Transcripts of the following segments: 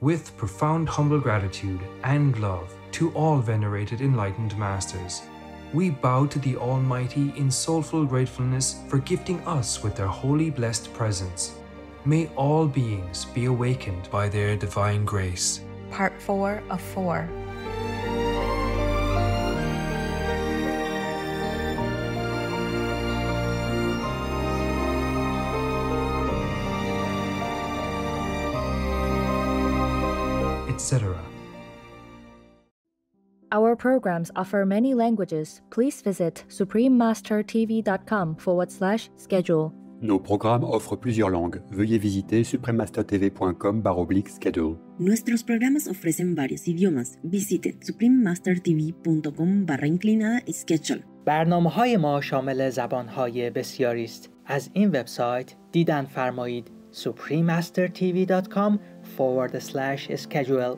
with profound humble gratitude and love to all venerated enlightened masters. We bow to the Almighty in soulful gratefulness for gifting us with their holy blessed presence. May all beings be awakened by their divine grace. Part 4 of 4. programs offer many languages. Please visit suprememastertv.com forward slash schedule. Nos programmes offrent plusieurs langues. Veuillez visiter suprememastertv.com schedule. Nuestros programas ofrecen varios idiomas. Visite suprememastertv.com barra inclinada schedule. برنامه های ما شامل زبان های بسیاری است. از این وبسایت دیدن فرمایید suprememastertv.com forward slash schedule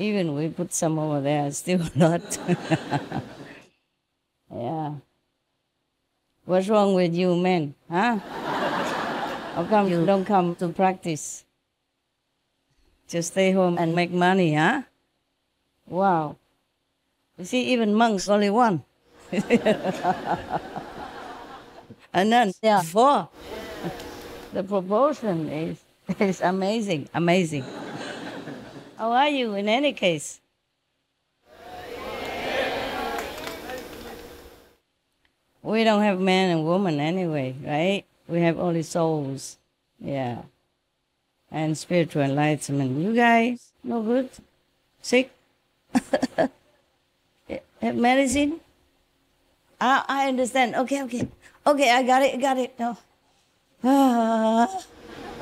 Even we put some over there, still not. yeah. What's wrong with you men, huh? How come you don't come to practice? Just stay home and make money, huh? Wow. You see, even monks only one. and then there are four. The proportion is, is amazing, amazing. How are you in any case? We don't have man and woman anyway, right? We have only souls. Yeah. And spiritual enlightenment. You guys, no good? Sick? have medicine? I, I understand. Okay, okay. Okay, I got it, I got it. No. Ah.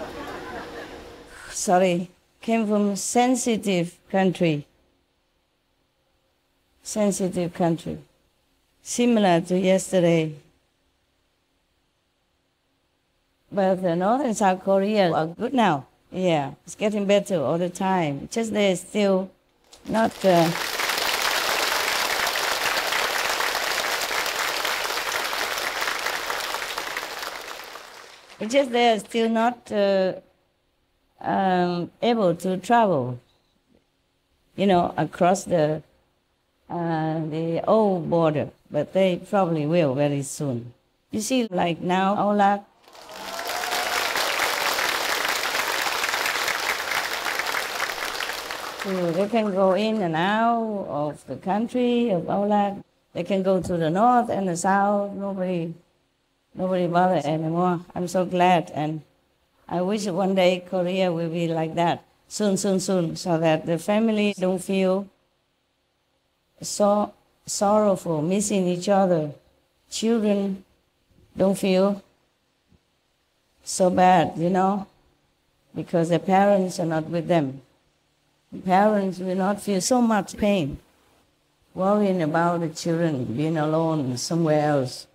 Sorry came from sensitive country. Sensitive country. Similar to yesterday. But the North and South Korea are good now. Yeah, it's getting better all the time. Just they're still not. Uh, it's just they're still not uh, um, able to travel, you know, across the uh, the old border, but they probably will very soon. You see, like now, Aulac. So they can go in and out of the country of Aulac. They can go to the north and the south. Nobody, nobody bother anymore. I'm so glad and I wish one day Korea will be like that soon, soon, soon, so that the family don't feel so sorrowful, missing each other. Children don't feel so bad, you know, because their parents are not with them. The parents will not feel so much pain worrying about the children being alone somewhere else.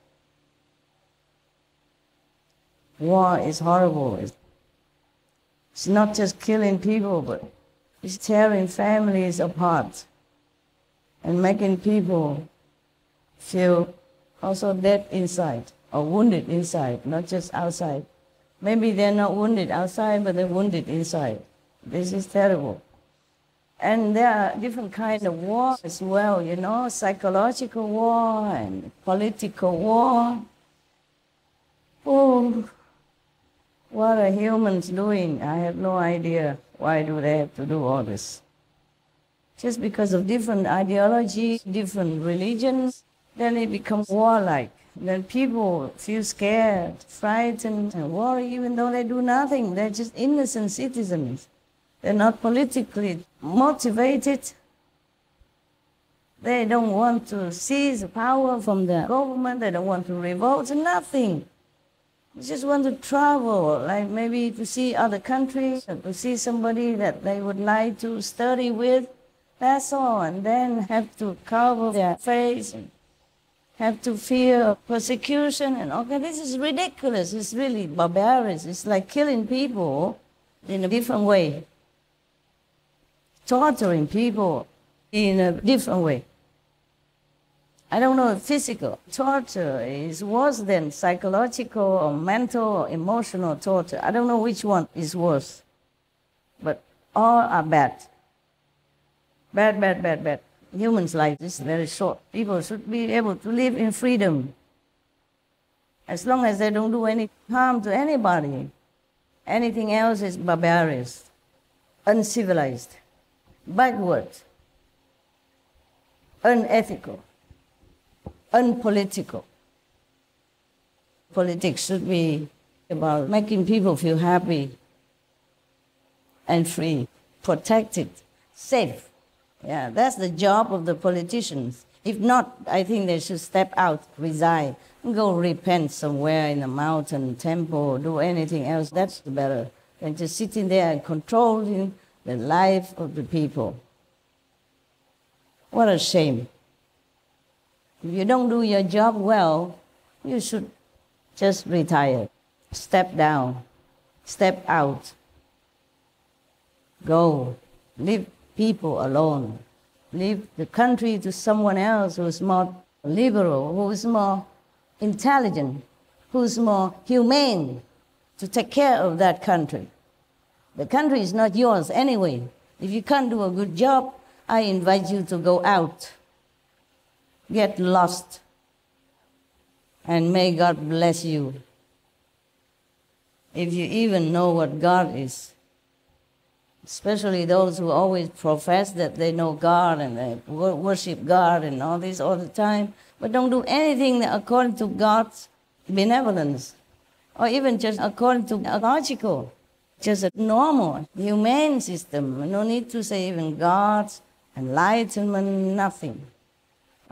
War is horrible. It's not just killing people, but it's tearing families apart and making people feel also dead inside or wounded inside, not just outside. Maybe they're not wounded outside, but they're wounded inside. This is terrible. And there are different kinds of war as well, you know, psychological war and political war. Oh, what are humans doing? I have no idea. Why do they have to do all this? Just because of different ideologies, different religions, then it becomes warlike. Then people feel scared, frightened, and worried even though they do nothing. They're just innocent citizens. They're not politically motivated. They don't want to seize power from the government. They don't want to revolt. Nothing. Just want to travel, like maybe to see other countries, to see somebody that they would like to study with. That's all. And then have to cover their face and have to fear persecution. And okay, this is ridiculous. It's really barbaric. It's like killing people in a different way, torturing people in a different way. I don't know if physical torture is worse than psychological or mental or emotional torture. I don't know which one is worse. But all are bad. Bad, bad, bad, bad. Humans' life is very short. People should be able to live in freedom. As long as they don't do any harm to anybody. Anything else is barbarous, uncivilized, backward, unethical unpolitical. Politics should be about making people feel happy and free, protected, safe. Yeah, that's the job of the politicians. If not, I think they should step out, resign, and go repent somewhere in a mountain, temple, do anything else. That's better than just sitting there and controlling the life of the people. What a shame. If you don't do your job well, you should just retire, step down, step out, go, leave people alone, leave the country to someone else who's more liberal, who's more intelligent, who's more humane to take care of that country. The country is not yours anyway. If you can't do a good job, I invite you to go out get lost. And may God bless you. If you even know what God is, especially those who always profess that they know God and they worship God and all this all the time, but don't do anything according to God's benevolence, or even just according to a logical, just a normal, humane system. No need to say even God's enlightenment, nothing.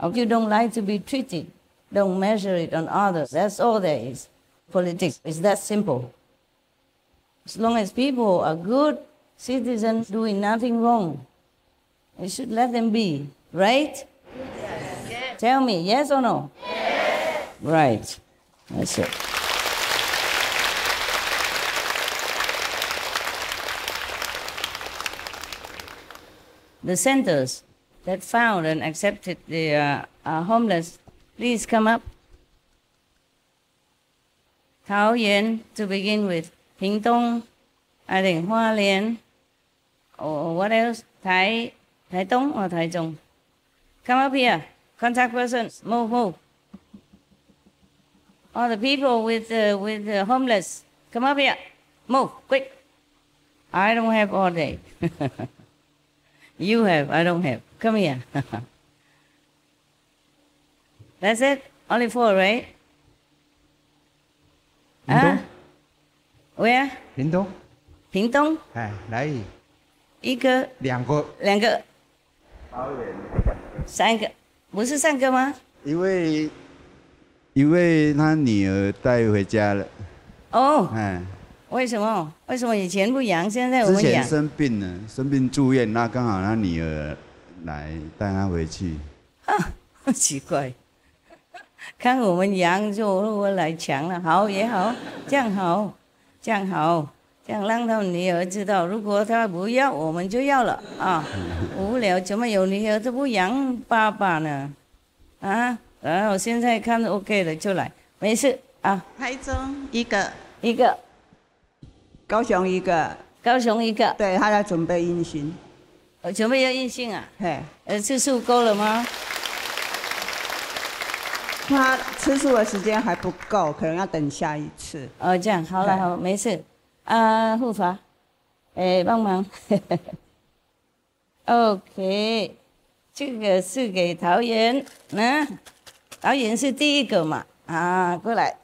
You don't like to be treated, don't measure it on others. That's all there is. Politics is that simple. As long as people are good citizens doing nothing wrong, you should let them be, right? Yes. Tell me, yes or no? Yes. Right. That's it. The centers that found and accepted the uh, uh, homeless, please come up. Tao Taoyuan to begin with, Pingtung, I think Hualien, or what else? Tai, Taitung or Taichung? Come up here. Contact persons, move, move. All the people with uh, with uh, homeless, come up here. Move, quick. I don't have all day. you have, I don't have. Come here. That's it? Only four, right? Huh? Where? 屏东。屏东。哎，来。一个。两个。两个。三个，不是三个吗？因为，因为他女儿带回家了。哦。哎。为什么？为什么以前不养，现在我们养？之前生病了，生病住院，那刚好他女儿。来带他回去。啊，奇怪，看我们羊就我来抢了，好也好，这样好，这样好，这样让他女儿知道，如果他不要，我们就要了啊。无聊，怎么有女儿都不养爸爸呢？啊，然后现在看 OK 了就来，没事啊。台中一个，一个，高雄一个，高雄一个，对他在准备音讯。呃，准备要印信啊？嘿，呃，次数够了吗？他吃素的时间还不够，可能要等下一次。哦，这样好了，好，没事。啊，护法，哎，帮忙。OK，这个是给桃园，嗯，桃园是第一个嘛？啊，过来，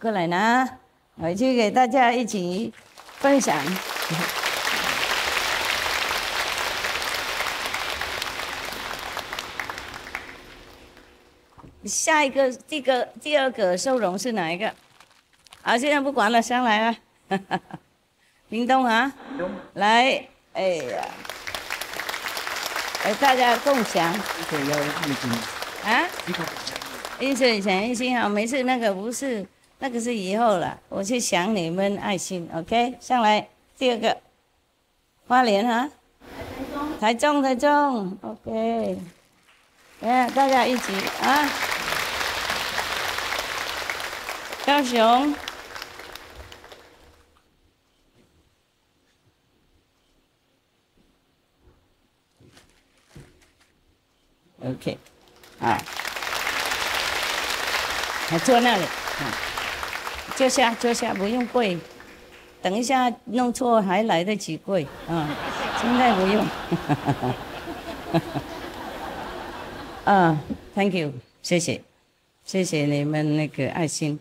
过来拿，回去给大家一起分享。下一个，这个第二个收容是哪一个？好，现在不管了，上来了。屏东啊，来，哎呀，来大家共享。啊？一水想一心好，没事，那个不是，那个是以后了。我去想你们爱心，OK？上来，第二个，花莲啊，台中，台中，OK。来，大家一起啊，高雄。OK，啊，还坐那里，坐下坐下，不用跪，等一下弄错还来得及跪，啊，现在不用，啊，Thank you，谢谢，谢谢你们那个爱心，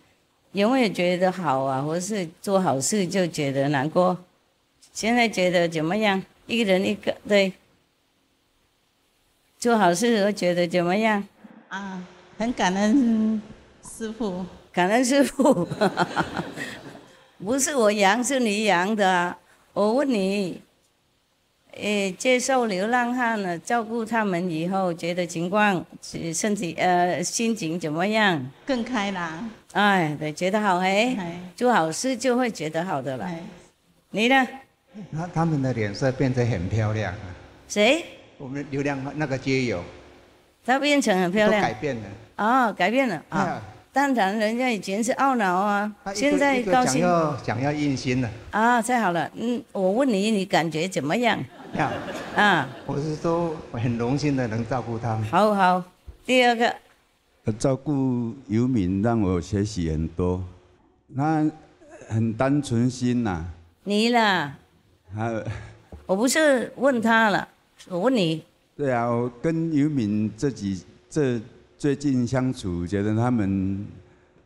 永远觉得好啊，或是做好事就觉得难过，现在觉得怎么样？一人一个，对。做好事，我觉得怎么样？啊，很感恩师傅，感恩师傅。不是我养，是你养的。我问你，诶，接受流浪汉了，照顾他们以后，觉得情况、身体、呃，心情怎么样？更开朗。哎，对，觉得好嘿。做好事就会觉得好的了。你呢？那他们的脸色变得很漂亮。谁？我们流量那个街友，他变成很漂亮，改变了哦，改变了啊！当然，人家以前是懊恼啊，现在高兴。想要想要印心了啊！太好了，嗯，我问你，你感觉怎么样？呀，啊，我是说我很荣幸的能照顾他们。好好，第二个，照顾游民让我学习很多，那很单纯心呐。你啦，有，我不是问他了。我问你，对啊，我跟游民这几这最近相处，觉得他们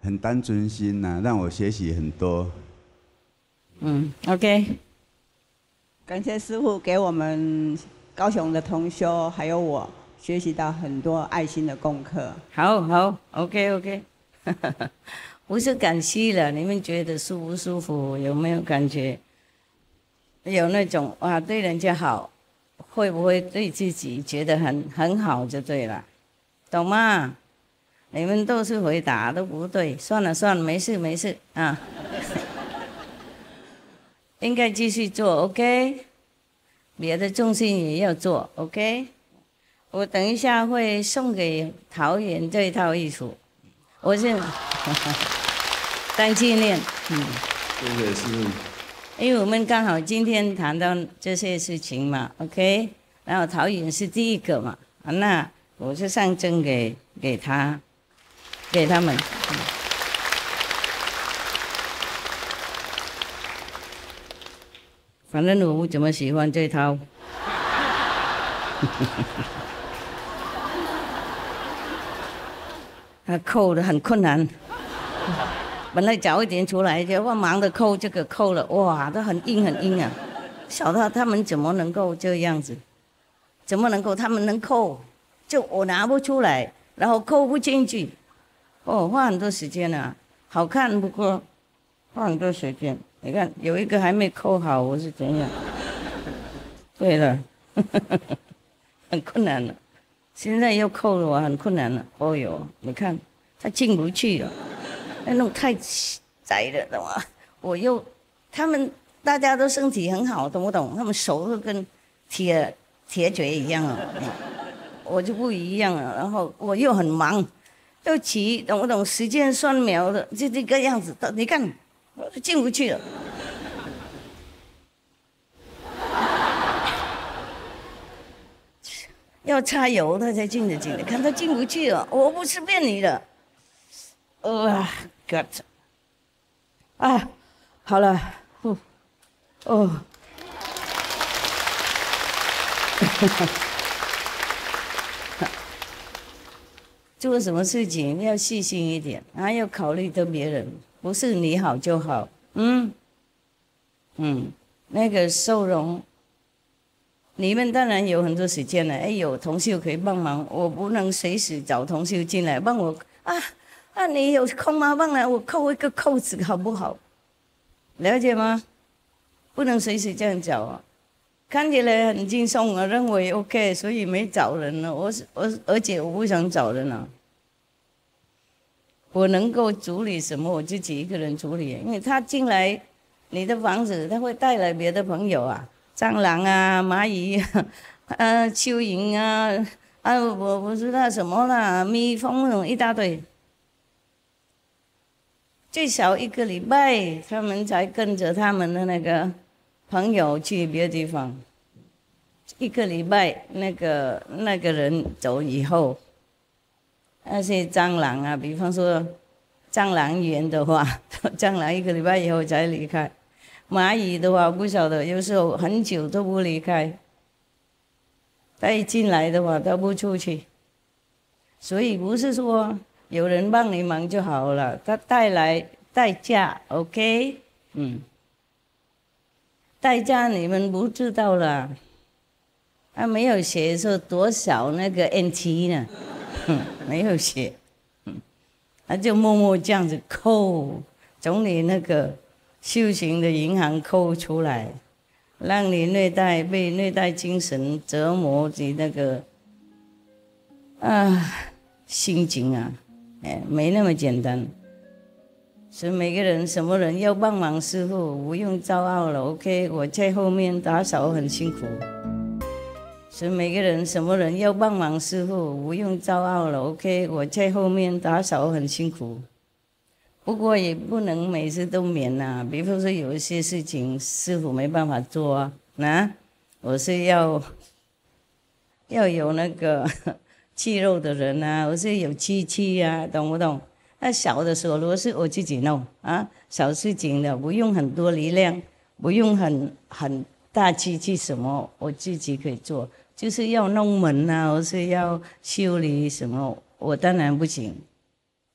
很单纯心呐，让我学习很多。嗯，OK。感谢师傅给我们高雄的同修还有我学习到很多爱心的功课。好好，OK OK。不是感谢了，你们觉得舒不舒服？有没有感觉？有那种哇，对人家好。会不会对自己觉得很很好就对了，懂吗？你们都是回答都不对，算了算了，没事没事啊，应该继续做，OK？别的重心也要做，OK？我等一下会送给桃园这一套衣服，我是 当纪念，嗯，谢谢师傅。因为我们刚好今天谈到这些事情嘛，OK，然后陶冶是第一个嘛，那我就象征给给他，给他们。反正我不怎么喜欢这套，他扣的很困难。本来早一点出来，结果忙着扣这个扣了，哇，都很硬很硬啊！晓得他们怎么能够这样子？怎么能够他们能扣？就我拿不出来，然后扣不进去，哦，花很多时间啊。好看不过，花很多时间。你看有一个还没扣好，我是怎样？对了，很困难了。现在又扣了，我很困难了。哦哟，你看他进不去了。那种太窄了，懂吗？我又，他们大家都身体很好，懂不懂？他们手都跟铁铁嘴一样啊，我就不一样了。然后我又很忙，又急，懂不懂？时间算秒的，就这个样子。你看，我进不去了，要擦油他才进得进的，看他进不去了。我不是骗你的。呃，got，啊，好了，哦，哦，做什么事情要细心一点，还要考虑到别人，不是你好就好，嗯，嗯，那个收容，你们当然有很多时间了。哎，有同修可以帮忙，我不能随时找同修进来帮我啊啊！你有空吗？帮来我扣一个扣子好不好？了解吗？不能随时这样找啊。看起来很轻松，我认为 OK，所以没找人了。我是我，而且我不想找人了。我能够处理什么，我自己一个人处理。因为他进来你的房子，他会带来别的朋友啊，蟑螂啊、蚂蚁啊、啊 蚯蚓啊，啊我不知道什么啦，蜜蜂那种一大堆。最少一个礼拜，他们才跟着他们的那个。朋友去别的地方，一个礼拜，那个那个人走以后，那些蟑螂啊，比方说蟑螂园的话，蟑螂一个礼拜以后才离开；蚂蚁的话，不晓得，有时候很久都不离开。带进来的话，都不出去。所以不是说有人帮你忙就好了，他带来代价，OK，嗯。代价你们不知道了，他没有写说多少那个 NT 呢，没有写，他就默默这样子扣，从你那个修行的银行扣出来，让你虐待被虐待精神折磨的那个啊心情啊，哎，没那么简单。所以每个人什么人要帮忙，师傅不用骄傲了，OK？我在后面打扫很辛苦。所以每个人什么人要帮忙，师傅不用骄傲了，OK？我在后面打扫很辛苦。不过也不能每次都免呐，比方说有一些事情师傅没办法做啊，那我是要 要有那个 气肉的人啊，我是有机器啊，懂不懂？那小的时候，如果是我自己弄啊，小事情的，不用很多力量，不用很很大机器什么，我自己可以做。就是要弄门呐，或是要修理什么，我当然不行，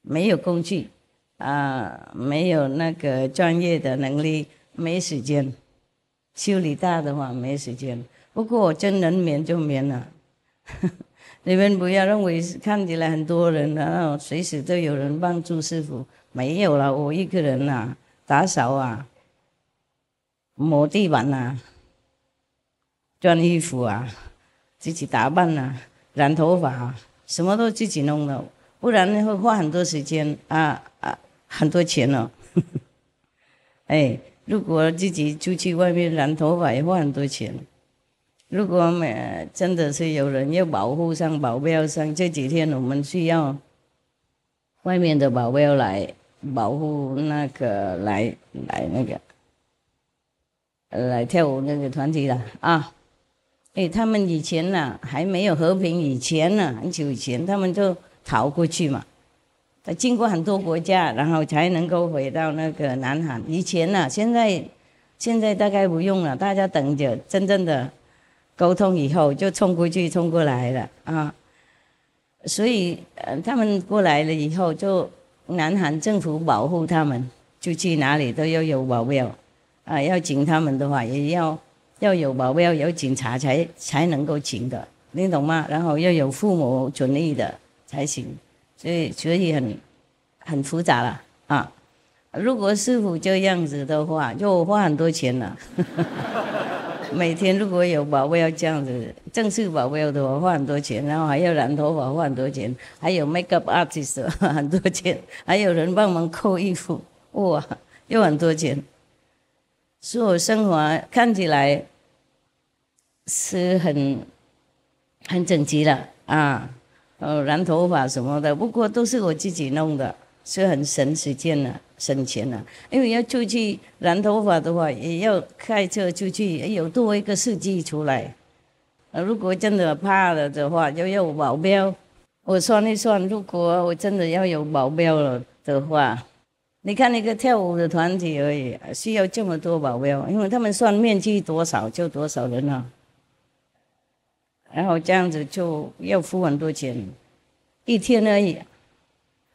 没有工具啊，没有那个专业的能力，没时间。修理大的话没时间，不过我真能免就免了。你们不要认为看起来很多人啊，随时都有人帮助师傅，没有了，我一个人呐，打扫啊，抹地板呐，穿衣服啊，自己打扮呐，染头发，什么都自己弄的，不然会花很多时间啊啊，很多钱哦。哎，如果自己出去外面染头发，也花很多钱。如果没真的是有人要保护上保镖上，这几天我们需要外面的保镖来保护那个来来那个来跳舞那个团体的啊。哎，他们以前呢还没有和平以前呢，很久以前他们就逃过去嘛，他经过很多国家，然后才能够回到那个南韩。以前呢，现在现在大概不用了，大家等着真正的。沟通以后就冲过去，冲过来了啊！所以呃，他们过来了以后，就南韩政府保护他们，就去哪里都要有保镖啊。要请他们的话，也要要有保镖，有警察才才能够请的，你懂吗？然后要有父母准意的才行，所以所以很很复杂了啊！如果师傅这样子的话，就花很多钱了。每天如果有保镖这样子，正式保镖的话花很多钱，然后还要染头发花很多钱，还有 makeup artist 很多钱，还有人帮忙扣衣服，哇，又很多钱。所以生活看起来是很很整齐的啊，呃，染头发什么的，不过都是我自己弄的，是很省时间的。省钱了，因为要出去染头发的话，也要开车出去，有多一个司机出来。如果真的怕了的话，就要保镖。我算一算，如果我真的要有保镖了的话，你看那个跳舞的团体而已，需要这么多保镖，因为他们算面积多少就多少人啊。然后这样子就要付很多钱，一天而已，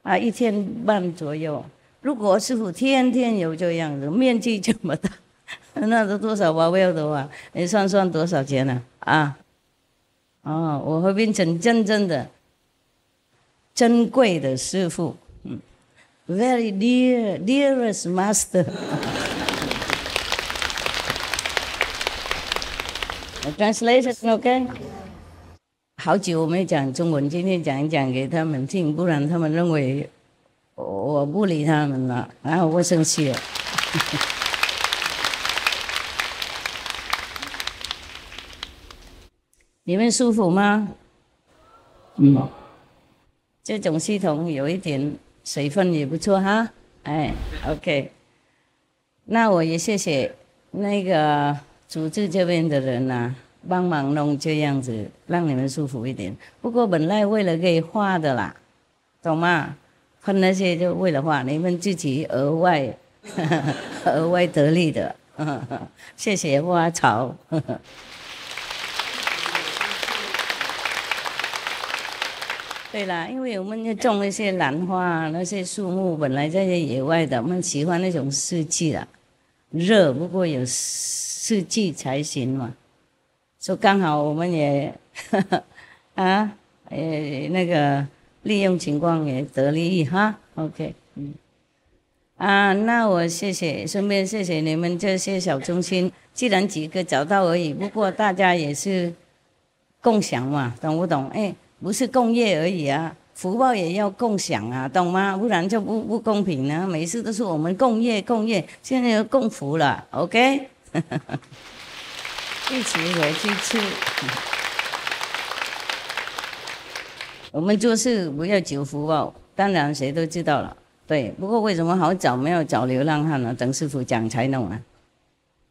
啊，一天半左右。如果师傅天天有这样子，面积这么大，那都多少包票的话，你算算多少钱呢、啊？哦，我会变成真正的珍贵的师傅，嗯，very dear dearest master。Translation OK。好久我没讲中文，今天讲一讲给他们听，不然他们认为我不理他们了，然 后我会生气了。你们舒服吗？嗯，这种系统有一点水分也不错哈。哎，OK，那我也谢谢那个组织这边的人呐、帮忙弄这样子，让你们舒服一点。不过本来为了给画的啦，懂吗？喷那些就为了画，你们自己额外 额外得利的。谢谢花草。对啦，因为我们要种那些兰花，那些树木本来在野外的，我们喜欢那种四季啦，热不过有四季才行嘛。说刚好我们也 啊，呃，那个利用情况也得利益哈。OK，嗯，啊，那我谢谢，顺便谢谢你们这些小中心，既然几个找到而已，不过大家也是共享嘛，懂不懂？哎。不是共业而已啊，福报也要共享啊，懂吗？不然就不不公平呢。每次都是我们共业共业，现在又共福了，OK？一起回去吃。我们做事不要求福报，当然谁都知道了。对，不过为什么好找没有找流浪汉呢？等师傅讲才弄啊。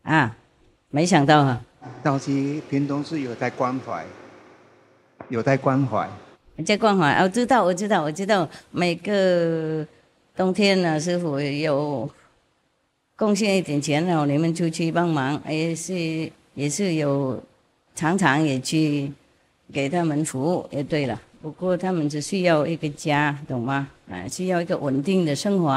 啊，没想到啊。当时屏东是有在关怀。有在关怀，在关怀。我知道，我知道，我知道。每个冬天呢，师傅有贡献一点钱哦你们出去帮忙，也是也是有常常也去给他们服务。也对了，不过他们只需要一个家，懂吗？啊，需要一个稳定的生活。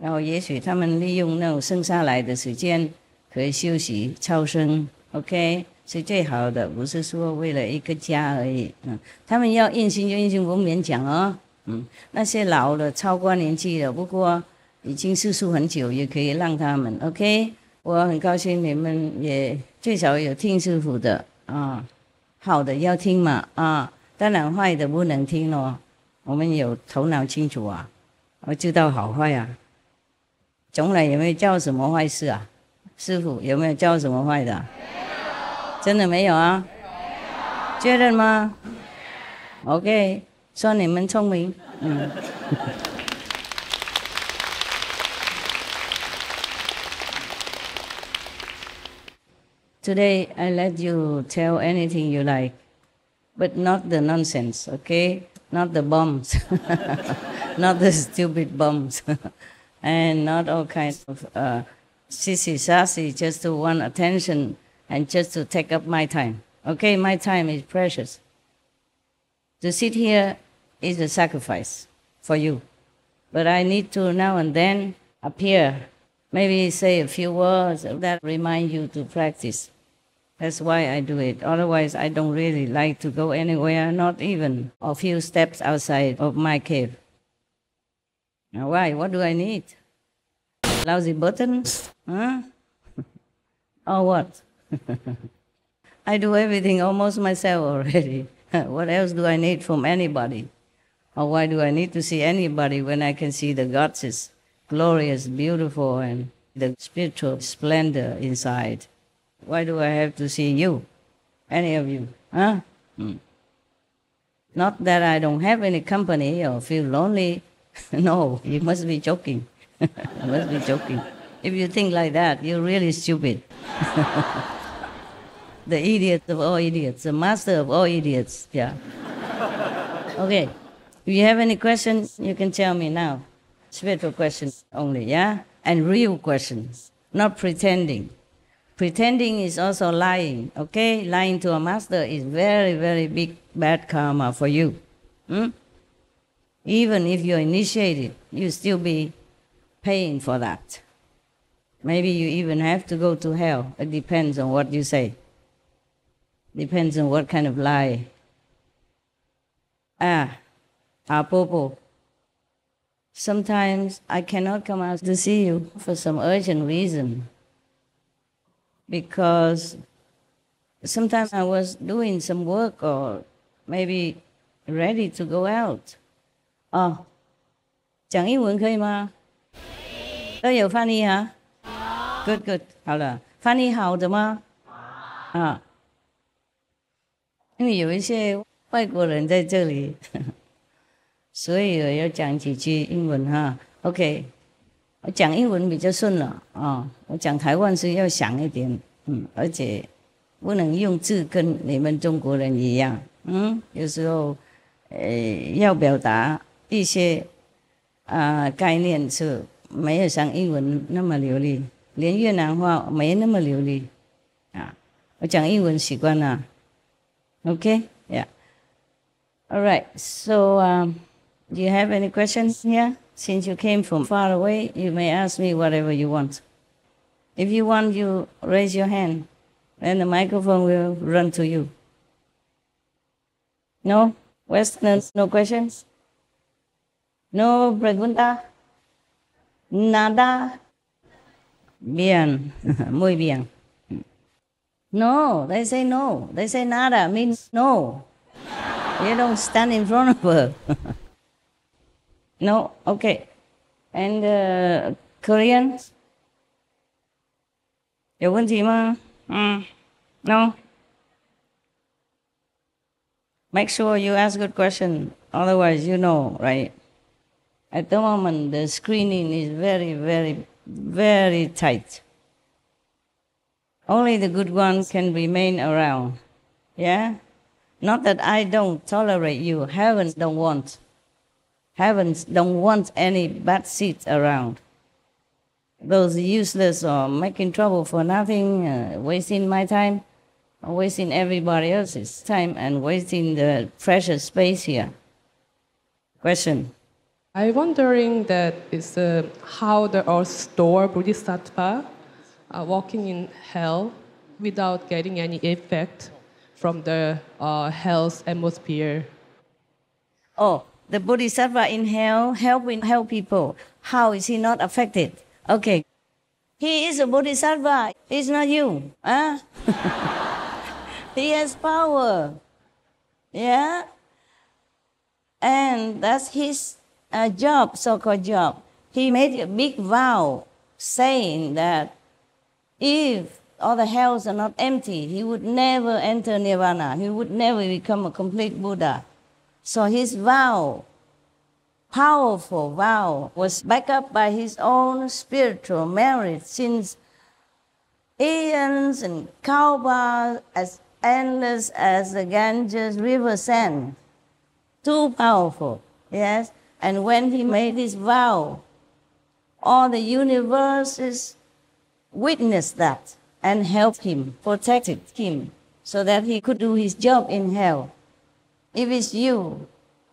然后，也许他们利用那种剩下来的时间可以休息、超生。OK。是最好的，不是说为了一个家而已。嗯，他们要硬心就硬心，不勉强哦。嗯，那些老了、超过年纪的，不过已经世俗很久，也可以让他们 OK。我很高兴你们也最少有听师傅的啊，好的要听嘛啊，当然坏的不能听咯。我们有头脑清楚啊，我知道好坏啊。从来有没有叫什么坏事啊？师傅有没有叫什么坏的？真的没有啊？确认吗？OK，算你们聪明。嗯。Today I let you tell anything you like, but not the nonsense, okay? Not the bombs, not the stupid bombs, and not all kinds of uh, sissy sassy just to want attention and just to take up my time. Okay, my time is precious. To sit here is a sacrifice for you. But I need to now and then appear, maybe say a few words that remind you to practice. That's why I do it. Otherwise, I don't really like to go anywhere, not even a few steps outside of my cave. Now, why? What do I need? Lousy buttons? Huh? or what? I do everything almost myself already. what else do I need from anybody? Or why do I need to see anybody when I can see the goddess, glorious, beautiful, and the spiritual splendor inside? Why do I have to see you? Any of you? Huh? Hmm. Not that I don't have any company or feel lonely. no, you must be joking. you must be joking. If you think like that, you're really stupid. the idiot of all idiots, the master of all idiots. Yeah. okay. If you have any questions, you can tell me now. Spiritual questions only, yeah? And real questions, not pretending. Pretending is also lying, okay? Lying to a master is very, very big bad karma for you. Hmm? Even if you're initiated, you still be paying for that. Maybe you even have to go to hell. It depends on what you say. Depends on what kind of lie. Ah, Apopo. Sometimes I cannot come out to see you for some urgent reason. Because sometimes I was doing some work or maybe ready to go out. 哦，讲英文可以吗？都有翻译啊？Good good，好了，翻译好的吗？啊，因为有一些外国人在这里，所以我要讲几句英文哈。OK，我讲英文比较顺了啊。我讲台湾是要想一点，嗯，而且不能用字跟你们中国人一样，嗯，有时候呃要表达一些啊概念是没有像英文那么流利，连越南话没那么流利啊。我讲英文习惯了，OK，Yeah。All right. So, um, do you have any questions here? Since you came from far away, you may ask me whatever you want. If you want, you raise your hand, and the microphone will run to you. No? Westerners, no questions? No pregunta? Nada? Bien. Muy bien. No, they say no. They say nada means no. You don't stand in front of her. no, okay. And uh, Korean? 有问题吗？嗯，No. Make sure you ask good question. Otherwise, you know, right? At the moment, the screening is very, very, very tight. Only the good ones can remain around. Yeah? Not that I don't tolerate you. Heavens don't want. Heavens don't want any bad seeds around. Those useless or making trouble for nothing, uh, wasting my time, wasting everybody else's time, and wasting the precious space here. Question. I'm wondering that is uh, how the Earth store Bodhisattva uh, walking in hell without getting any effect from the uh, hell's atmosphere. Oh, the Bodhisattva in hell helping help people. How is he not affected? Okay. He is a Bodhisattva. He's not you. Huh? he has power. Yeah? And that's his uh, job, so called job. He made a big vow saying that if all the hells are not empty, he would never enter nirvana. He would never become a complete Buddha. So his vow, powerful vow, was backed up by his own spiritual merit since eons and kalpa as endless as the Ganges river sand. Too powerful, yes? And when he made his vow, all the universes witnessed that and helped him, protected him, so that he could do his job in hell. If it's you,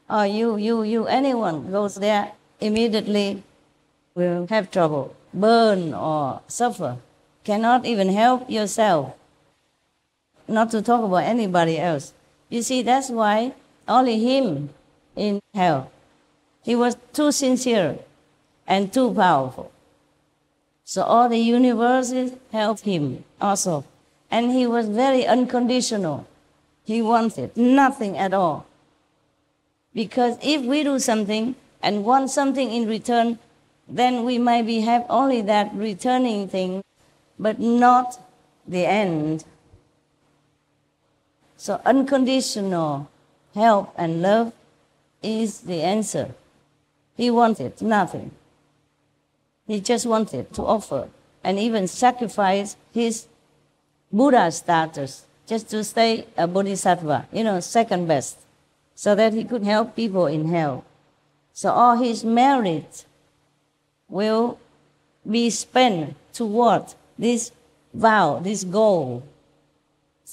or you, you, you, anyone goes there, immediately will have trouble, burn or suffer, cannot even help yourself, not to talk about anybody else. You see, that's why only him in hell. He was too sincere and too powerful. So all the universes helped him also. And he was very unconditional. He wanted nothing at all. Because if we do something and want something in return, then we maybe have only that returning thing, but not the end. So unconditional help and love is the answer. He wanted nothing. He just wanted to offer and even sacrifice his Buddha status just to stay a bodhisattva, you know, second best, so that he could help people in hell. So all his merit will be spent toward this vow, this goal.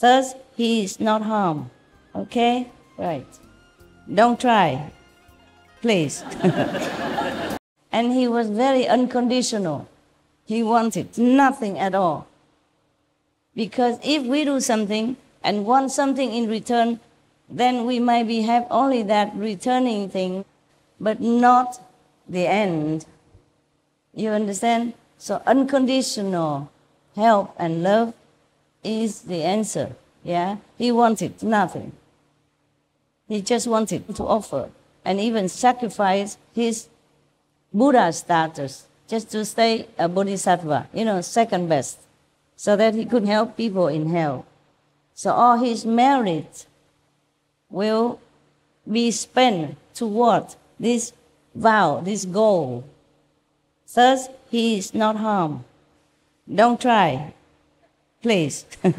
Thus, he is not harmed. Okay? Right. Don't try. Please. and he was very unconditional. He wanted nothing at all. Because if we do something and want something in return, then we maybe have only that returning thing, but not the end. You understand? So unconditional help and love is the answer. Yeah? He wanted nothing. He just wanted to offer and even sacrifice his Buddha status just to stay a bodhisattva, you know, second best, so that he could help people in hell. So all his merit will be spent toward this vow, this goal. Thus, he is not harmed. Don't try, please.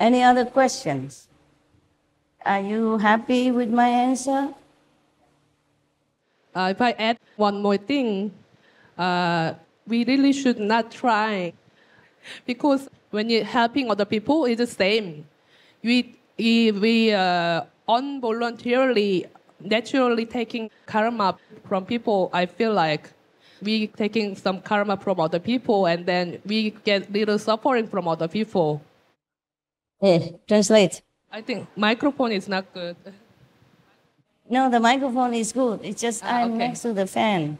Any other questions? Are you happy with my answer? Uh, if I add one more thing, uh, we really should not try because when you're helping other people, it's the same. We, we uh, unvoluntarily, naturally taking karma from people. I feel like we taking some karma from other people, and then we get little suffering from other people. Hey, translate. I think microphone is not good. No, the microphone is good. It's just Ah, I'm okay. next to the fan.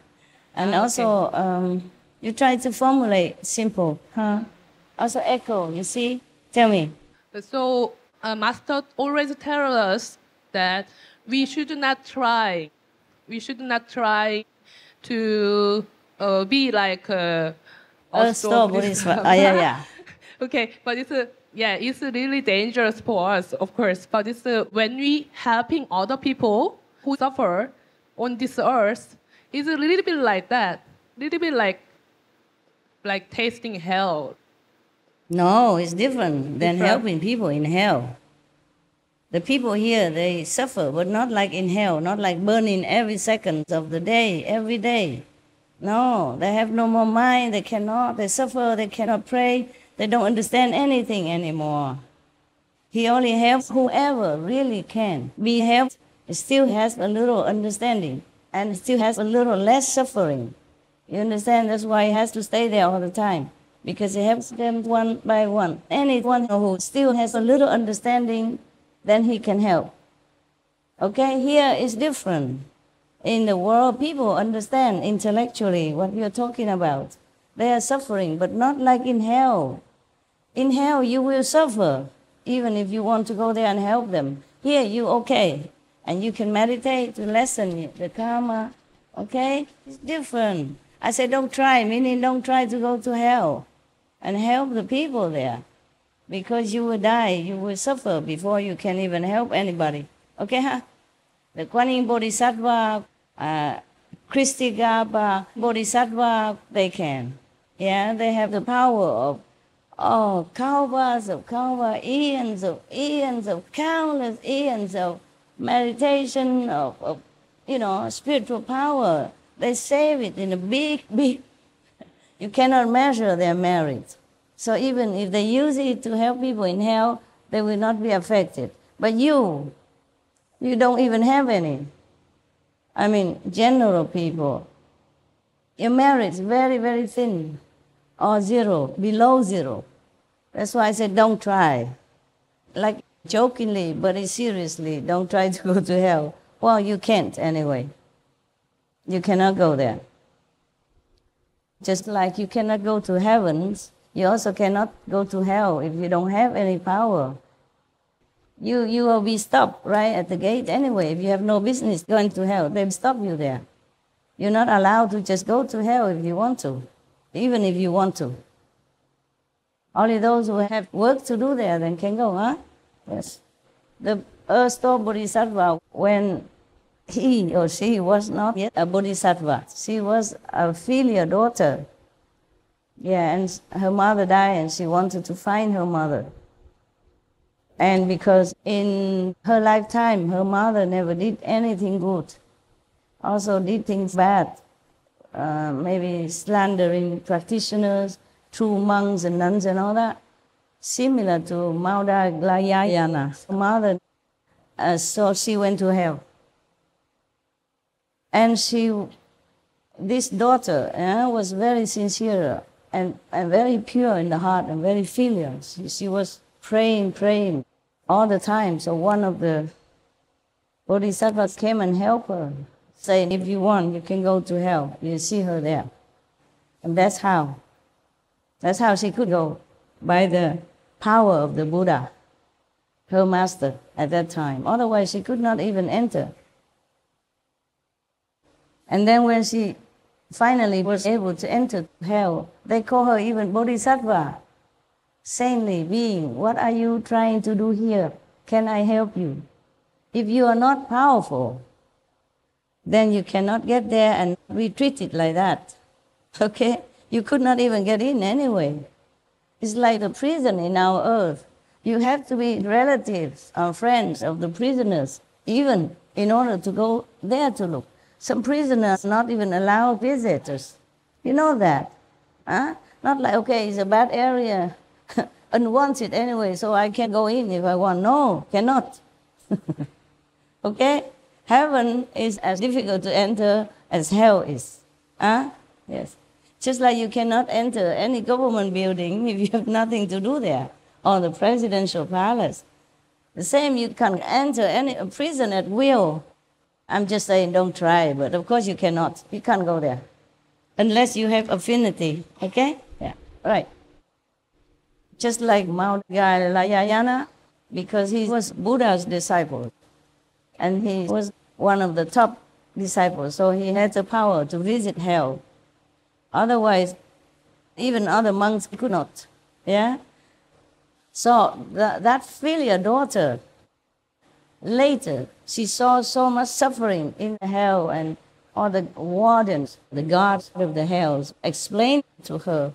And Ah, also, um, you try to formulate simple, huh? Also echo, you see? Tell me. So, uh, Master always tell us that we should not try. We should not try to uh, be like uh, Uh, a stop. Ah, yeah, yeah. okay, but it's uh, yeah, it's really dangerous for us, of course. But it's uh, when we helping other people who suffer on this earth, it's a little bit like that, little bit like like tasting hell. No, it's different than Different. helping people in hell. The people here, they suffer, but not like in hell, not like burning every second of the day, every day. No, they have no more mind, they cannot, they suffer, they cannot pray, they don't understand anything anymore. He only helps whoever really can be helped, still has a little understanding, and still has a little less suffering. You understand? That's why he has to stay there all the time because he helps them one by one. Anyone who still has a little understanding, then he can help. Okay, here is different. In the world, people understand intellectually what you're talking about. They are suffering, but not like in hell. In hell, you will suffer, even if you want to go there and help them. Here, you okay, and you can meditate to lessen the karma. Okay, it's different. I said, don't try, meaning don't try to go to hell and help the people there, because you will die, you will suffer before you can even help anybody. Okay, huh? The Kuan Yin Bodhisattva, uh, Ksitigarbha Bodhisattva, they can. Yeah, they have the power of oh, kalpas of kalpa, eons of eons of countless eons of meditation, of, of you know, spiritual power. They save it in a big, big. You cannot measure their merit. So even if they use it to help people in hell, they will not be affected. But you, you don't even have any. I mean, general people, your merit is very, very thin, or zero, below zero. That's why I said don't try. Like jokingly, but seriously, don't try to go to hell. Well, you can't anyway. You cannot go there. Just like you cannot go to heavens, you also cannot go to hell if you don't have any power. You, you will be stopped right at the gate anyway. If you have no business going to hell, they'll stop you there. You're not allowed to just go to hell if you want to, even if you want to. Only those who have work to do there then can go, huh? Yes. The Earth Bodhisattva, when he or she was not yet a bodhisattva. She was a filial daughter. Yeah, and her mother died and she wanted to find her mother. And because in her lifetime, her mother never did anything good, also did things bad, uh, maybe slandering practitioners, true monks and nuns and all that, similar to Maudgalyayana. Her mother, uh, so she went to hell and she this daughter uh, was very sincere and, and very pure in the heart and very filial. She, she was praying, praying all the time. So one of the bodhisattvas came and helped her, saying, if you want, you can go to hell. You see her there. And that's how. That's how she could go, by the power of the Buddha, her master at that time. Otherwise, she could not even enter. And then when she finally was able to enter hell, they call her even Bodhisattva, saintly being. What are you trying to do here? Can I help you? If you are not powerful, then you cannot get there and be treated like that. Okay? You could not even get in anyway. It's like a prison in our earth. You have to be relatives or friends of the prisoners, even in order to go there to look. Some prisoners not even allow visitors. You know that? Huh? Not like, okay, it's a bad area, unwanted anyway, so I can go in if I want. No, cannot. okay? Heaven is as difficult to enter as hell is. Huh? Yes. Just like you cannot enter any government building if you have nothing to do there, or the presidential palace. The same, you can enter any prison at will I'm just saying don't try, but of course you cannot. You can't go there. Unless you have affinity. Okay? Yeah. Right. Just like Maudgalyayana, because he was Buddha's disciple. And he was one of the top disciples, so he had the power to visit hell. Otherwise, even other monks could not. Yeah? So the, that filial daughter Later, she saw so much suffering in hell, and all the wardens, the guards of the hells, explained to her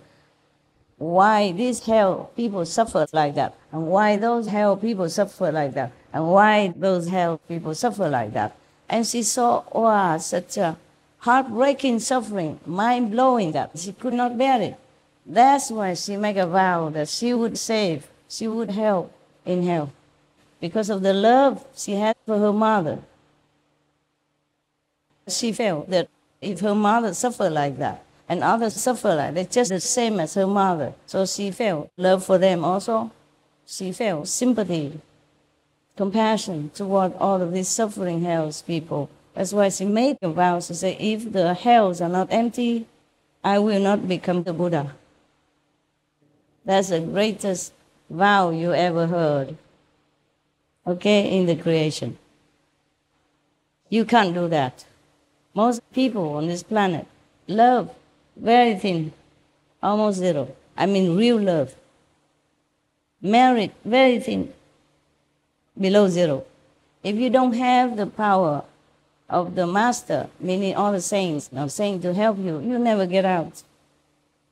why these hell people suffer like that, and why those hell people suffer like that, and why those hell people suffer like that. And she saw, wow, such a heartbreaking suffering, mind blowing that she could not bear it. That's why she made a vow that she would save, she would help in hell because of the love she had for her mother. She felt that if her mother suffered like that, and others suffer like that, just the same as her mother. So she felt love for them also. She felt sympathy, compassion toward all of these suffering hells people. That's why she made a vow to say, if the hells are not empty, I will not become the Buddha. That's the greatest vow you ever heard okay, in the creation. You can't do that. Most people on this planet love very thin, almost zero. I mean, real love. Merit very thin, below zero. If you don't have the power of the master, meaning all the saints, now saying to help you, you never get out.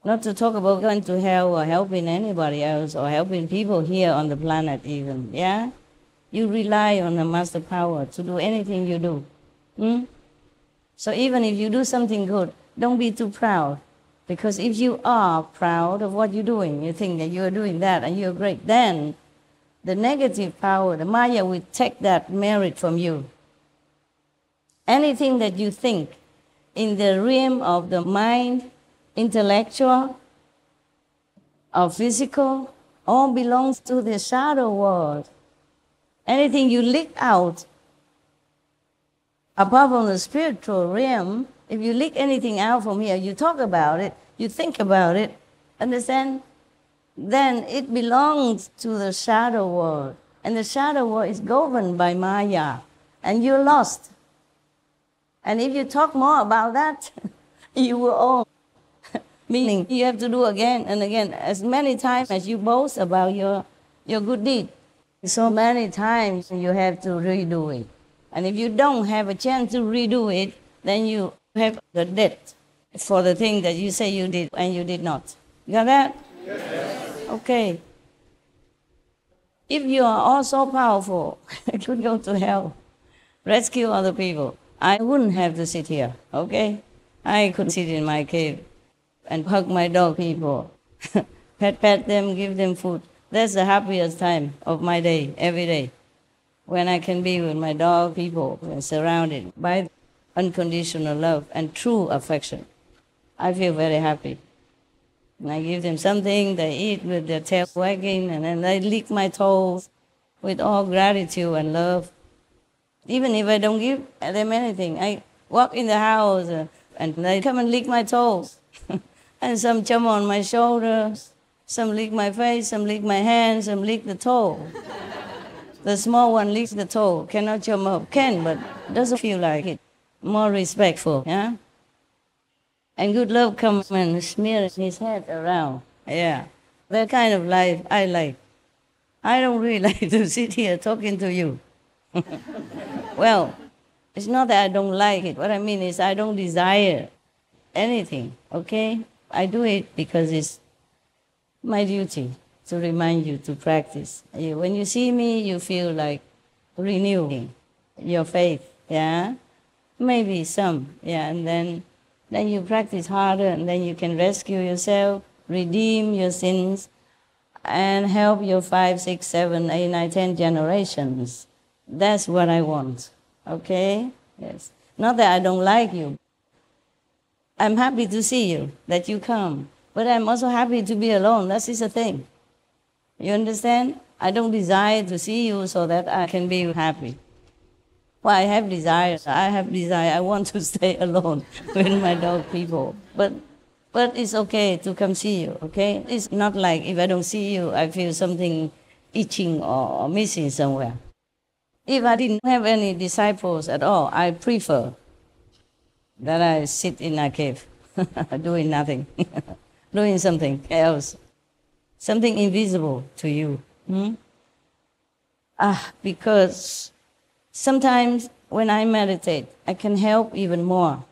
Not to talk about going to hell or helping anybody else or helping people here on the planet even, yeah? You rely on the master power to do anything you do. Hmm? So even if you do something good, don't be too proud. Because if you are proud of what you're doing, you think that you're doing that and you're great, then the negative power, the Maya, will take that merit from you. Anything that you think in the realm of the mind, intellectual, or physical, all belongs to the shadow world. Anything you leak out, apart from the spiritual realm, if you leak anything out from here, you talk about it, you think about it, understand? Then it belongs to the shadow world. And the shadow world is governed by Maya. And you're lost. And if you talk more about that, you will all. Meaning you have to do again and again as many times as you boast about your, your good deed. So many times you have to redo it. And if you don't have a chance to redo it, then you have the debt for the thing that you say you did and you did not. You got that? Yes. Okay. If you are all so powerful, I could go to hell, rescue other people. I wouldn't have to sit here, okay? I could sit in my cave and hug my dog people, pet pet them, give them food. That's the happiest time of my day, every day, when I can be with my dog people and surrounded by unconditional love and true affection. I feel very happy. And I give them something, they eat with their tail wagging, and then they lick my toes with all gratitude and love. Even if I don't give them anything, I walk in the house uh, and they come and lick my toes. and some jump on my shoulder, some lick my face, some lick my hands, some lick the toe. the small one licks the toe, cannot jump up, can, but doesn't feel like it. More respectful, yeah? And good love comes and smears his head around. Yeah. That kind of life I like. I don't really like to sit here talking to you. well, it's not that I don't like it. What I mean is I don't desire anything, okay? I do it because it's my duty to remind you to practice. When you see me, you feel like renewing your faith, yeah? Maybe some, yeah, and then then you practice harder and then you can rescue yourself, redeem your sins, and help your five, six, seven, eight, nine, ten generations. That's what I want. Okay? Yes. Not that I don't like you. I'm happy to see you, that you come. But I'm also happy to be alone. That is the thing. You understand? I don't desire to see you so that I can be happy. Well, I have desires. I have desire. I want to stay alone with my dog people. But but it's okay to come see you, okay? It's not like if I don't see you, I feel something itching or, or missing somewhere. If I didn't have any disciples at all, I prefer that I sit in a cave, doing nothing, doing something else, something invisible to you. Hmm? Ah, because sometimes when I meditate, I can help even more,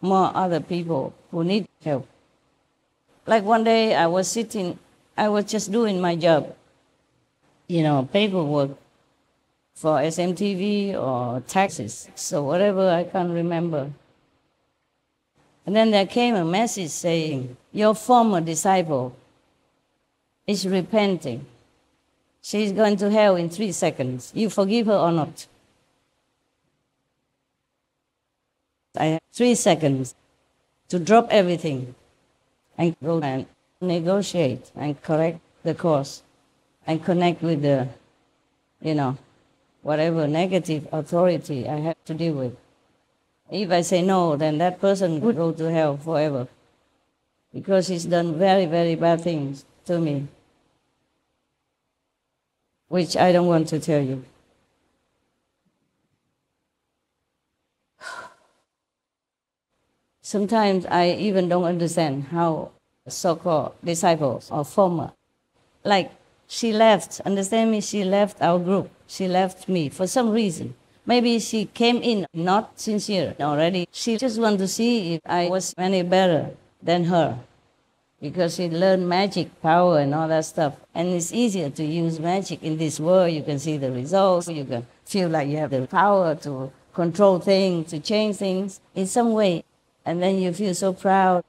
more other people who need help. Like one day I was sitting, I was just doing my job, you know, paperwork for SMTV or taxes, so whatever I can't remember. And then there came a message saying, Your former disciple is repenting. She's going to hell in three seconds. You forgive her or not? I have three seconds to drop everything and go and negotiate and correct the course and connect with the, you know, whatever negative authority I have to deal with. If I say no, then that person would go to hell forever because he's done very, very bad things to me, which I don't want to tell you. Sometimes I even don't understand how so-called disciples or former, like she left, understand me, she left our group, she left me for some reason. Maybe she came in not sincere already. She just wanted to see if I was any better than her because she learned magic power and all that stuff. And it's easier to use magic in this world. You can see the results. You can feel like you have the power to control things, to change things in some way and then you feel so proud.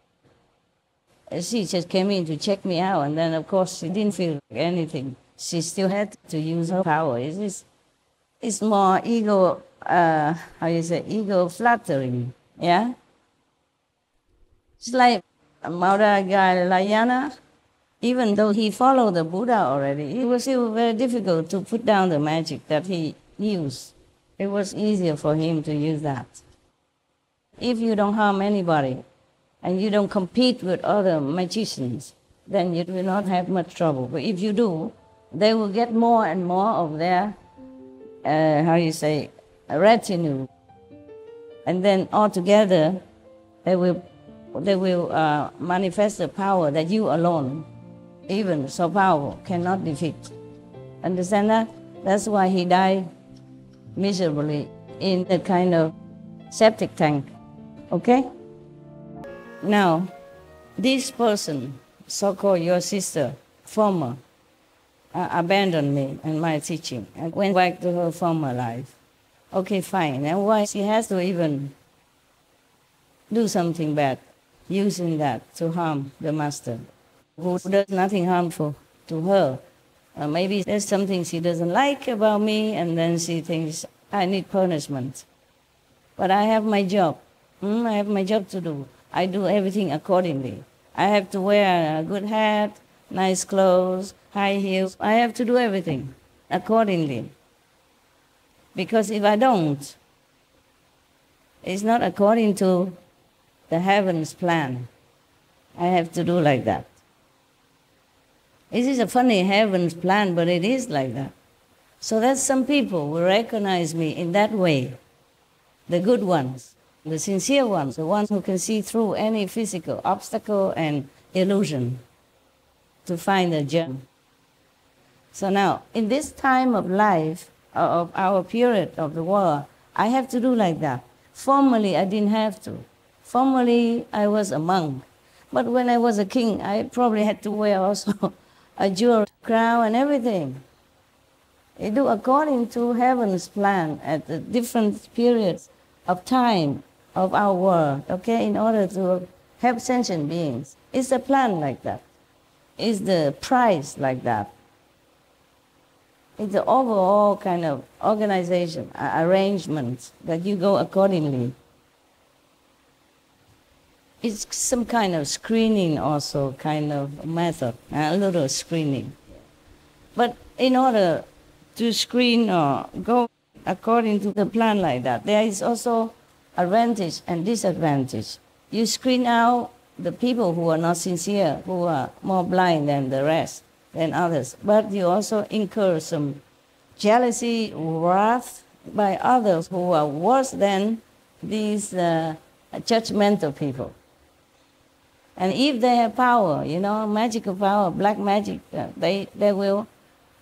She just came in to check me out, and then of course she didn't feel anything. She still had to use her power. It's, it's more ego, uh, how you say, ego flattering, yeah? It's like Maudgalyayana, even though he followed the Buddha already, it was still very difficult to put down the magic that he used. It was easier for him to use that if you don't harm anybody and you don't compete with other magicians, then you will not have much trouble. But if you do, they will get more and more of their, uh, how you say, a retinue. And then altogether, they will, they will uh, manifest the power that you alone, even so powerful, cannot defeat. Understand that? That's why he died miserably in a kind of septic tank. Okay? Now, this person, so called your sister, former, uh, abandoned me and my teaching and went back to her former life. Okay, fine. And why she has to even do something bad, using that to harm the master, who does nothing harmful to her. Uh, maybe there's something she doesn't like about me, and then she thinks I need punishment. But I have my job. Mm, I have my job to do. I do everything accordingly. I have to wear a good hat, nice clothes, high heels. I have to do everything accordingly. Because if I don't, it's not according to the heaven's plan. I have to do like that. This is a funny heaven's plan, but it is like that. So that some people will recognize me in that way. The good ones, the sincere ones, the ones who can see through any physical obstacle and illusion to find a gem. So now, in this time of life, uh, of our period of the war, I have to do like that. Formerly, I didn't have to. Formerly, I was a monk. But when I was a king, I probably had to wear also a jewel crown and everything. They do according to heaven's plan at the different periods of time of our world, okay, in order to help sentient beings. It's a plan like that. It's the price like that. It's the overall kind of organization, arrangement that you go accordingly. It's some kind of screening also, kind of method, a little screening. But in order to screen or go according to the plan like that, there is also advantage and disadvantage. You screen out the people who are not sincere, who are more blind than the rest, than others. But you also incur some jealousy, wrath by others who are worse than these uh, judgmental people. And if they have power, you know, magical power, black magic, uh, they, they will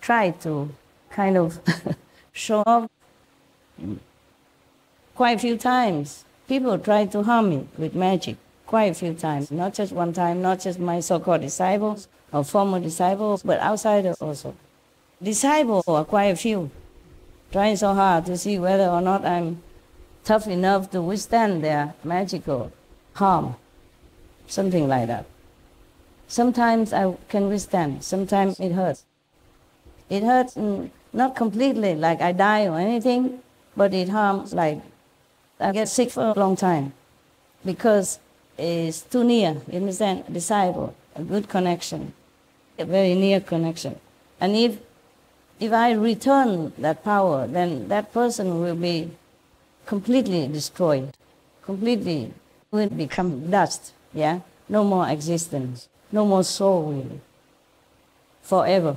try to kind of show off quite a few times. People try to harm me with magic quite a few times, not just one time, not just my so-called disciples or former disciples, but outsiders also. Disciples are quite a few, trying so hard to see whether or not I'm tough enough to withstand their magical harm, something like that. Sometimes I can withstand, sometimes it hurts. It hurts mm, not completely like I die or anything, but it harms like I get sick for a long time because it's too near, you understand? Disciple, a good connection, a very near connection. And if if I return that power, then that person will be completely destroyed, completely will become dust, yeah? No more existence, no more soul really, forever.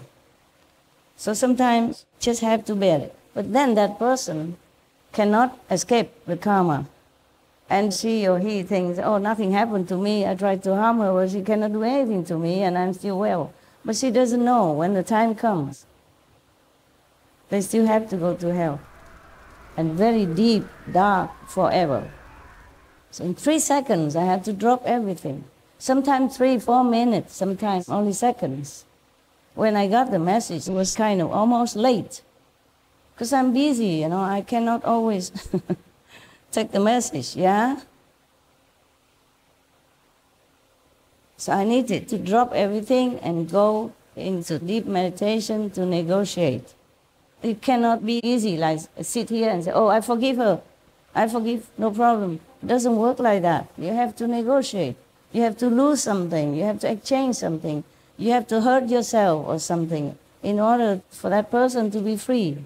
So sometimes just have to bear it. But then that person cannot escape the karma. And she or he thinks, oh, nothing happened to me. I tried to harm her, but she cannot do anything to me, and I'm still well. But she doesn't know when the time comes. They still have to go to hell. And very deep, dark, forever. So in three seconds, I have to drop everything. Sometimes three, four minutes, sometimes only seconds. When I got the message, it was kind of almost late. Because I'm busy, you know, I cannot always take the message, yeah? So I needed to drop everything and go into deep meditation to negotiate. It cannot be easy, like sit here and say, oh, I forgive her. I forgive, no problem. It doesn't work like that. You have to negotiate. You have to lose something. You have to exchange something. You have to hurt yourself or something in order for that person to be free.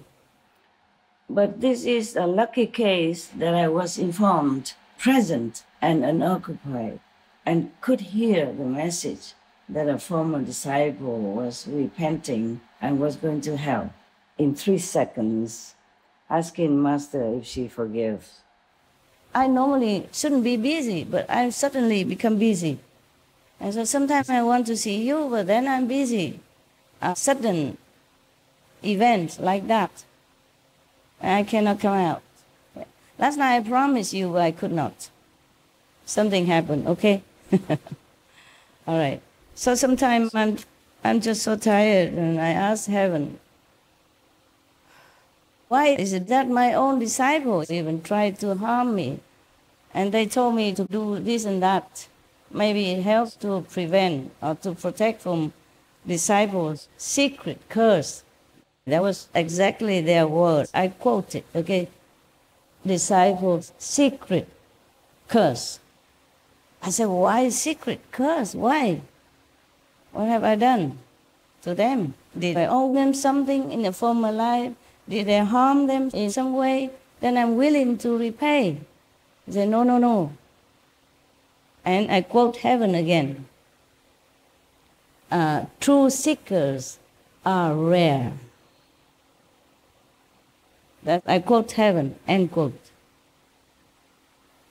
But this is a lucky case that I was informed, present, and unoccupied, and could hear the message that a former disciple was repenting and was going to hell in three seconds, asking Master if she forgives. I normally shouldn't be busy, but I suddenly become busy. And so sometimes I want to see you, but then I'm busy. A sudden event like that I cannot come out. Last night I promised you I could not. Something happened, okay? All right. So sometimes I'm, I'm just so tired and I ask heaven, why is it that my own disciples even tried to harm me? And they told me to do this and that. Maybe it helps to prevent or to protect from disciples' secret curse that was exactly their word. I quote it, okay? disciples secret curse. I said, why secret curse? Why? What have I done to them? Did I owe them something in a former life? Did I harm them in some way? Then I'm willing to repay. He said, no, no, no. And I quote heaven again. Uh, true seekers are rare. That I quote heaven, end quote.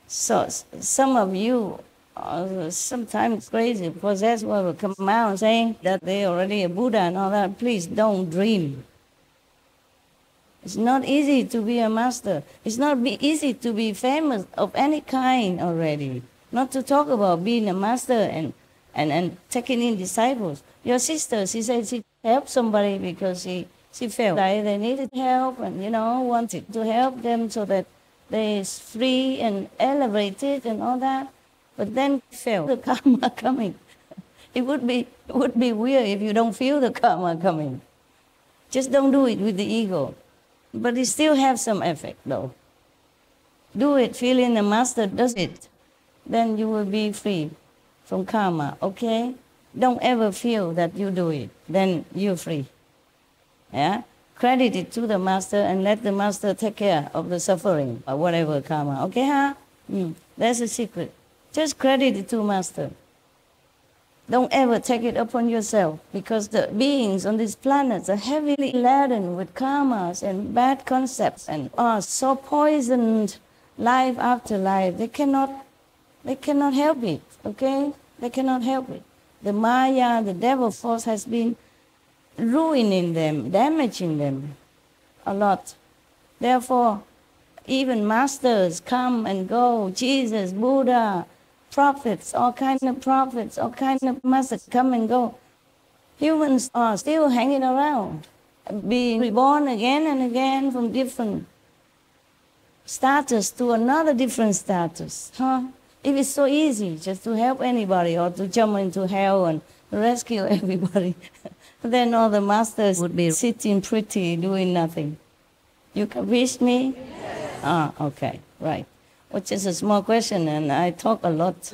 So some of you are sometimes crazy because possessed will come out saying that they already a Buddha and all that. Please don't dream. It's not easy to be a master. It's not be easy to be famous of any kind already. Not to talk about being a master and, and, and taking in disciples. Your sister, she said she helped somebody because she, she felt like they needed help and, you know, wanted to help them so that they is free and elevated and all that. But then felt the karma coming. It would be, it would be weird if you don't feel the karma coming. Just don't do it with the ego. But it still have some effect though. Do it feeling the master does it. Then you will be free from karma, okay? Don't ever feel that you do it. Then you're free. Yeah? Credit it to the master and let the master take care of the suffering or whatever karma. Okay, huh? Mm. That's a secret. Just credit it to master. Don't ever take it upon yourself because the beings on this planet are heavily laden with karmas and bad concepts and are so poisoned life after life. They cannot, they cannot help it, okay? They cannot help it. The Maya, the devil force has been ruining them, damaging them a lot. Therefore, even masters come and go, Jesus, Buddha, prophets, all kinds of prophets, all kinds of masters come and go. Humans are still hanging around, being reborn again and again from different status to another different status. Huh? If it's so easy just to help anybody or to jump into hell and rescue everybody, then all the masters would be sitting pretty, doing nothing. You can reach me? Ah, okay, right. Which is a small question, and I talk a lot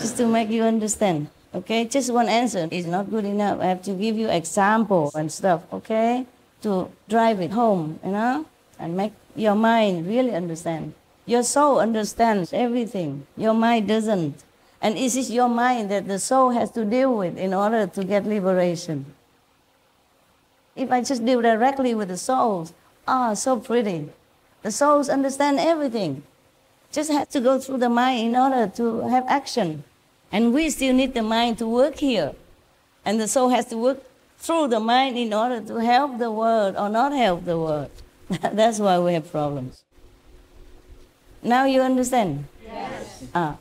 just to make you understand. Okay, just one answer is not good enough. I have to give you example and stuff. Okay, to drive it home, you know, and make your mind really understand. Your soul understands everything. Your mind doesn't, and it is your mind that the soul has to deal with in order to get liberation. If I just deal directly with the souls, ah, so pretty. The souls understand everything. Just have to go through the mind in order to have action. And we still need the mind to work here. And the soul has to work through the mind in order to help the world or not help the world. That's why we have problems. Now you understand? Yes. Ah.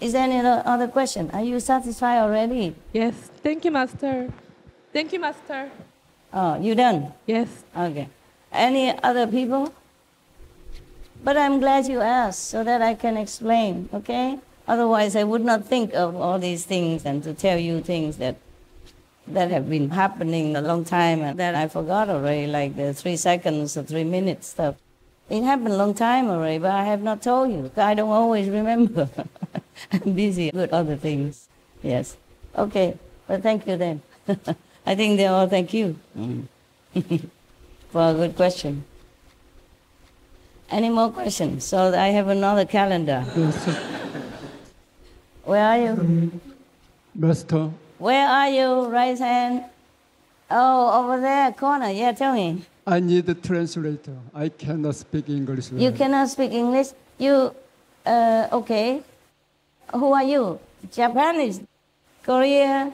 Is there any other other question? Are you satisfied already? Yes. Thank you, Master. Thank you, Master. Oh, you done? Yes. Okay. Any other people? But I'm glad you asked so that I can explain, okay? Otherwise, I would not think of all these things and to tell you things that that have been happening a long time and that I forgot already, like the three seconds or three minutes stuff. It happened a long time already, but I have not told you. I don't always remember. I'm busy with other things. Yes. Okay. Well, thank you then. I think they all thank you mm. for a good question. Any more questions? So I have another calendar. Where are you? Master, Where are you? Right hand. Oh, over there, corner. Yeah, tell me. I need a translator. I cannot speak English. You cannot speak English. You, uh, okay. Who are you? Japanese, Korea,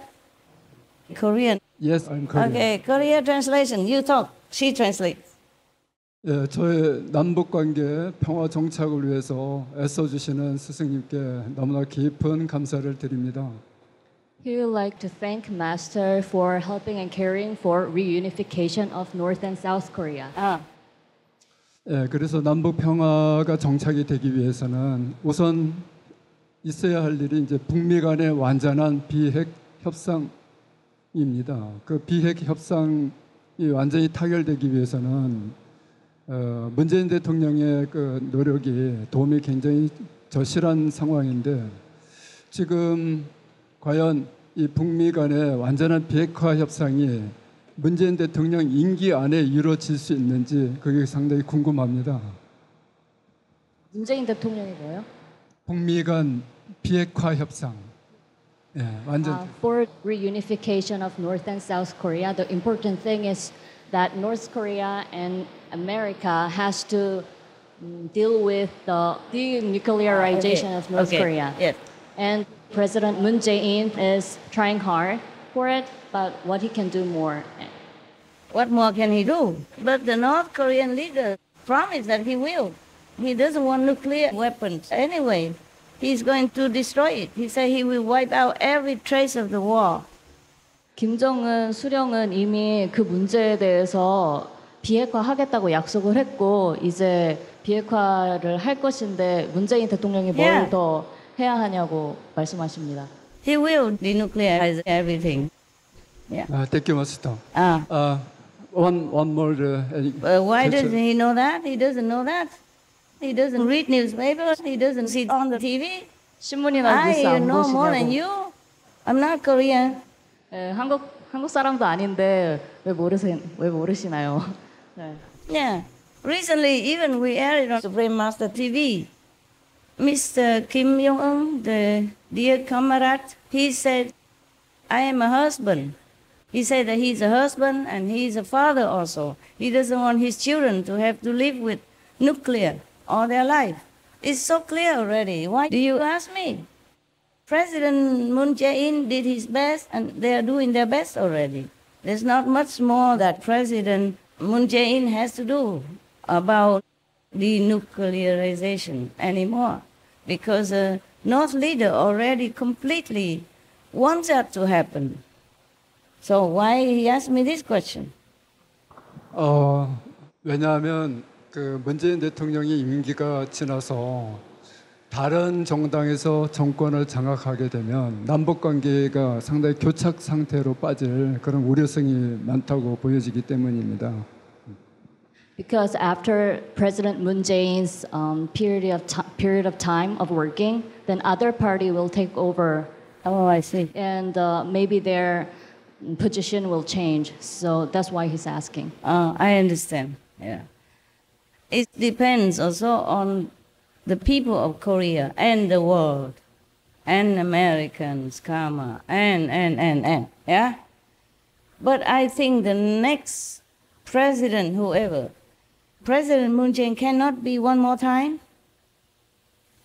Korean. Yes, I'm Korean. Okay, Korea translation. You talk. She translates. 예, 저의 남북 관계 평화 정착을 위해서 애써 주시는 스승님께 너무나 깊은 감사를 드립니다. We would like to thank Master for helping and caring for reunification of North and South Korea. 아, 예, 그래서 남북 평화가 정착이 되기 위해서는 우선 있어야 할 일이 이제 북미 간의 완전한 비핵 협상입니다. 그 비핵 협상이 완전히 타결되기 위해서는 어, 문재인 대통령의 그 노력이 도움이 굉장히 절실한 상황인데 지금 과연 이 북미 간의 완전한 비핵화 협상이 문재인 대통령 임기 안에 이루어질 수 있는지 그게 상당히 궁금합니다. 문재인 대통령이 뭐요? 북미 간 비핵화 협상. 예, 완전 Uh, for reunification of North and South Korea, the important thing is that North Korea and America has to mm, deal with the denuclearization Okay, of North okay, Korea. yes. And President Moon Jae-in is trying hard for it, but what he can do more. What more can he do? But the North Korean leader promised that he will. He doesn't want nuclear weapons anyway. He's going to destroy it. He said he will wipe out every trace of the war. 김정은 수령은 이미 그 문제에 대해서 비핵화 하겠다고 약속을 했고 이제 비핵화를 할 것인데 문재인 대통령이 뭘. 더 해야 하냐고 말씀하십니다. He will denuclearize everything. Yeah. 아, thank you, Master. Ah. 아, one one more. Uh, Uh, why doesn't he know that? He doesn't know that. He doesn't read newspapers. He doesn't see on the TV. 신문이나 뉴스 I 안 know more than 보시냐고. you. I'm not Korean. 예, 한국 한국 사람도 아닌데 왜 모르시 왜 모르시나요? 네. Yeah. Recently, even we aired it on Supreme Master TV. Mr. Kim Jong Un, the dear comrade, he said, I am a husband. He said that he's a husband and he's a father also. He doesn't want his children to have to live with nuclear all their life. It's so clear already. Why do you ask me? President Moon Jae-in did his best and they are doing their best already. There's not much more that President Moon Jae-in has to do about denuclearization anymore because the North leader already completely wants that to happen. So why he asked me this question? 어, 왜냐하면 그 문재인 대통령이 임기가 지나서 다른 정당에서 정권을 장악하게 되면 남북 관계가 상당히 교착 상태로 빠질 그런 우려성이 많다고 보여지기 때문입니다. Because after President Moon Jae-in's um, period of period of time of working, then other party will take over. Oh, I see. And uh, maybe their position will change. So that's why he's asking. Uh, I understand. Yeah. It depends also on the people of Korea and the world and Americans, karma, and, and, and, and. Yeah? But I think the next president, whoever, President Moon Jae-in cannot be one more time?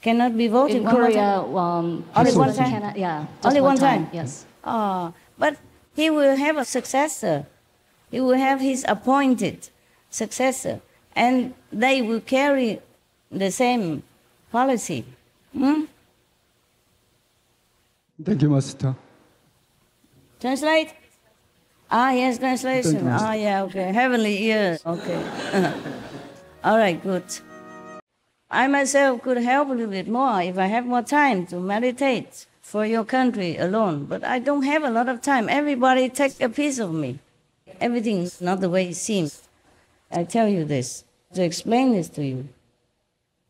Cannot be voted In one more Korea, time? um, Only one time? cannot- yeah, Only one one time? time, yes. Ah, but he will have a successor. He will have his appointed successor, and they will carry the same policy. Hmm? Thank you, Master. Translate? Ah, yes, translation. You, Ah, yeah, okay. Heavenly ears. Okay. All right, good. I myself could help a little bit more if I have more time to meditate for your country alone, but I don't have a lot of time. Everybody take a piece of me. Everything's not the way it seems. I tell you this to explain this to you.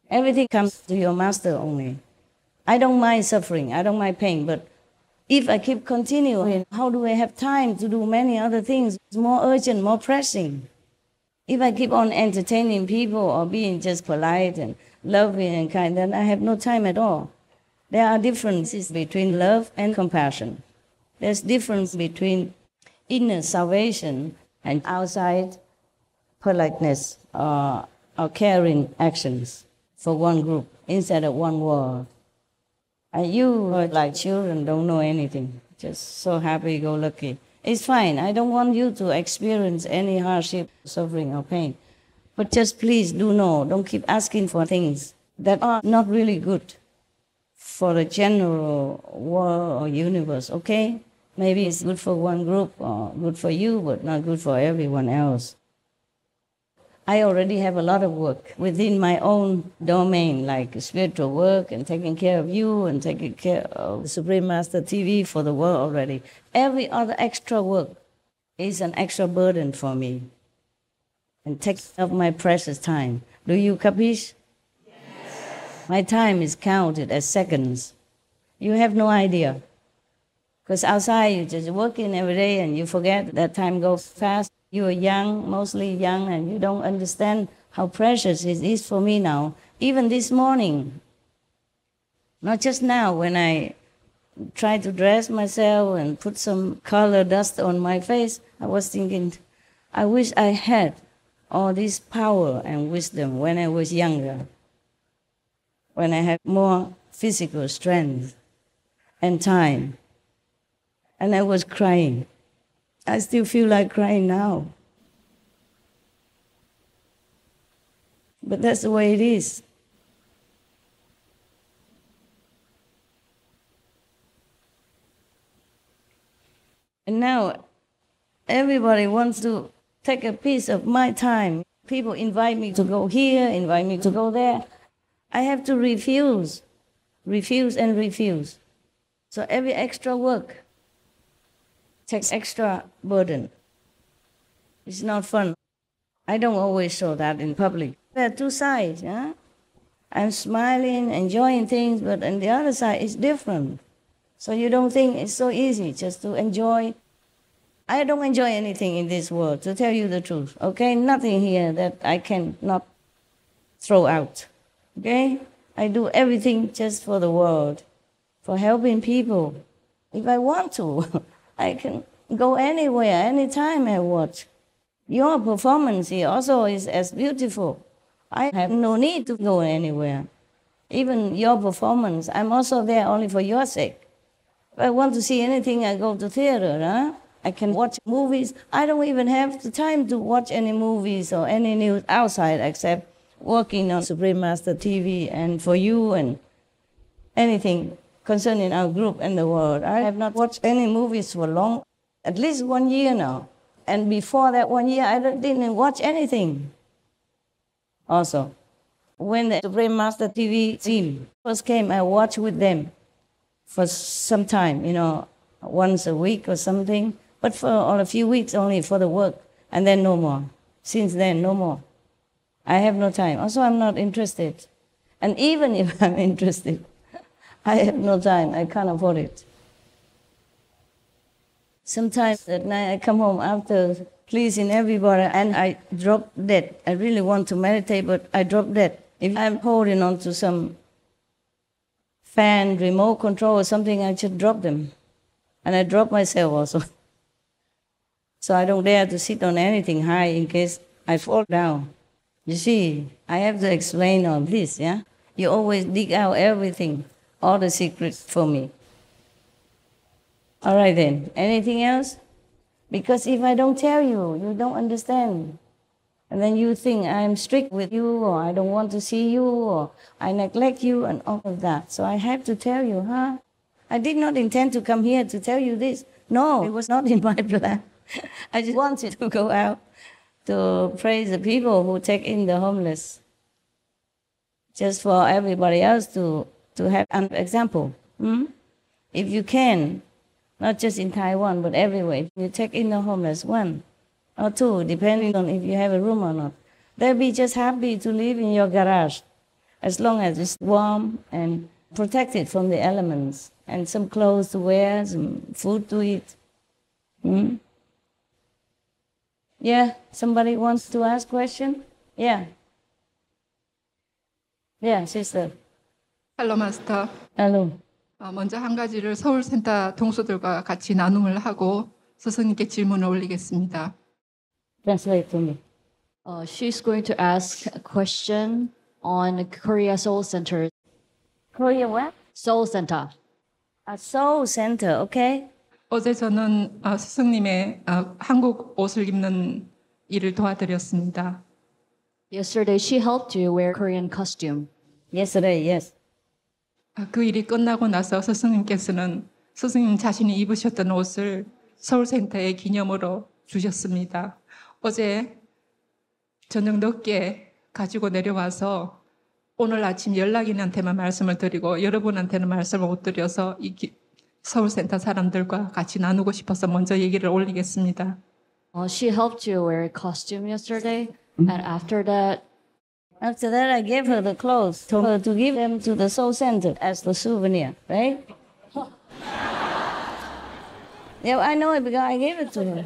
Everything comes to your master only. I don't mind suffering, I don't mind pain, but if I keep continuing, how do I have time to do many other things? It's more urgent, more pressing. If I keep on entertaining people or being just polite and loving and kind, then I have no time at all. There are differences between love and compassion. There's difference between inner salvation and outside politeness or, or caring actions for one group instead of one world. And you are like children, don't know anything, just so happy go lucky. It's fine. I don't want you to experience any hardship, suffering, or pain. But just please do know, don't keep asking for things that are not really good for the general world or universe, okay? Maybe it's good for one group or good for you, but not good for everyone else. I already have a lot of work within my own domain, like spiritual work and taking care of you and taking care of the Supreme Master TV for the world already. Every other extra work is an extra burden for me. and takes up my precious time. Do you capiche? My time is counted as seconds. You have no idea. Because outside you're just working every day and you forget that time goes fast. You are young, mostly young, and you don't understand how precious it is for me now. Even this morning, not just now when I try to dress myself and put some color dust on my face, I was thinking, I wish I had all this power and wisdom when I was younger, when I had more physical strength and time. And I was crying. I still feel like crying now. But that's the way it is. And now everybody wants to take a piece of my time. People invite me to go here, invite me to go there. I have to refuse, refuse, and refuse. So every extra work takes extra burden. It's not fun. I don't always show that in public. There are two sides. Yeah? I'm smiling, enjoying things, but on the other side, it's different. So you don't think it's so easy just to enjoy. I don't enjoy anything in this world, to tell you the truth. Okay, nothing here that I can not throw out. Okay, I do everything just for the world, for helping people. If I want to, I can go anywhere, anytime I want. Your performance here also is as beautiful. I have no need to go anywhere. Even your performance, I'm also there only for your sake. If I want to see anything, I go to theater. Huh? I can watch movies. I don't even have the time to watch any movies or any news outside except working on Supreme Master TV and for you and anything concerning our group and the world. I have not watched any movies for long, at least one year now. And before that one year, I didn't watch anything. Also, when the Supreme Master TV team first came, I watched with them for some time, you know, once a week or something, but for all a few weeks only for the work, and then no more. Since then, no more. I have no time. Also, I'm not interested. And even if I'm interested, I have no time. I can't afford it. Sometimes at night I come home after pleasing everybody and I drop dead. I really want to meditate, but I drop dead. If I'm holding on to some fan, remote control, or something, I just drop them. And I drop myself also. So I don't dare to sit on anything high in case I fall down. You see, I have to explain all this, yeah? You always dig out everything, all the secrets for me. All right then, anything else? Because if I don't tell you, you don't understand. And then you think I'm strict with you, or I don't want to see you, or I neglect you, and all of that. So I have to tell you, huh? I did not intend to come here to tell you this. No, it was not in my plan. I just wanted to go out to praise the people who take in the homeless, just for everybody else to, to have an example. Hmm? If you can, not just in Taiwan, but everywhere, you take in the homeless one or two, depending on if you have a room or not. They'll be just happy to live in your garage as long as it's warm and protected from the elements and some clothes to wear, some food to eat. Hmm? Yeah, somebody wants to ask question? Yeah. Yeah, sister. 할로 마스터. Hello. 어, 먼저 한 가지를 서울센터 동수들과 같이 나눔을 하고 스승님께 질문을 올리겠습니다. Translate to me. Uh, she's going to ask a question on Korea Soul Center. Korea what? Soul Center. A soul center, okay? 어제 저는 어, 스승님의 어, 한국 옷을 입는 일을 도와드렸습니다. Yesterday, she helped you wear Korean costume. Yesterday, yes. 아, 그 일이 끝나고 나서 스승님께서는 스승님 자신이 입으셨던 옷을 서울센터의 기념으로 주셨습니다. 어제 저녁 늦게 가지고 내려와서 오늘 아침 연락인한테만 말씀을 드리고 여러분한테는 말씀을 못 드려서 이 기, 서울센터 사람들과 같이 나누고 싶어서 먼저 얘기를 올리겠습니다. Uh, she helped you wear a costume yesterday, And after that, After that, I gave her the clothes, told her to give them to the soul center as the souvenir, right? yeah, I know it because I gave it to her.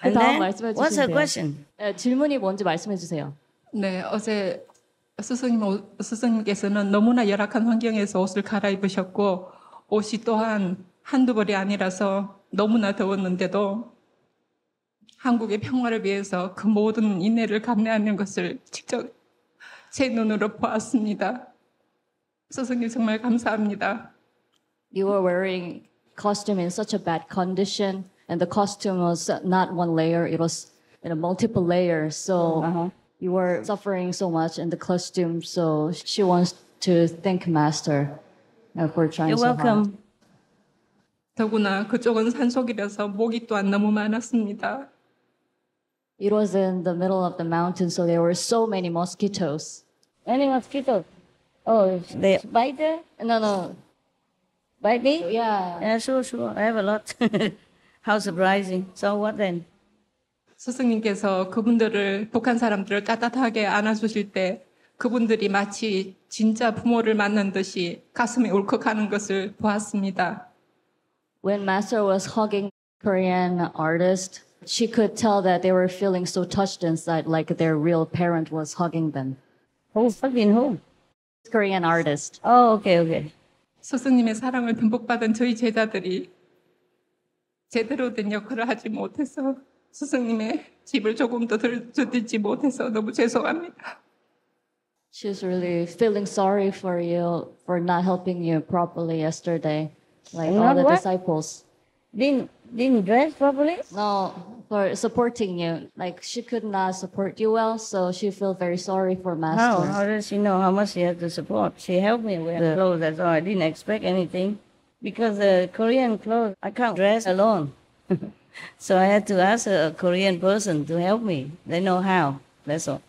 그 And 다음 then, 말씀해 what's her 주시면 돼요. question? 네, 질문이 뭔지 말씀해 주세요. 네, 어제 스승님, 옷- 스승님께서는 너무나 열악한 환경에서 옷을 갈아입으셨고 옷이 또한 한두 벌이 아니라서 너무나 더웠는데도 한국의 평화를 위해서 그 모든 인내를 감내하는 것을 직접 제 눈으로 보았습니다. 스승님 정말 감사합니다. You were wearing costume in such a bad condition, and the costume was not one layer; it was in a multiple layers. So you were suffering so much in the costume. So she wants to thank Master uh, for trying You're so hard. welcome. 더구나 그쪽은 산속이라서 모기 또한 너무 많았습니다. It was in the middle of the mountain, so there were so many mosquitoes. Any mosquitoes? Oh, they bite her? No, no. Bite me? Yeah. Yeah, sure, sure. I have a lot. How surprising. So what then? 스승님께서 그분들을 북한 사람들을 따뜻하게 안아주실 때 그분들이 마치 진짜 부모를 만난 듯이 가슴이 울컥하는 것을 보았습니다. When Master was hugging Korean artist, she could tell that they were feeling so touched inside, like their real parent was hugging them. Who's hugging who? Korean artist. Oh, okay, okay. 스승님의 사랑을 듬뿍 받은 저희 제자들이 제대로 된 역할을 하지 못해서 스승님의 집을 조금 더 들지 못해서 너무 죄송합니다. She's really feeling sorry for you for not helping you properly yesterday, like all Not the what? disciples. Didn't didn't dress properly? No, for supporting you. Like she could not support you well, so she feel very sorry for How? Master. How does she know how much she had to support? She helped me with the clothes, that's all. I didn't expect anything. Because the Korean clothes, I can't dress alone. so I had to ask a Korean person to help me. They know how. That's all.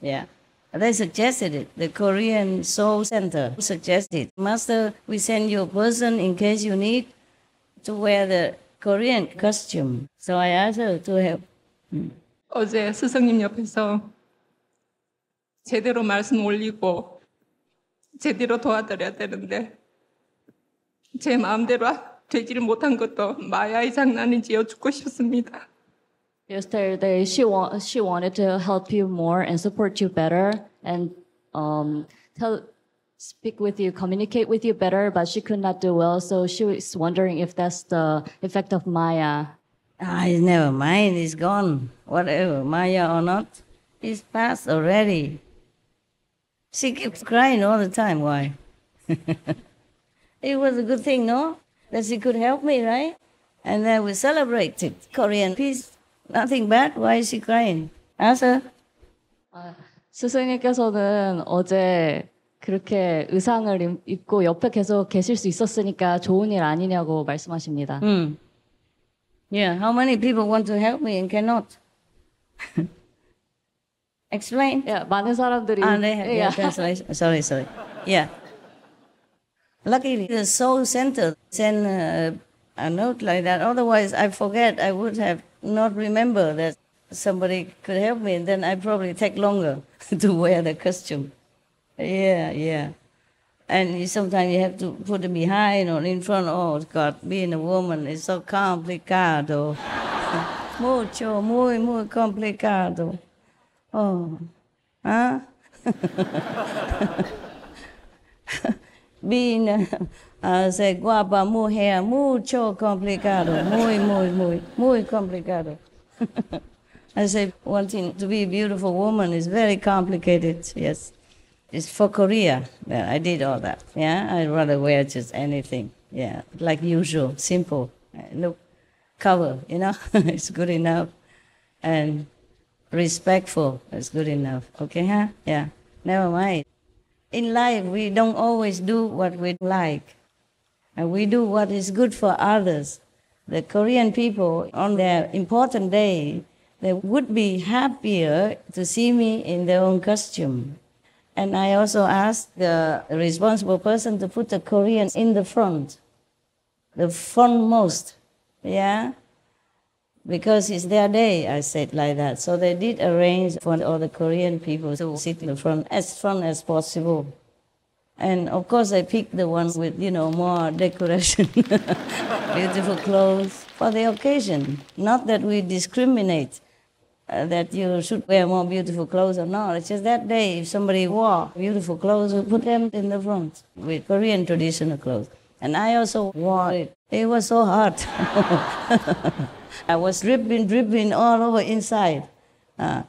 Yeah. They suggested it. The Korean Seoul Center suggested, Master, we send you a person in case you need to wear the Korean costume. So I asked her to help. 어제 스승님 옆에서 제대로 말씀 올리고 제대로 도와드려야 되는데 제 마음대로 되지를 못한 것도 마야의 장난인지여 죽고 싶습니다. Yesterday, she wa- she wanted to help you more and support you better and um, tell, speak with you, communicate with you better, but she could not do well. So she was wondering if that's the effect of Maya. Ah, it's never mind. It's gone. Whatever, Maya or not, it's past already. She keeps crying all the time. Why? it was a good thing, no? That she could help me, right? And then we celebrated Korean peace. Nothing bad. Why is she crying? Ask her. 스승님께서는 어제 그렇게 의상을 입고 옆에 계속 계실 수 있었으니까 좋은 일 아니냐고 말씀하십니다. 음. Yeah, how many people want to help me and cannot? Explain. Yeah, 많은 사람들이. Ah, yeah. translation. Sorry, sorry. Yeah. Luckily, the Seoul center sent uh, a note like that. Otherwise, I forget. I would have not remember that somebody could help me, and then I probably take longer to wear the costume. Yeah, yeah. And you, sometimes you have to put it behind or in front. Oh God, being a woman is so complicado. Mucho, muy, muy complicado. Oh, huh? Being uh, uh, say guapa mujer, mucho complicado, muy, muy, muy, muy complicado. I say wanting to be a beautiful woman is very complicated. Yes, it's for Korea. I did all that. Yeah, I'd rather wear just anything. Yeah, like usual, simple. Uh, Look, cover. You know, it's good enough, and respectful. it's good enough. Okay, huh? Yeah. Never mind. In life, we don't always do what we like, and we do what is good for others. The Korean people, on their important day, they would be happier to see me in their own costume. And I also asked the responsible person to put the Koreans in the front, the frontmost, yeah? because it's their day, I said like that. So they did arrange for all the Korean people to sit in the front, as front as possible. And of course, I picked the ones with, you know, more decoration, beautiful clothes for the occasion. Not that we discriminate uh, that you should wear more beautiful clothes or not. It's just that day, if somebody wore beautiful clothes, we put them in the front with Korean traditional clothes. And I also wore it. It was so hot. I was dripping, dripping all over inside. Uh,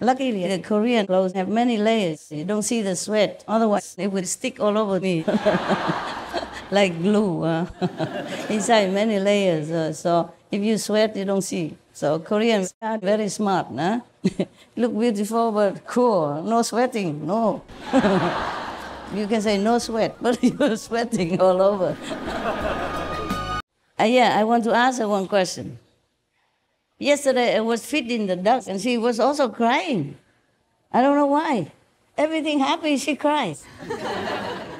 luckily, the Korean clothes have many layers. You don't see the sweat. Otherwise, it would stick all over me like glue. Uh, inside many layers. Uh, so if you sweat, you don't see. So Koreans are very smart. Huh? Look beautiful, but cool. No sweating. No. you can say no sweat, but you're sweating all over. Uh, yeah, I want to answer one question. Yesterday I was feeding the duck and she was also crying. I don't know why. Everything happy, she cries.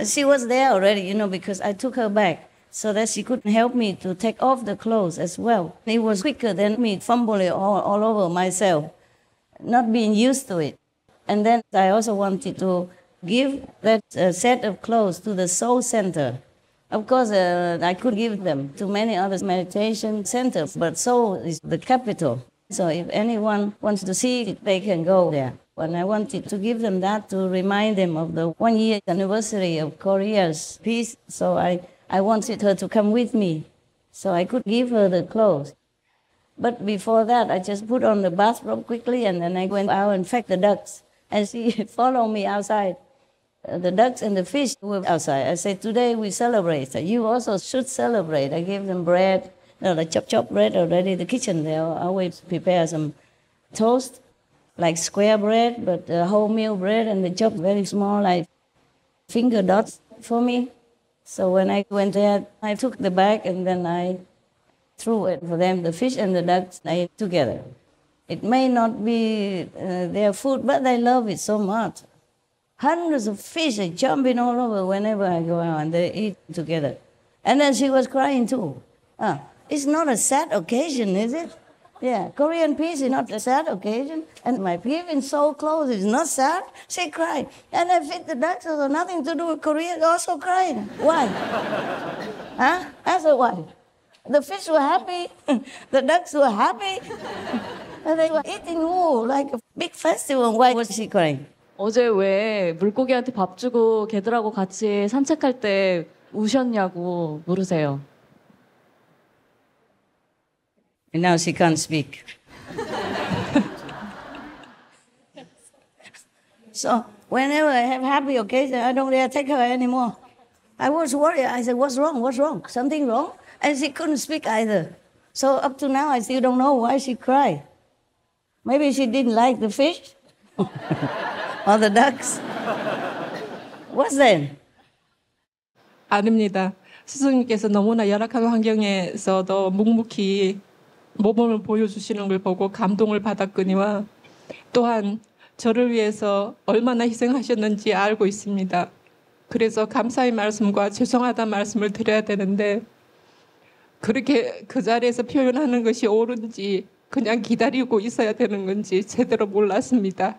she was there already, you know, because I took her back so that she could help me to take off the clothes as well. It was quicker than me fumbling all, all over myself, not being used to it. And then I also wanted to give that uh, set of clothes to the Seoul Center of course, uh, I could give them to many other meditation centers, but Seoul is the capital. So if anyone wants to see it, they can go there. And I wanted to give them that to remind them of the one year anniversary of Korea's peace. So I, I wanted her to come with me so I could give her the clothes. But before that, I just put on the bathrobe quickly and then I went out and fed the ducks. And she followed me outside. Uh, the ducks and the fish were outside. I said, today we celebrate. You also should celebrate. I gave them bread, you know, the chop chop bread already. in The kitchen, they always prepare some toast, like square bread, but uh, wholemeal bread, and the chop very small, like finger dots for me. So when I went there, I took the bag and then I threw it for them. The fish and the ducks, I ate together. It may not be uh, their food, but they love it so much. Hundreds of fish are jumping all over whenever I go out and they eat together. And then she was crying too. Ah, it's not a sad occasion, is it? Yeah, Korean peace is not a sad occasion. And my giving soul clothes is not sad. She cried. And I fit the ducks, so nothing to do with Korea, also crying. Why? huh? Answer why? The fish were happy, the ducks were happy, and they were eating wool like a big festival. Why was she crying? 어제 왜 물고기한테 밥 주고 개들하고 같이 산책할 때 우셨냐고 물으세요. And now she can't speak. so whenever I have happy occasion, I don't dare take her anymore. I was worried. I said, "What's wrong? What's wrong? Something wrong?" And she couldn't speak either. So up to now, I still don't know why she cried. Maybe she didn't like the fish. or the ducks? What's that? 아닙니다. 스승님께서 너무나 열악한 환경에서도 묵묵히 모범을 보여주시는 걸 보고 감동을 받았거니와 또한 저를 위해서 얼마나 희생하셨는지 알고 있습니다. 그래서 감사의 말씀과 죄송하다 말씀을 드려야 되는데 그렇게 그 자리에서 표현하는 것이 옳은지 그냥 기다리고 있어야 되는 건지 제대로 몰랐습니다.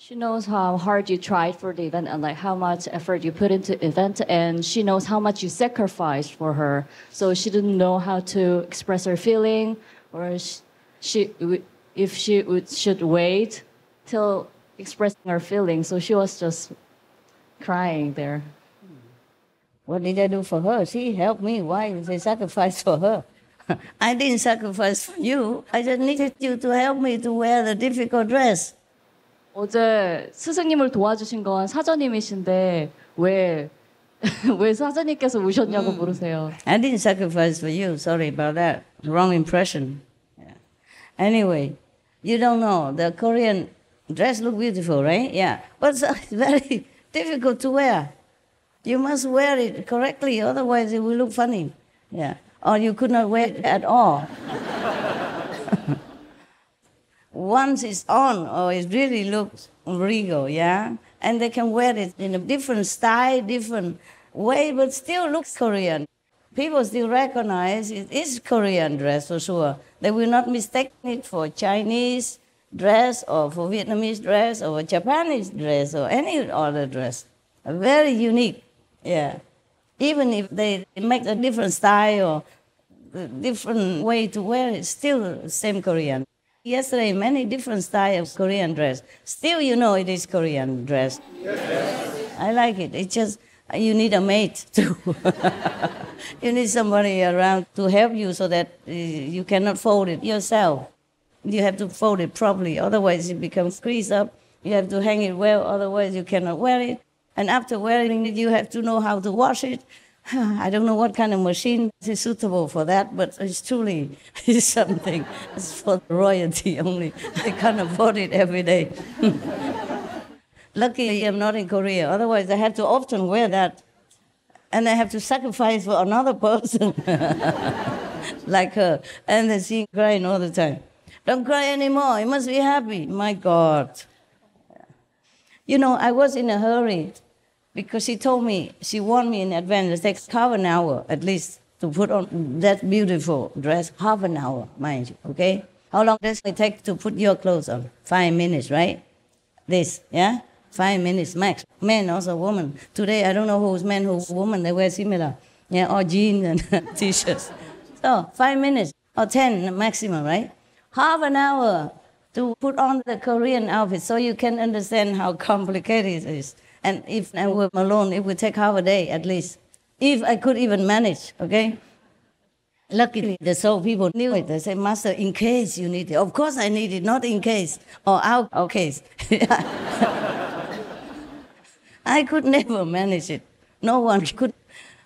She knows how hard you tried for the event and like how much effort you put into event and she knows how much you sacrificed for her. So she didn't know how to express her feeling or she, if she would, should wait till expressing her feeling. So she was just crying there. What did I do for her? She helped me. Why did I sacrifice for her? I didn't sacrifice for you. I just needed you to help me to wear the difficult dress. 어제 스승님을 도와주신 건 사장님이신데 왜, 왜 사장님께서 우셨냐고 물으세요. I didn't sacrifice for you. Sorry about that. Wrong impression. Yeah. Anyway, you don't know. The Korean dress look beautiful, right? Yeah. But it's very difficult to wear. You must wear it correctly, otherwise it will look funny. Yeah. Or you could not wear it at all. once it's on, or it really looks regal, yeah? And they can wear it in a different style, different way, but still looks Korean. people still recognize it is Korean dress for sure. They will not mistake it for Chinese dress or for Vietnamese dress or Japanese dress or any other dress. Very unique, yeah. Even if they make a different style or different way to wear it, still same Korean. Yesterday, many different styles of Korean dress. Still, you know it is Korean dress. Yes. I like it. It's just you need a mate too. you need somebody around to help you so that uh, you cannot fold it yourself. You have to fold it properly, otherwise it becomes creased up. You have to hang it well, otherwise you cannot wear it. And after wearing it, you have to know how to wash it. I don't know what kind of machine is suitable for that, but it's truly it's something. It's for royalty only. I can't afford it every day. Luckily, I'm not in Korea. Otherwise, I have to often wear that, and I have to sacrifice for another person, like her. And then she crying all the time. Don't cry anymore. You must be happy. My God. You know, I was in a hurry because she told me, she warned me in advance, it takes half an hour at least to put on that beautiful dress. Half an hour, mind you, okay? How long does it take to put your clothes on? Five minutes, right? This, yeah? Five minutes max. Men, also woman. Today, I don't know who's man, who's woman, they wear similar. Yeah, or jeans and t-shirts. So, five minutes or ten maximum, right? Half an hour to put on the Korean outfit so you can understand how complicated it is. And if I were alone, it would take half a day at least. If I could even manage, okay? Luckily, the Seoul people knew it. They said, Master, in case you need it. Of course I need it, not in case or out of case. I could never manage it. No one could.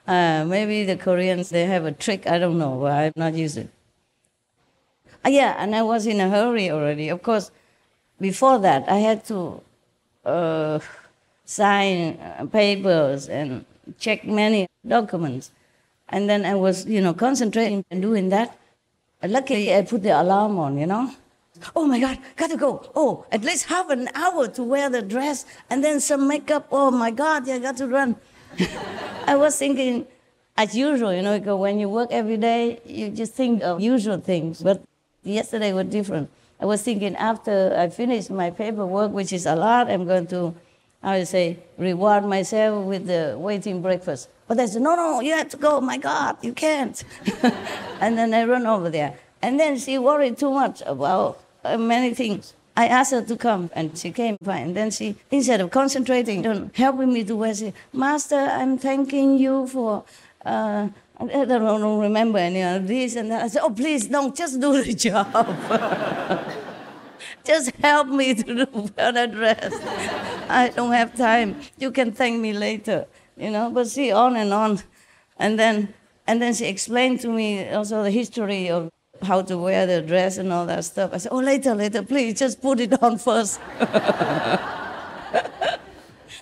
Uh, maybe the Koreans, they have a trick. I don't know. I've not used it. Uh, yeah, and I was in a hurry already. Of course, before that, I had to uh, sign uh, papers and check many documents. And then I was, you know, concentrating and doing that. Luckily, I put the alarm on, you know. Oh my God, gotta go. Oh, at least half an hour to wear the dress and then some makeup. Oh my God, I got to run. I was thinking, as usual, you know, because when you work every day, you just think of usual things. But yesterday was different. I was thinking after I finish my paperwork, which is a lot, I'm going to, I would say, reward myself with the waiting breakfast. But they said, no, no, you have to go. My God, you can't. and then I run over there. And then she worried too much about uh, many things. I asked her to come, and she came fine. And then she, instead of concentrating on helping me to wear, she, Master, I'm thanking you for. Uh, I don't remember any of this and. I said, Oh, please, don't just do the job. just help me to do the dress. I don't have time. You can thank me later, you know. But see, on and on, and then and then she explained to me also the history of how to wear the dress and all that stuff. I said, oh, later, later, please, just put it on first.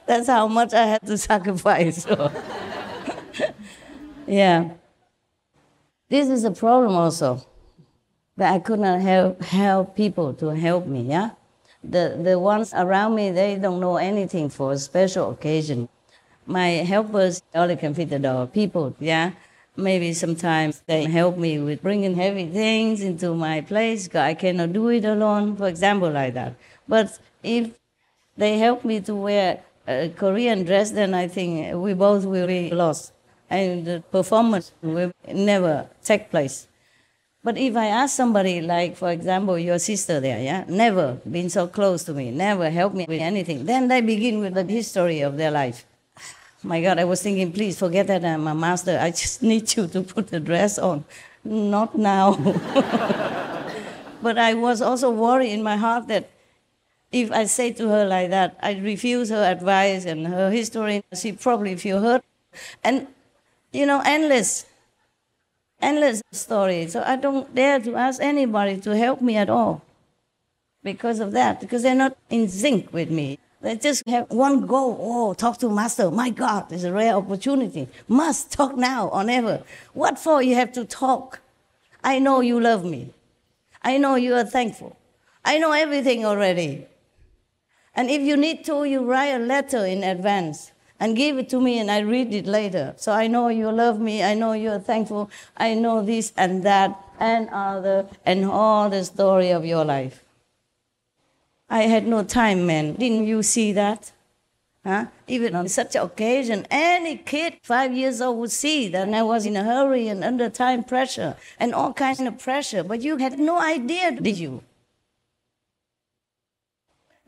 That's how much I had to sacrifice. yeah. This is a problem also. That I could not help, help people to help me, yeah? The, the ones around me, they don't know anything for a special occasion. My helpers only can fit the door. People, yeah? Maybe sometimes they help me with bringing heavy things into my place. I cannot do it alone, for example, like that. But if they help me to wear a Korean dress, then I think we both will be lost. And the performance will never take place. But if I ask somebody, like, for example, your sister there, yeah, never been so close to me, never helped me with anything, then they begin with the history of their life my God, I was thinking, please forget that I'm a master. I just need you to put the dress on. Not now. but I was also worried in my heart that if I say to her like that, I refuse her advice and her history, she probably feel hurt. And, you know, endless, endless story. So I don't dare to ask anybody to help me at all because of that, because they're not in sync with me. They just have one goal. Oh, talk to master. My God, it's a rare opportunity. Must talk now or never. What for you have to talk? I know you love me. I know you are thankful. I know everything already. And if you need to, you write a letter in advance and give it to me and I read it later. So I know you love me, I know you're thankful, I know this and that and other and all the story of your life. I had no time, man. Didn't you see that? Huh? Even on such occasion, any kid five years old would see that I was in a hurry and under time pressure and all kinds of pressure. But you had no idea, did you?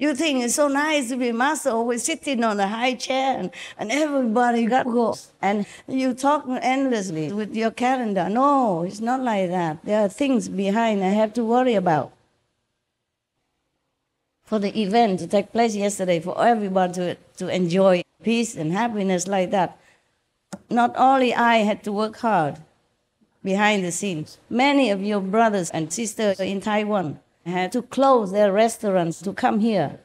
You think it's so nice to be master, always sitting on a high chair and, and everybody got to go. And you talk endlessly with your calendar. No, it's not like that. There are things behind I have to worry about. For the event to take place yesterday, for everybody to, to enjoy peace and happiness like that. Not only I had to work hard behind the scenes, many of your brothers and sisters in Taiwan had to close their restaurants to come here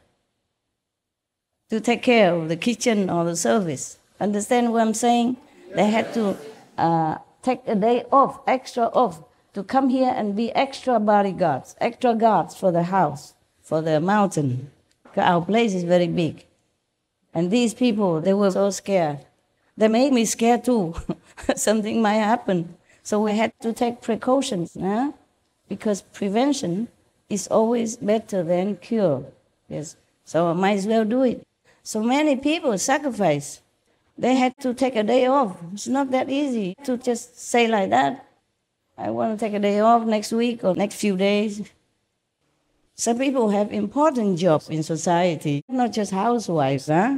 to take care of the kitchen or the service. Understand what I'm saying? They had to uh, take a day off, extra off, to come here and be extra bodyguards, extra guards for the house, for the mountain. Our place is very big. And these people, they were so scared. They made me scared too. Something might happen. So we had to take precautions, because prevention is always better than cure. Yes. So I might as well do it. So many people sacrifice. They had to take a day off. It's not that easy to just say like that. I want to take a day off next week or next few days. Some people have important jobs in society, not just housewives, huh?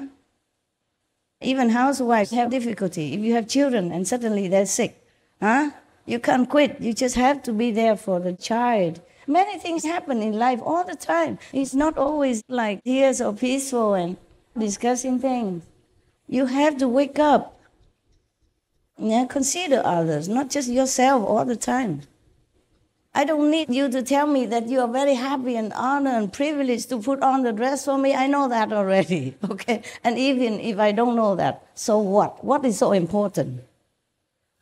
Even housewives have difficulty. If you have children and suddenly they're sick, huh? You can't quit. You just have to be there for the child. Many things happen in life all the time. It's not always like tears or peaceful and discussing things. You have to wake up. Yeah, consider others, not just yourself all the time. I don't need you to tell me that you are very happy and honored and privileged to put on the dress for me. I know that already, okay? And even if I don't know that, so what? What is so important?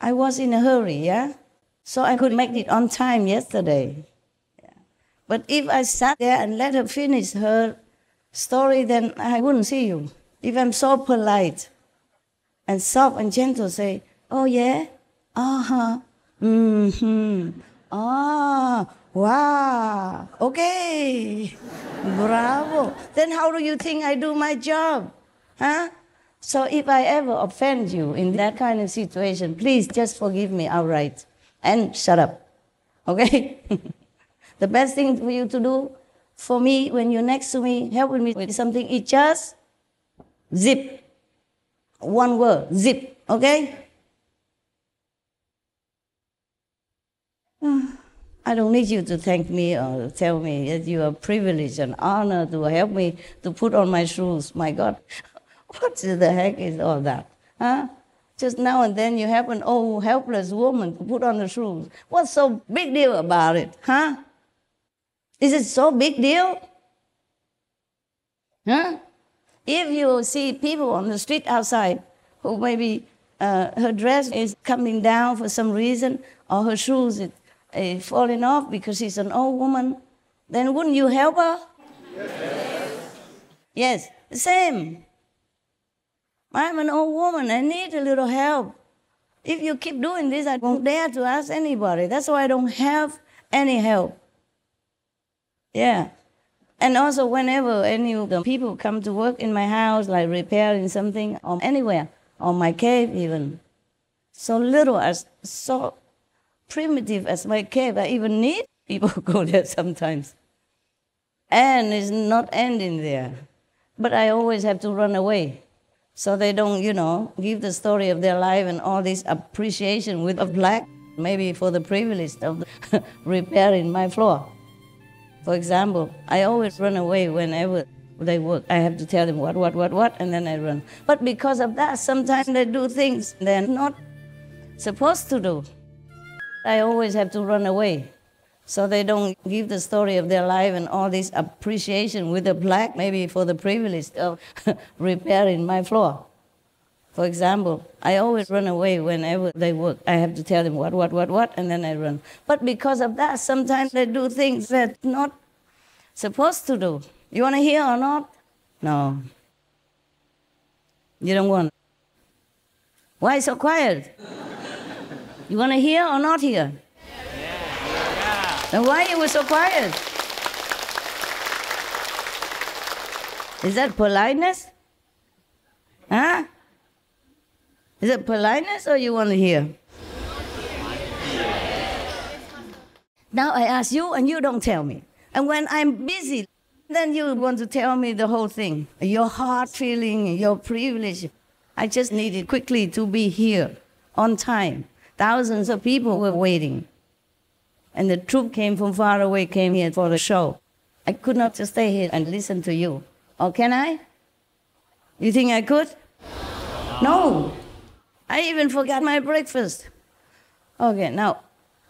I was in a hurry, yeah? So I could make it on time yesterday. But if I sat there and let her finish her story, then I wouldn't see you. If I'm so polite and soft and gentle, say, oh yeah, uh-huh, mm-hmm, ah, wow, okay, bravo. Then how do you think I do my job? Huh? So if I ever offend you in that kind of situation, please just forgive me outright and shut up. Okay? the best thing for you to do for me when you're next to me, helping me with something, it just zip. One word, zip. Okay? I don't need you to thank me or tell me that you are privileged and honored to help me to put on my shoes. My God, what the heck is all that? Huh? Just now and then you help an old helpless woman to put on the shoes. What's so big deal about it? Huh? Is it so big deal? Huh? If you see people on the street outside who maybe uh, her dress is coming down for some reason or her shoes is uh, falling off because she's an old woman, then wouldn't you help her? Yes. Yes, the same. I'm an old woman. I need a little help. If you keep doing this, I won't dare to ask anybody. That's why I don't have any help. Yeah. And also, whenever any of the people come to work in my house, like repairing something or anywhere, or my cave even, so little as so primitive as my cave, I even need people go there sometimes. And it's not ending there. But I always have to run away. So they don't, you know, give the story of their life and all this appreciation with a black, maybe for the privilege of repairing my floor. For example, I always run away whenever they work. I have to tell them what, what, what, what, and then I run. But because of that, sometimes they do things they're not supposed to do. I always have to run away. So they don't give the story of their life and all this appreciation with the plaque, maybe for the privilege of repairing my floor. For example, I always run away whenever they work. I have to tell them what, what, what, what, and then I run. But because of that, sometimes they do things that not supposed to do. You want to hear or not? No. You don't want. Why so quiet? You want to hear or not hear? Then why you were so quiet? Is that politeness? Huh? Is it politeness or you want to hear? Now I ask you and you don't tell me. And when I'm busy, then you want to tell me the whole thing. Your heart feeling, your privilege. I just needed quickly to be here on time. Thousands of people were waiting. And the troop came from far away, came here for the show. I could not just stay here and listen to you. Or can I? You think I could? No. I even forgot my breakfast. Okay, now,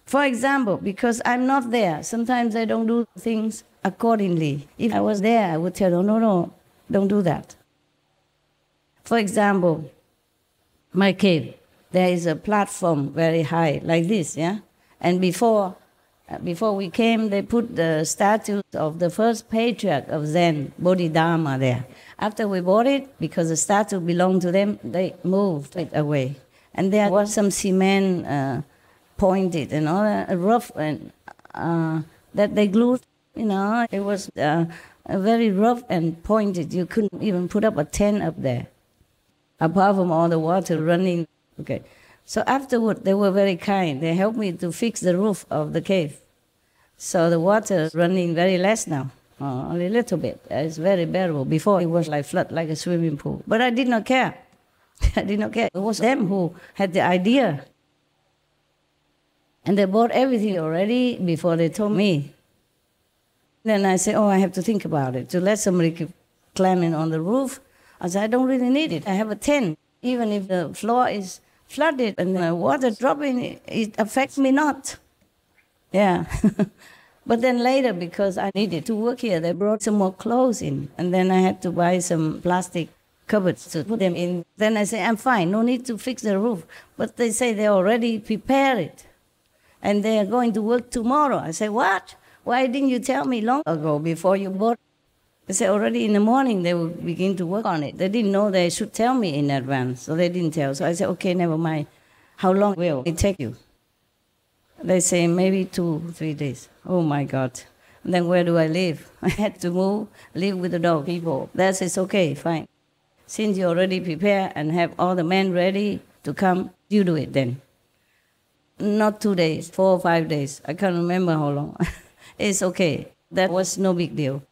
for example, because I'm not there, sometimes I don't do things accordingly. If I was there, I would tell, no, no, no, don't do that. For example, my cave, there is a platform very high, like this, yeah? And before, before we came, they put the statue of the first patriarch of Zen, Bodhidharma, there. After we bought it, because the statue belonged to them, they moved it away. And there was some cement uh, pointed and all that, rough, and uh, that they glued, you know, it was uh, very rough and pointed. You couldn't even put up a tent up there, apart from all the water running. Okay. So afterward, they were very kind. They helped me to fix the roof of the cave. So the water is running very less now. Uh, only a little bit. It's very bearable. Before it was like flood, like a swimming pool. But I did not care. I did not care. It was them who had the idea. And they bought everything already before they told me. Then I said, oh, I have to think about it. To let somebody keep climbing on the roof. I said, I don't really need it. I have a tent. Even if the floor is flooded and the water dropping, it, it affects me not. Yeah. But then later, because I needed to work here, they brought some more clothes in. And then I had to buy some plastic cupboards to put them in. Then I say, I'm fine, no need to fix the roof. But they say they already prepared it. And they are going to work tomorrow. I say, what? Why didn't you tell me long ago before you bought? They say already in the morning they will begin to work on it. They didn't know they should tell me in advance, so they didn't tell. So I said, okay, never mind. How long will it take you? They say maybe two, three days. Oh my God. And then where do I live? I had to move, live with the dog people. That is okay, fine. Since you already prepare and have all the men ready to come, you do it then. Not two days, four or five days. I can't remember how long. it's okay. That was no big deal.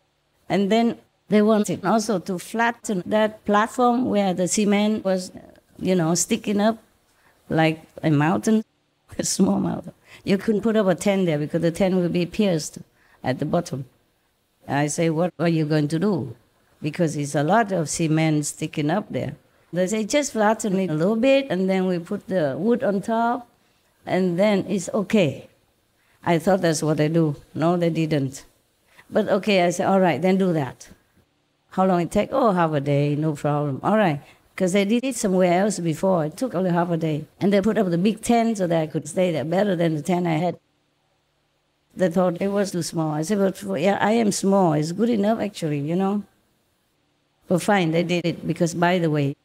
And then they wanted also to flatten that platform where the cement was, you know, sticking up like a mountain, a small mountain. You couldn't put up a tent there because the tent would be pierced at the bottom. I say, what are you going to do? Because it's a lot of cement sticking up there. They say, just flatten it a little bit, and then we put the wood on top, and then it's okay. I thought that's what they do. No, they didn't. But okay, I said, all right, then do that. How long it take? Oh, half a day, no problem. All right because they did it somewhere else before. It took only half a day. And they put up the big tent so that I could stay there better than the tent I had. They thought it was too small. I said, but yeah, I am small. It's good enough, actually, you know. But fine, they did it because, by the way,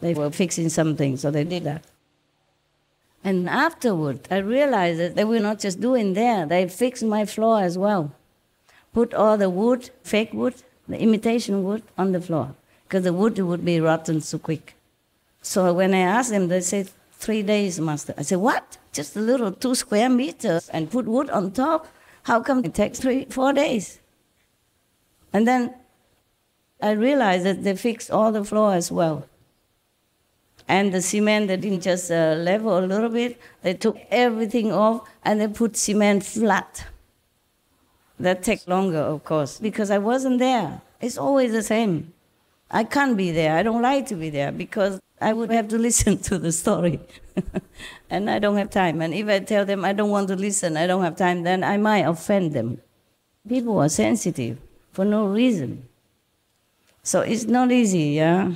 they were fixing something, so they did that. And afterward, I realized that they were not just doing there, they fixed my floor as well. Put all the wood, fake wood, the imitation wood, on the floor because the wood would be rotten so quick. So when I asked them, they said, three days, master. I said, what? Just a little two square meters and put wood on top? How come it takes three, four days? And then I realized that they fixed all the floor as well. And the cement, they didn't just uh, level a little bit, they took everything off and they put cement flat. That takes longer, of course, because I wasn't there. It's always the same. I can't be there. I don't like to be there because I would have to listen to the story. and I don't have time. And if I tell them I don't want to listen, I don't have time, then I might offend them. People are sensitive for no reason. So it's not easy, yeah?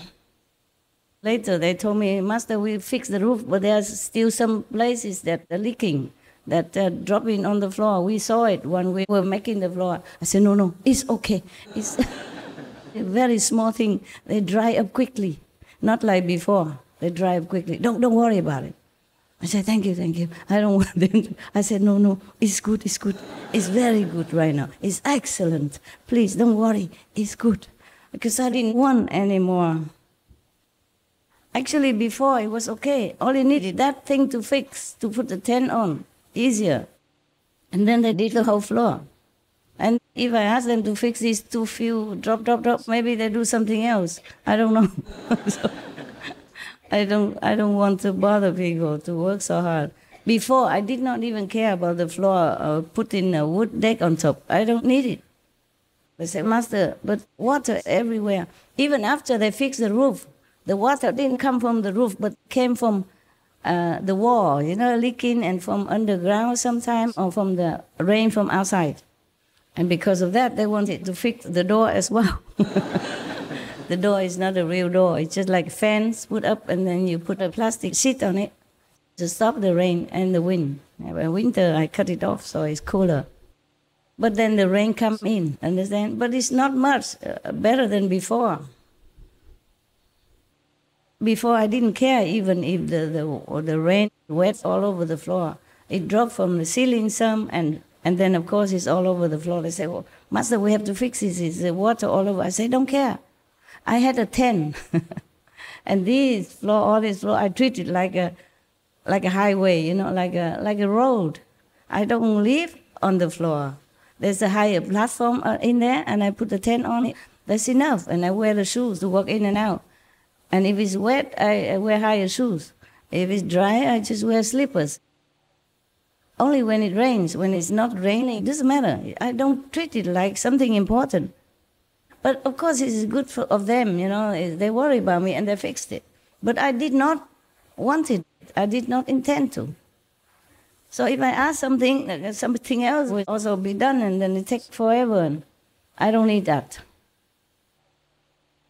Later they told me, Master, we fixed the roof, but there's still some places that are leaking, that are dropping on the floor. We saw it when we were making the floor. I said, no, no, it's okay. It's very small thing. They dry up quickly, not like before. They dry up quickly. Don't, don't worry about it. I said, thank you, thank you. I don't want them. I said, no, no, it's good, it's good. It's very good right now. It's excellent. Please, don't worry. It's good. Because I didn't want anymore. Actually, before it was okay. All you needed that thing to fix, to put the tent on. Easier. And then they did the whole floor. If I ask them to fix these too few drop, drop, drop, maybe they do something else. I don't know. so, I don't, I don't want to bother people to work so hard. Before, I did not even care about the floor or putting a wood deck on top. I don't need it. They said, Master, but water everywhere. Even after they fixed the roof, the water didn't come from the roof, but came from uh, the wall, you know, leaking and from underground sometimes or from the rain from outside. And because of that, they wanted to fix the door as well. the door is not a real door. It's just like a fence put up, and then you put a plastic sheet on it to stop the rain and the wind. In winter, I cut it off so it's cooler. But then the rain come in, understand? But it's not much uh, better than before. Before, I didn't care even if the, the, the rain wet all over the floor. It dropped from the ceiling some, and, and then, of course, it's all over the floor. They say, well, Master, we have to fix this. It's the water all over. I say, don't care. I had a 10. and this floor, all this floor, I treat it like a, like a highway, you know, like a, like a road. I don't live on the floor. There's a higher platform uh, in there, and I put the tent on it. That's enough. And I wear the shoes to walk in and out. And if it's wet, I wear higher shoes. If it's dry, I just wear slippers. Only when it rains. When it's not raining, it doesn't matter. I don't treat it like something important. But of course, it's good for, of them, you know. They worry about me and they fixed it. But I did not want it. I did not intend to. So if I ask something, uh, something else will also be done, and then it takes forever. And I don't need that.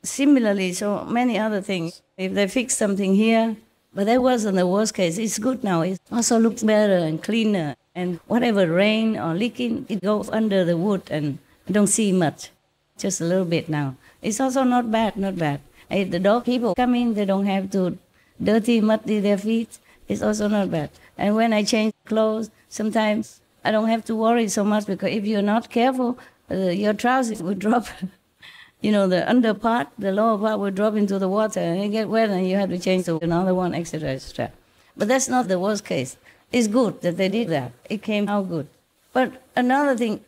Similarly, so many other things. If they fix something here, but that wasn't the worst case. It's good now. It also looks better and cleaner. And whatever rain or leaking, it goes under the wood, and I don't see much just a little bit now. It's also not bad, not bad. If the dog people come in, they don't have to dirty, muddy their feet. It's also not bad. And when I change clothes, sometimes I don't have to worry so much because if you're not careful, uh, your trousers will drop. You know, the under part, the lower part will drop into the water and you get wet and you have to change to another one, etc., etc. But that's not the worst case. It's good that they did that. It came out good. But another thing,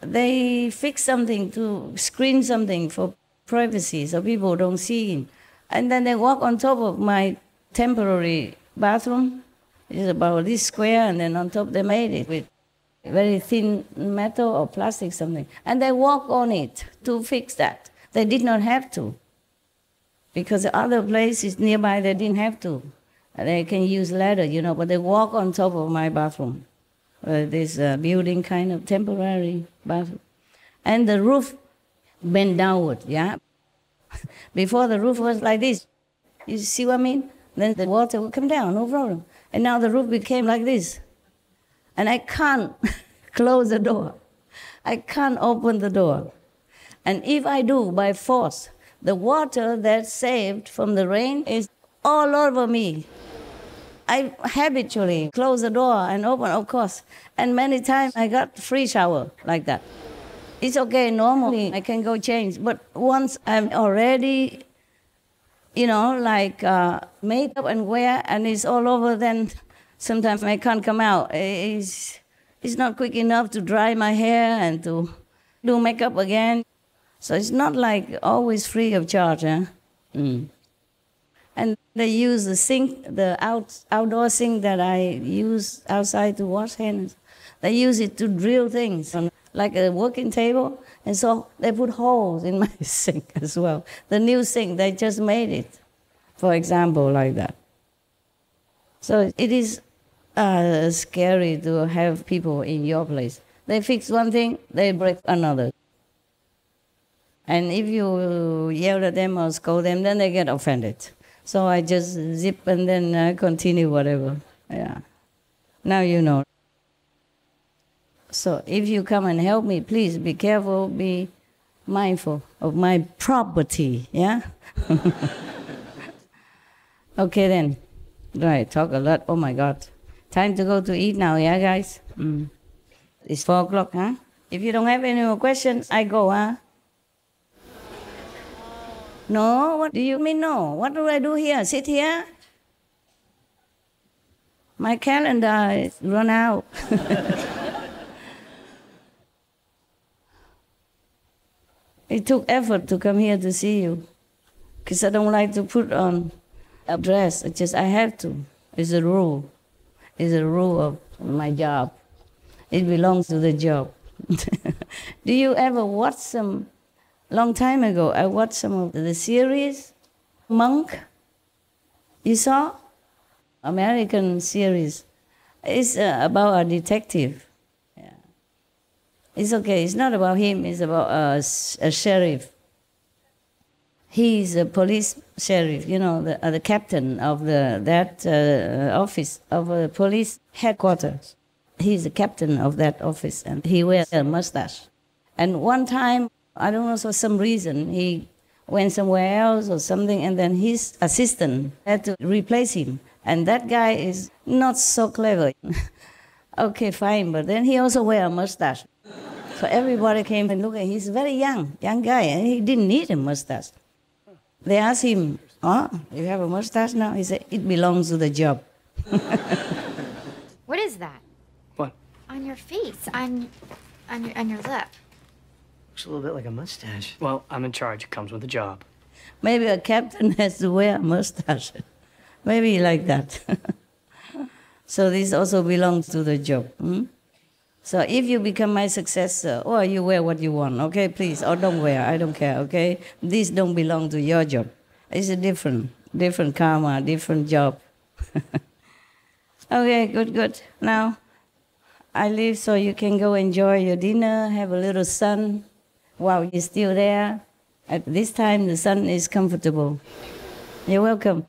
they fix something to screen something for privacy so people don't see it. And then they walk on top of my temporary bathroom. It's about this square, and then on top they made it with very thin metal or plastic something. And they walk on it to fix that. They did not have to. Because the other place is nearby, they didn't have to. They can use ladder, you know, but they walk on top of my bathroom uh, this uh, building kind of temporary bathroom. And the roof bent downward, yeah? Before the roof was like this. You see what I mean? Then the water would come down, no problem. And now the roof became like this. And I can't close the door. I can't open the door. And if I do by force, the water that's saved from the rain is all over me. I habitually close the door and open, of course. And many times I got free shower like that. It's okay, normally I can go change. But once I'm already, you know, like uh, made up and wear and it's all over, then sometimes I can't come out. It's, it's not quick enough to dry my hair and to do makeup again. So it's not like always free of charge. Mm. And they use the sink, the out, outdoor sink that I use outside to wash hands. They use it to drill things like a working table. And so they put holes in my sink as well. The new sink, they just made it, for example, like that. So it is uh, scary to have people in your place. They fix one thing, they break another. And if you yell at them or scold them, then they get offended. So I just zip and then uh, continue whatever. Yeah. Now you know. So if you come and help me, please be careful, be mindful of my property, yeah? Okay then. Right, talk a lot. Oh my God. Time to go to eat now, yeah, guys? Mm. It's four o'clock, huh? If you don't have any more questions, I go, huh? No? What do you mean no? What do I do here? Sit here? My calendar is run out. it took effort to come here to see you. Because I don't like to put on a dress. It's just I have to. It's a rule. It's a rule of my job. It belongs to the job. Do you ever watch some? Long time ago, I watched some of the series, Monk. You saw? American series. It's uh, about a detective. Yeah. It's okay. It's not about him. It's about a, a sheriff. He's a police sheriff, you know, the, uh, the captain of the, that uh, office of a police headquarters. He's the captain of that office, and he wears a mustache. And one time, I don't know, for some reason, he went somewhere else or something, and then his assistant had to replace him. And that guy is not so clever. okay, fine, but then he also wear a mustache. So everybody came and looked at. He's very young, young guy, and he didn't need a mustache. They asked him, Oh, you have a mustache now? He said, It belongs to the job. What is that? What? On your face, on, on your, on your lip. Looks a little bit like a mustache. Well, I'm in charge. It comes with a job. Maybe a captain has to wear a mustache. Maybe like that. so this also belongs to the job. hmm? So if you become my successor, or you wear what you want, okay, please, or don't wear, I don't care, okay? These don't belong to your job. It's a different, different karma, different job. okay, good, good. Now, I leave so you can go enjoy your dinner, have a little sun while you're still there. At this time, the sun is comfortable. You're welcome.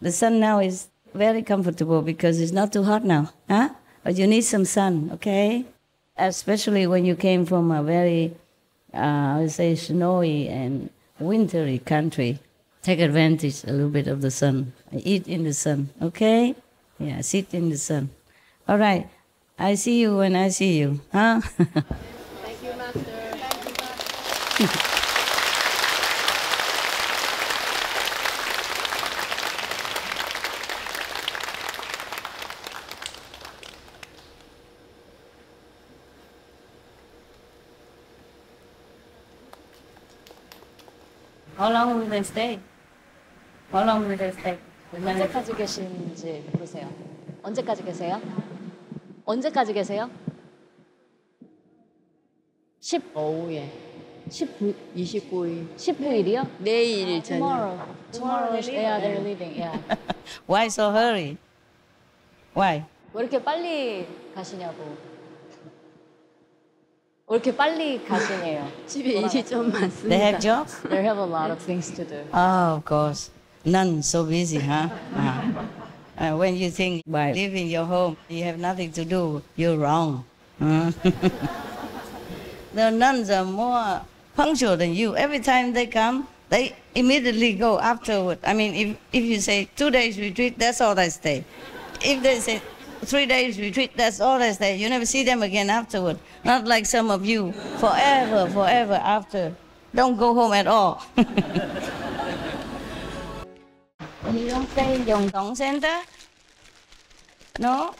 The sun now is very comfortable because it's not too hot now, huh? But you need some sun, okay? Especially when you came from a very, uh, I would say, snowy and wintry country. Take advantage a little bit of the sun. Eat in the sun, okay? Yeah, sit in the sun. All right. I see you when I see you, huh? Thank you, Master. Thank you, How long will they stay? How long will they stay? 언제까지 계시는지 모르세요. 언제까지 계세요? 언제까지 계세요? 10 오후에 19 29일 19일이요? 내일 저녁. Tomorrow. Tomorrow. Yeah, they're leaving. Yeah. Why so hurry? Why? 왜 이렇게 빨리 가시냐고. 왜 이렇게 빨리 가시네요. 집에 일이 좀 많습니다. They have jobs? They have a lot of things to do. Oh, of course. None so busy, huh? Uh, uh, when you think by leaving your home you have nothing to do, you're wrong. huh? the nuns are more punctual than you. Every time they come, they immediately go afterward. I mean, if, if you say two days retreat, that's all they stay. If they say three days retreat. that's all they say. You never see them again afterward. Not like some of you. Forever, forever after. Don't go home at all. you don't say Yong Center? No?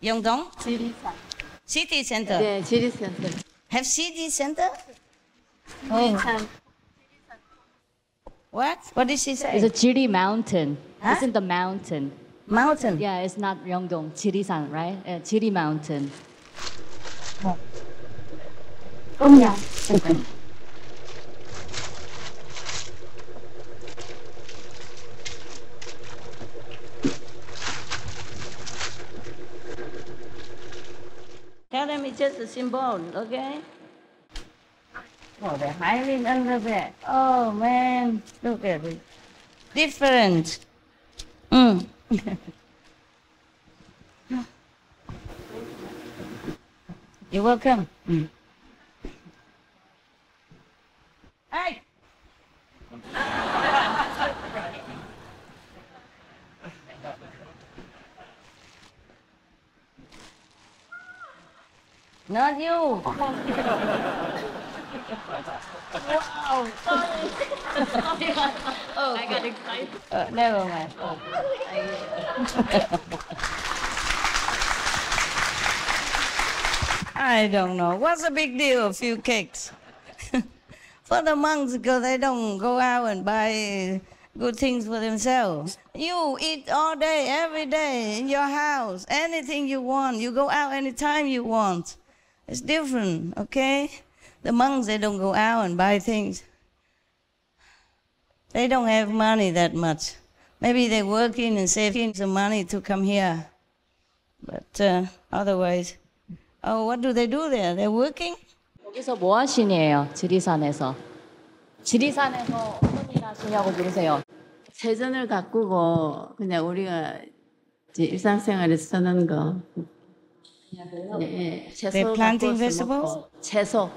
Yong City Center. City Center? Yeah, City Center. Have City Center? Oh. What? What did she say? It's a Jiri mountain. Huh? It's in the mountain. Mountain? Yeah, it's not Yeongdong, Jirisan, right? Uh, Jiri mountain. Oh, yeah. Okay. Tell them it's just a symbol, okay? Oh, they're hiding under there. Oh, man. Look at it. Different. Mm. You're welcome. Mm. Hey! Not you. wow, oh, I got excited. Uh, never mind. Oh. I don't know. What's the big deal? A few cakes. for the monks, because they don't go out and buy good things for themselves. You eat all day, every day in your house, anything you want. You go out anytime you want. It's different, okay? The monks, they don't go out and buy things. They don't have money that much. Maybe they're working and saving some money to come here. But uh, otherwise, oh, what do they do there? They're working? 여기서 뭐 하시니에요? 지리산에서. 지리산에서 어떤 일 하시냐고 물으세요. 세전을 가꾸고 그냥 우리가 이제 일상생활에서 쓰는 거. 예, 채소 They're planting vegetables? 채소,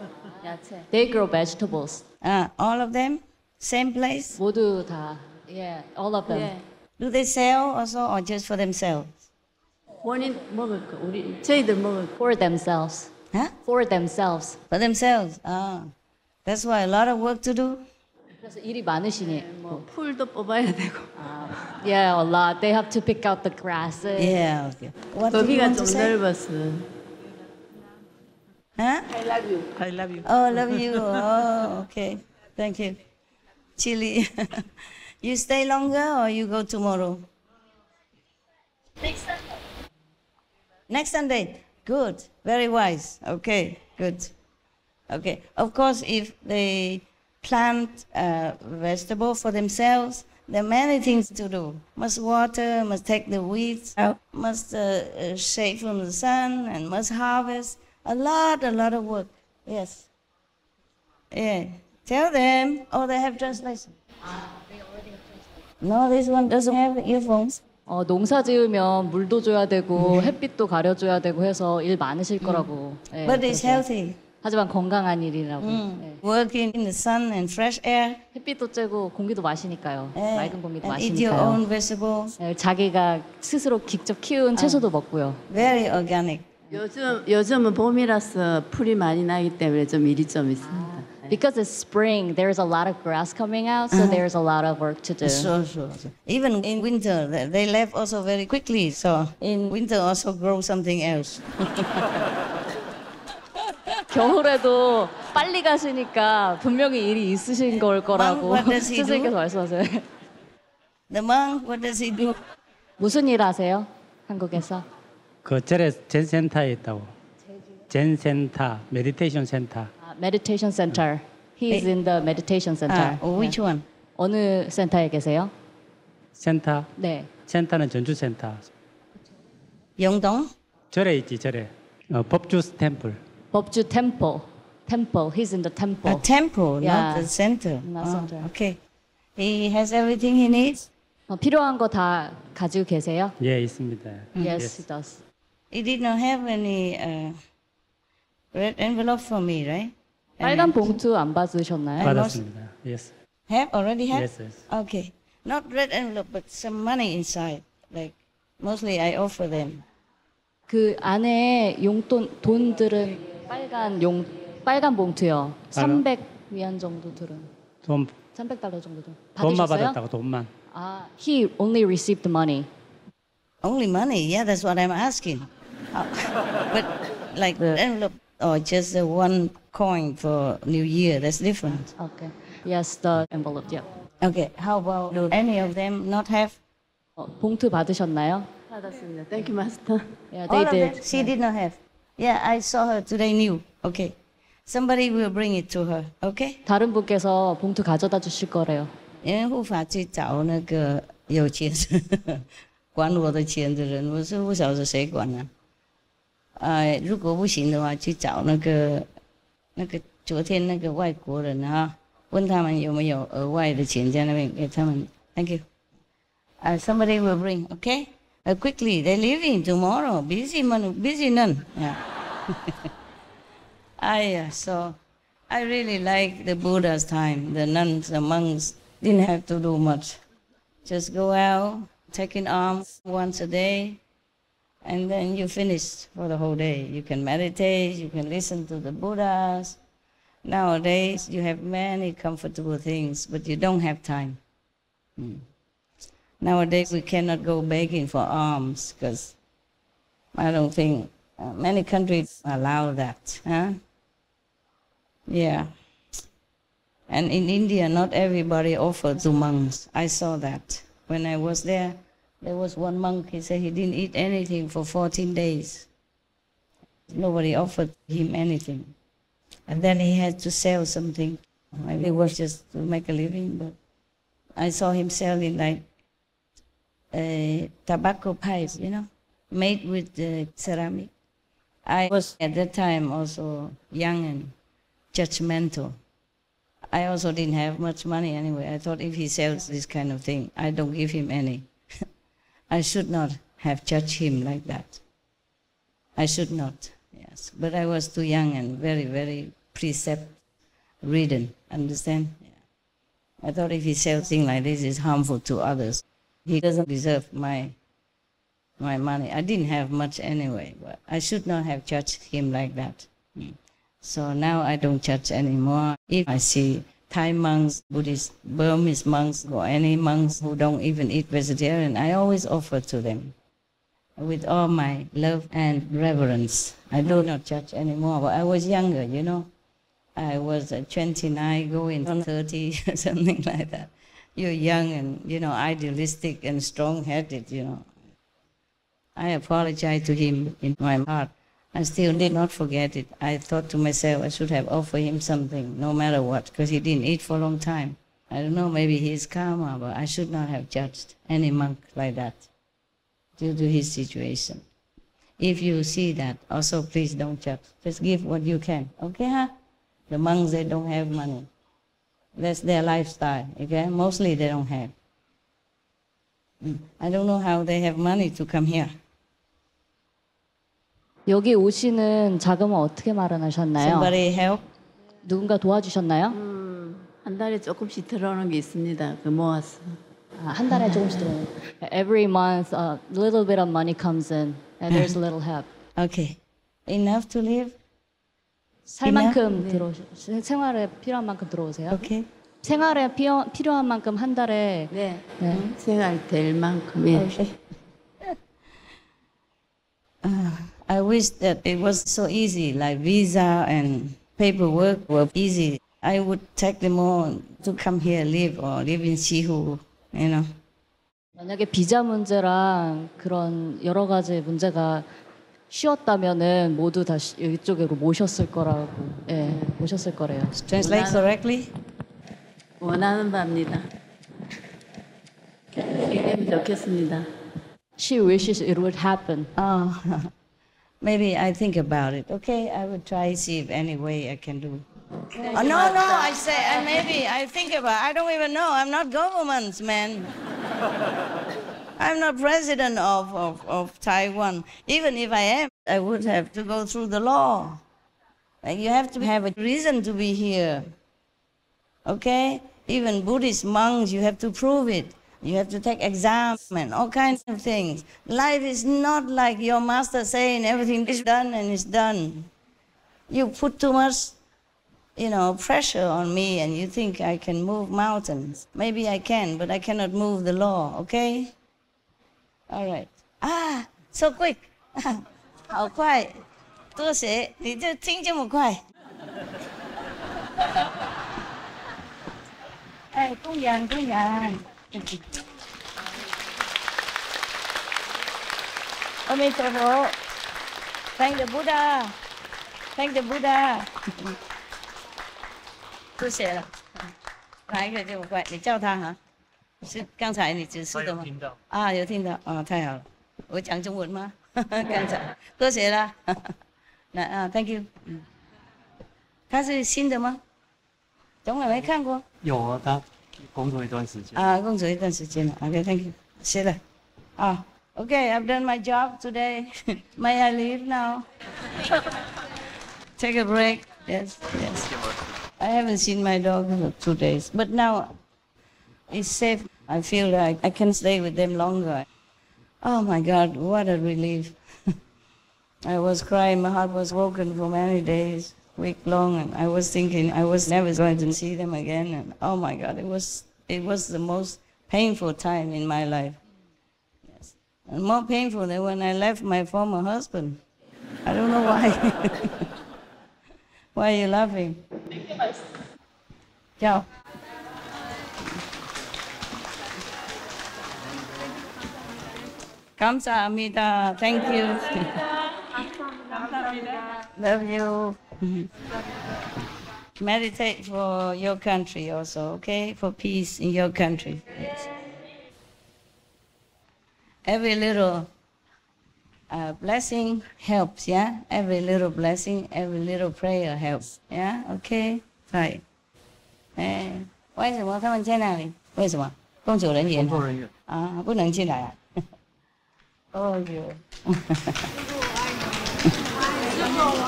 야채. They grow vegetables. Uh, all of them? Same place? 모두 다. Yeah, all of them. 예. Do they sell also or just for themselves? 본인 먹을 거, 우리 저희들 먹을 거. For themselves. Huh? For themselves. For themselves. Ah. That's why a lot of work to do. 그래서 일이 많으시니. 뭐 풀도 뽑아야 되고. Yeah, a lot. They have to pick out the grasses. Yeah, okay. What do you 범위가 want to 좀 say? 넓었어. Huh? I love you. I love you. Oh, love you. Oh, okay. Thank you. Chili. you stay longer or you go tomorrow? Next Sunday. Next Sunday. Good. Very wise. Okay, good. Okay. Of course, if they plant uh, vegetable for themselves, there are many things to do. Must water, must take the weeds out, must uh, uh, shade from the sun, and must harvest. A lot, a lot of work. Yes. Yeah. Tell them. Oh, they have translation. No, this one doesn't have earphones. 어, 농사 지으면 물도 줘야 되고 햇빛도 가려줘야 되고 해서 일 많으실 거라고. 예, But it's 그러세요. healthy. 하지만 건강한 일이라고. 예. Working in the sun and fresh air. 햇빛도 쬐고 공기도 마시니까요. 예. 맑은 공기도 And eat your 마시니까요. own vegetables. 예, 자기가 스스로 직접 키운 채소도 먹고요. Very organic. 요즘 요즘은 봄이라서 풀이 많이 나기 때문에 좀 일이 좀 있습니다. Because it's spring, there's a lot of grass coming out, so Uh-huh. there's a lot of work to do. Sure, sure, sure. Even in winter, they they left also very quickly. So in winter also grow something else. 겨울에도 빨리 가시니까 분명히 일이 있으신 걸 거라고 what does he do? 선생님께서 말씀하세요. The monk, what does he do? 무슨 일 하세요? 한국에서? 그 절에 젠 센터에 있다고. 젠 센터, 메디테이션 센터. 아, meditation center. He is 네. in the meditation center. Ah, which 네. one? 어느 센터에 계세요? 센터. 네. 센터는 전주 센터. 영동? 절에 있지 절에. 어, 법주 템플. 법주 temple. Temple. He's in the temple. A temple, Yeah. not the center. Not Oh, center. Okay. He has everything he needs. 어, 필요한 거 다 가지고 계세요? 예 있습니다. Yes, he does. He did not have any uh, red envelope for me, right? 빨간 봉투 안 받으셨나요? 받았습니다. Yes. Have already have? Yes, yes. Okay. Not red envelope, but some money inside. Like mostly I offer them. 그 안에 용돈 돈들은 빨간 용 빨간 봉투요. 빨간? 300 위안 정도 들은. 돈 300달러 정도 들. 돈만 받으셨어요? 받았다고 돈만. 아, he only received the money. Only money? Yeah, that's what I'm asking. Uh, but like envelope or just the one coin for New Year, that's different. Okay. Yes, the envelope. Yeah. Okay. How about do any of them not have? 어, 봉투 받으셨나요? 받았습니다. Thank you, master. Yeah, All they of did. them? She did not have. Yeah, I saw her today new. Okay. Somebody will bring it to her. Okay. 다른 분께서 봉투 가져다 주실 거래요. 因为无法去找那个有钱管我的钱的人，我是不晓得谁管呢、 呃，如果不行的话，去找那个那个昨天那个外国人啊，问他们有没有额外的钱在那边给他们。Thank you. Uh, somebody will bring. Okay. Uh, quickly, they're leaving tomorrow. Busy man, busy nun. Yeah. I uh, so I really like the Buddha's time. The nuns, the monks didn't have to do much. Just go out, taking arms once a day, and then you finish for the whole day. You can meditate, you can listen to the Buddhas. Nowadays, you have many comfortable things, but you don't have time. Mm. Nowadays, we cannot go begging for alms because I don't think uh, many countries allow that. Huh? Yeah. And in India, not everybody offers to monks. I saw that. When I was there, there was one monk, he said he didn't eat anything for 14 days. Nobody offered him anything. And then he had to sell something. It was just to make a living, but I saw him selling like uh, tobacco pipes, you know, made with uh, ceramic. I was at that time also young and judgmental. I also didn't have much money anyway. I thought if he sells this kind of thing, I don't give him any. I should not have judged him like that. I should not, yes. But I was too young and very, very precept ridden, understand? Yeah. I thought if he sells things like this, it's harmful to others. He doesn't deserve my my money. I didn't have much anyway, but I should not have judged him like that. Mm. So now I don't judge anymore. If I see Thai monks, Buddhist, Burmese monks, or any monks who don't even eat vegetarian, I always offer to them with all my love and reverence. I do not judge anymore, but I was younger, you know. I was uh, 29, going on 30, something like that. You're young and, you know, idealistic and strong-headed, you know. I apologize to him in my heart. I still did not forget it. I thought to myself I should have offered him something, no matter what, because he didn't eat for a long time. I don't know, maybe he's karma, but I should not have judged any monk like that due to his situation. If you see that, also please don't judge. Just give what you can, okay? Huh? The monks, they don't have money. That's their lifestyle, okay? Mostly they don't have. Mm. I don't know how they have money to come here. 여기 오시는 자금은 어떻게 마련하셨나요? Somebody help? 누군가 도와주셨나요? 음, 한 달에 조금씩 들어오는 게 있습니다. 그 모아서. 아, 한 달에 조금씩 들어오는. Every month, a little bit of money comes in, and there's a little help. Okay. Enough to live? 살 만큼 네. 들어 생활에 필요한 만큼 들어오세요. 오케이. 생활에 필요, 필요한 만큼 한 달에 네. 네. 생활 될 만큼. 예. Okay. Uh, I wish that it was so easy, like visa and paperwork were easy. I would take them all to come here, live or live in Sihu, you know. 만약에 비자 문제랑 그런 여러 가지 문제가 쉬웠다면은 모두 다 시- 이쪽으로 모셨을 거라고 예 모셨을 거래요. Translate correctly? 원하는 바입니다. 이게 좋겠습니다. She wishes it would happen. Oh, maybe I think about it. Okay, I will try see if any way I can do. Oh, no, no, I say uh, maybe I think about. I don't even know. I'm not government, man. I'm not president of, of, of Taiwan. Even if I am, I would have to go through the law. Like you have to have a reason to be here. Okay? Even Buddhist monks, you have to prove it. You have to take exams and all kinds of things. Life is not like your master saying everything is done and it's done. You put too much, you know, pressure on me and you think I can move mountains. Maybe I can, but I cannot move the law, okay? All right. Ah, so quick. 好快，多谢，你就听这么快。哎，供养供养。 阿弥陀佛，Thank the Buddha, Thank the Buddha。多谢了，哪一个这么快？你叫他哈，是刚才你指示的吗？听到。啊，有听到啊，太好了。我讲中文吗？刚才多谢了。那啊，Thank you。嗯，他是新的吗？从来没看过。有啊，他工作一段时间。啊，工作一段时间了。OK，Thank you，谢了。啊，OK，I've done my job today. May I leave now? Take a break. Yes, yes. I haven't seen my dog for two days, but now it's safe. I feel like I can stay with them longer. Oh my God, what a relief. I was crying. My heart was broken for many days, week long, and I was thinking I was never going to see them again. And oh my God, it was it was the most painful time in my life. Yes. And more painful than when I left my former husband. I don't know why. why are you laughing? Ciao. Kamsahamnida, thank you. Love you. Meditate for your country also, okay? For peace in your country. Yes. Every little uh, blessing helps, yeah? Every little blessing, every little prayer helps, yeah? Okay? Right. 哎，为什么他们在那里？为什么？工作人员。工作人员。啊，不能进来啊。哦哟。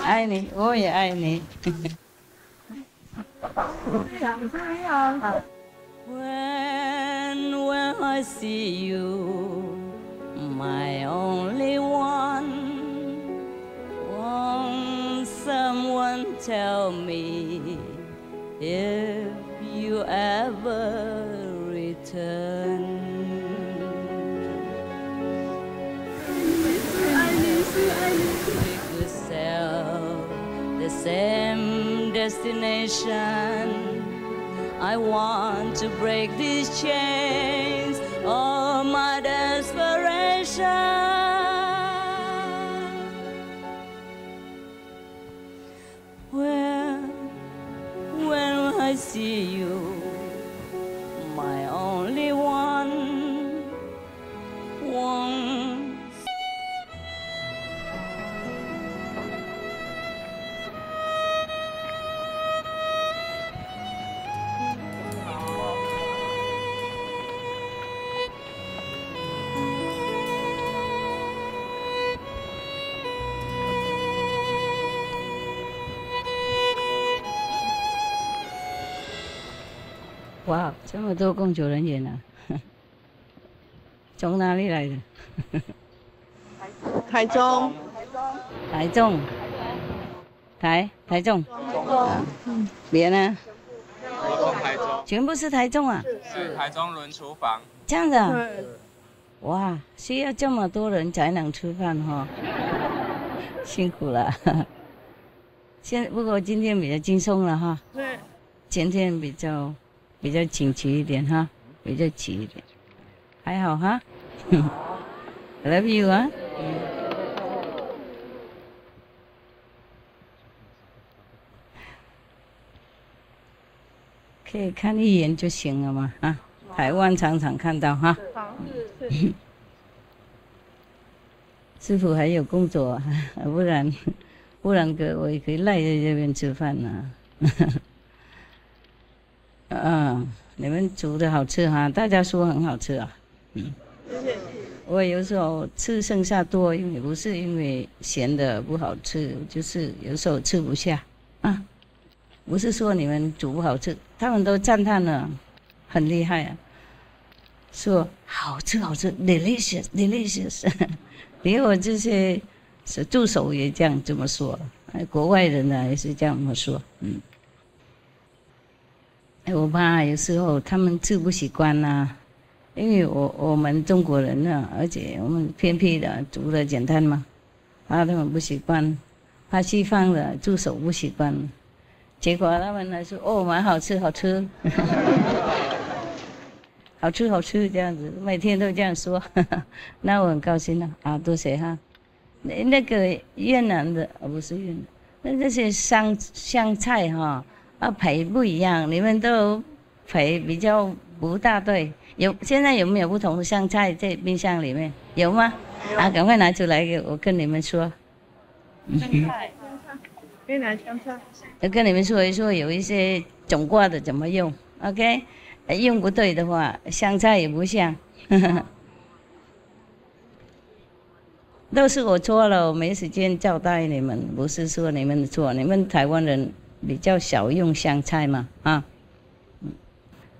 Aynı. Oh, when will I see you, my only one? Won't someone tell me if you ever return? I miss you, I miss you, I miss you the same destination. I want to break these chains of my desperation. When, when I see you, 哇，这么多工作人员啊！从哪里来的？台中。台中。台台中。嗯，别呢？台中台中。全部是台中啊？是台中轮厨房。这样子啊？哇，需要这么多人才能吃饭哈、辛苦了。现不过今天比较轻松了哈。对。前天比较比较紧急一点哈，比较急一点，还好哈。Love you 啊。可以看一眼就行了嘛啊，台湾常常看到哈。师傅还有工作，不然不然哥我也可以赖在这边吃饭呢、嗯，你们煮的好吃哈，大家说很好吃啊。嗯，谢谢我有时候吃剩下多，因为不是因为咸的不好吃，就是有时候吃不下啊。不是说你们煮不好吃，他们都赞叹了，很厉害啊，说好吃好吃，delicious delicious，连我这些是助手也这样这么说，国外人呢也是这样么说，嗯。我怕有时候他们吃不习惯呐、因为我我们中国人呢，而且我们偏僻的煮的简单嘛，怕他们不习惯，怕西方的助手不习惯，结果他们还说哦，蛮好吃，好吃，好吃好吃这样子，每天都这样说，那我很高兴啊，啊，多谢哈。那那个越南的，哦不是越南，那那些香香菜哈、啊培不一样，你们都培比较不大对。有现在有没有不同的香菜在冰箱里面？有吗？啊，赶快拿出来给我跟你们说。香菜，香菜越南香菜。我跟你们说一说，有一些种瓜的怎么用，OK？呃用不对的话，香菜也不像。都是我错了，我没时间交代你们，不是说你们的错，你们台湾人比较少用香菜嘛，啊，嗯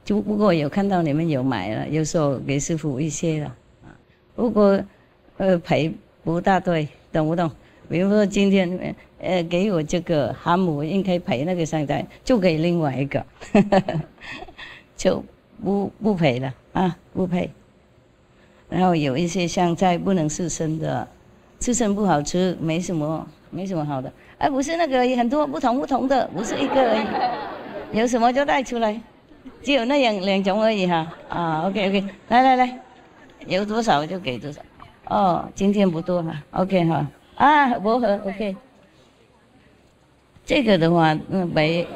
就不过有看到你们有买了，有时候给师傅一些了，啊，不过呃赔不大对，懂不懂？比如说今天呃给我这个哈姆应该赔那个香菜，就给另外一个，就不不赔了啊，不赔。然后有一些香菜不能吃生的，吃生不好吃，没什么没什么好的。哎，不是那个很多不同不同的，不是一个而已，有什么就带出来，只有那样两种而已哈。啊，OK OK，来来来，有多少就给多少。哦，今天不多哈，OK 哈。啊，薄荷 OK。这个的话，嗯，没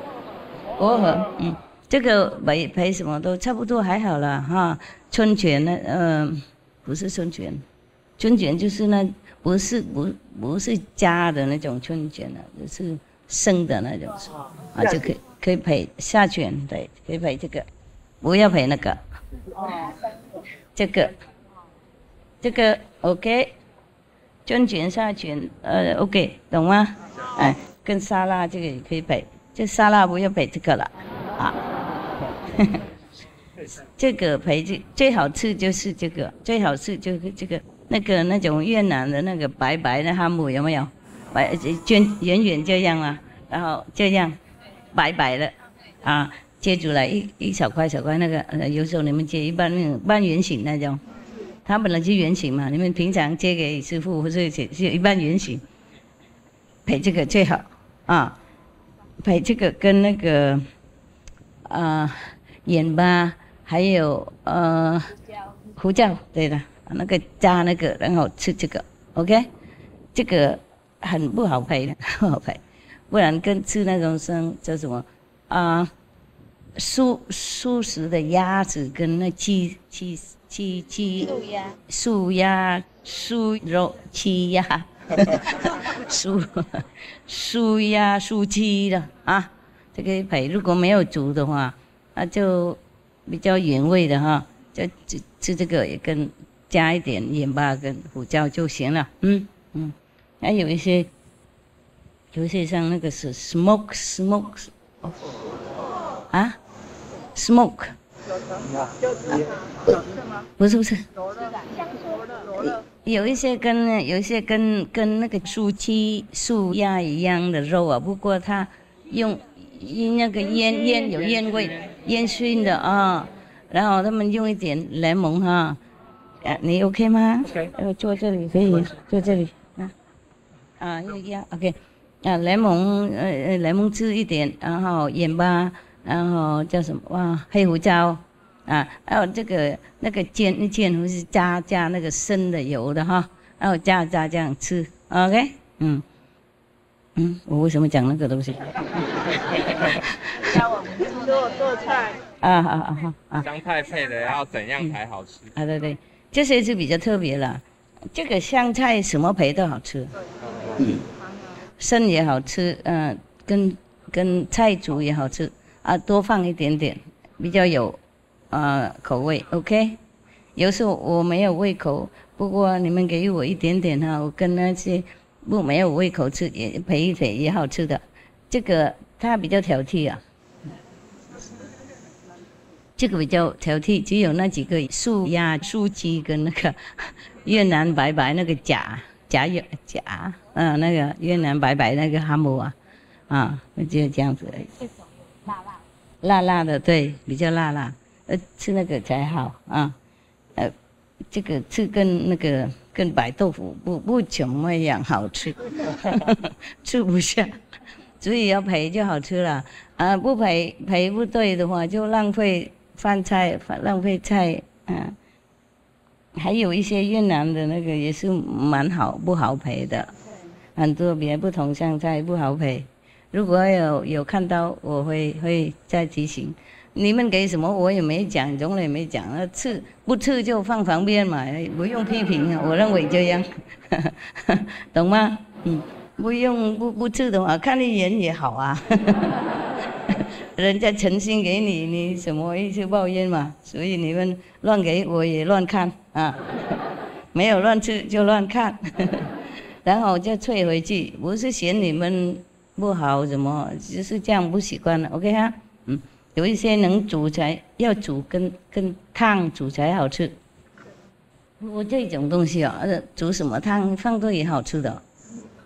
薄荷，嗯，这个没赔什么都差不多还好了哈。春卷呢，嗯。不是春卷，春卷就是那不是不不是加的那种春卷了，就是生的那种，啊就可以可以配下卷，对，可以配这个，不要配那个，这个，这个 OK，春卷下卷呃 OK 懂吗？哎，跟沙拉这个也可以配，这沙拉不要配这个了，啊。这个配最最好吃就是这个，最好吃就是这个那个那种越南的那个白白的汉姆有没有？白卷圆圆这样啊，然后这样白白的啊，切出来一一小块小块那个，呃，有时候你们切一般那半圆形那种，它本来是圆形嘛，你们平常切给师傅或者切是一般圆形，配这个最好啊，配这个跟那个啊盐巴。还有呃，胡椒，对的，那个加那个，然后吃这个，OK，这个很不好配的，不好配，不然跟吃那种生叫什么？啊，素素食的鸭子跟那鸡鸡鸡鸡素鸭。素鸭素肉鸡鸭，素素鸭素鸡的啊，这个配。如果没有煮的话，那就。比较原味的哈，就吃吃这个也跟加一点盐巴跟胡椒就行了。嗯嗯，还有一些，有一些像那个是 smoke smoke，啊，smoke，不是不是，有一些跟有一些跟跟那个素鸡素鸭一样的肉啊，不过它用。那个烟烟有烟味，烟熏的啊，然后他们用一点柠檬哈，啊，你 OK 吗？OK，坐这里可以，坐这里啊，啊，要要 OK，啊，柠檬呃呃柠檬汁一点，然后盐巴，然后叫什么哇，黑胡椒，啊，还有这个那个煎煎不是加加那个生的油的哈，然后加加这样吃，OK，嗯。嗯，我为什么讲那个东西？教我们做做菜。啊好好好啊。香菜配的要怎样才好吃？啊对对，这些就比较特别了。这个香菜什么配都好吃，嗯，生也好吃，嗯，跟跟菜煮也好吃啊，多放一点点，比较有啊口味。OK，有时候我没有胃口，不过你们给我一点点哈，我跟那些。不没有胃口吃也陪一陪也好吃的，这个它比较挑剔啊，这个比较挑剔，只有那几个素鸭、素鸡跟那个 越南白白那个甲甲有甲，嗯，那个越南白白那个哈姆啊，啊，就这样子而已。辣辣，辣辣的对，比较辣辣，呃，吃那个才好啊，呃，这个吃跟那个。跟白豆腐不不怎么样好吃，吃不下，所以要赔就好吃了啊！不赔赔不对的话，就浪费饭菜，浪费菜啊。还有一些越南的那个也是蛮好，不好赔的，很多别不同香菜不好赔。如果有有看到，我会会再提醒。你们给什么我也没讲，从来没讲。那吃不吃就放旁边嘛，不用批评。我认为这样，懂吗？嗯，不用不不吃的话，看一眼也好啊。人家诚心给你，你什么意思抱怨嘛？所以你们乱给我也乱看啊，没有乱吃就乱看，然后就退回去。不是嫌你们不好，什么就是这样不习惯了。OK 哈，嗯。有一些能煮才要煮跟跟烫煮才好吃，我这种东西哦，呃煮什么汤放多也好吃的，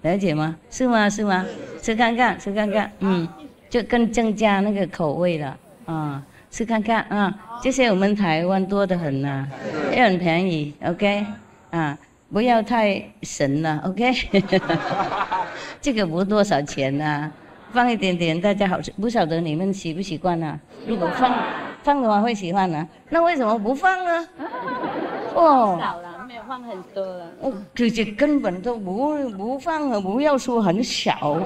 了解吗？是吗？是吗？吃看看，吃看看，嗯，就更增加那个口味了啊，吃看看啊，这些我们台湾多得很呐、也很便宜，OK，啊，不要太神了，OK，这个不多少钱呐、放一点点大家好吃，不晓得你们习不习惯啊？如果放放的话会喜欢呢、那为什么不放呢？哦。少了，没有放很多了。哦，这些根本都不不放了，不要说很小。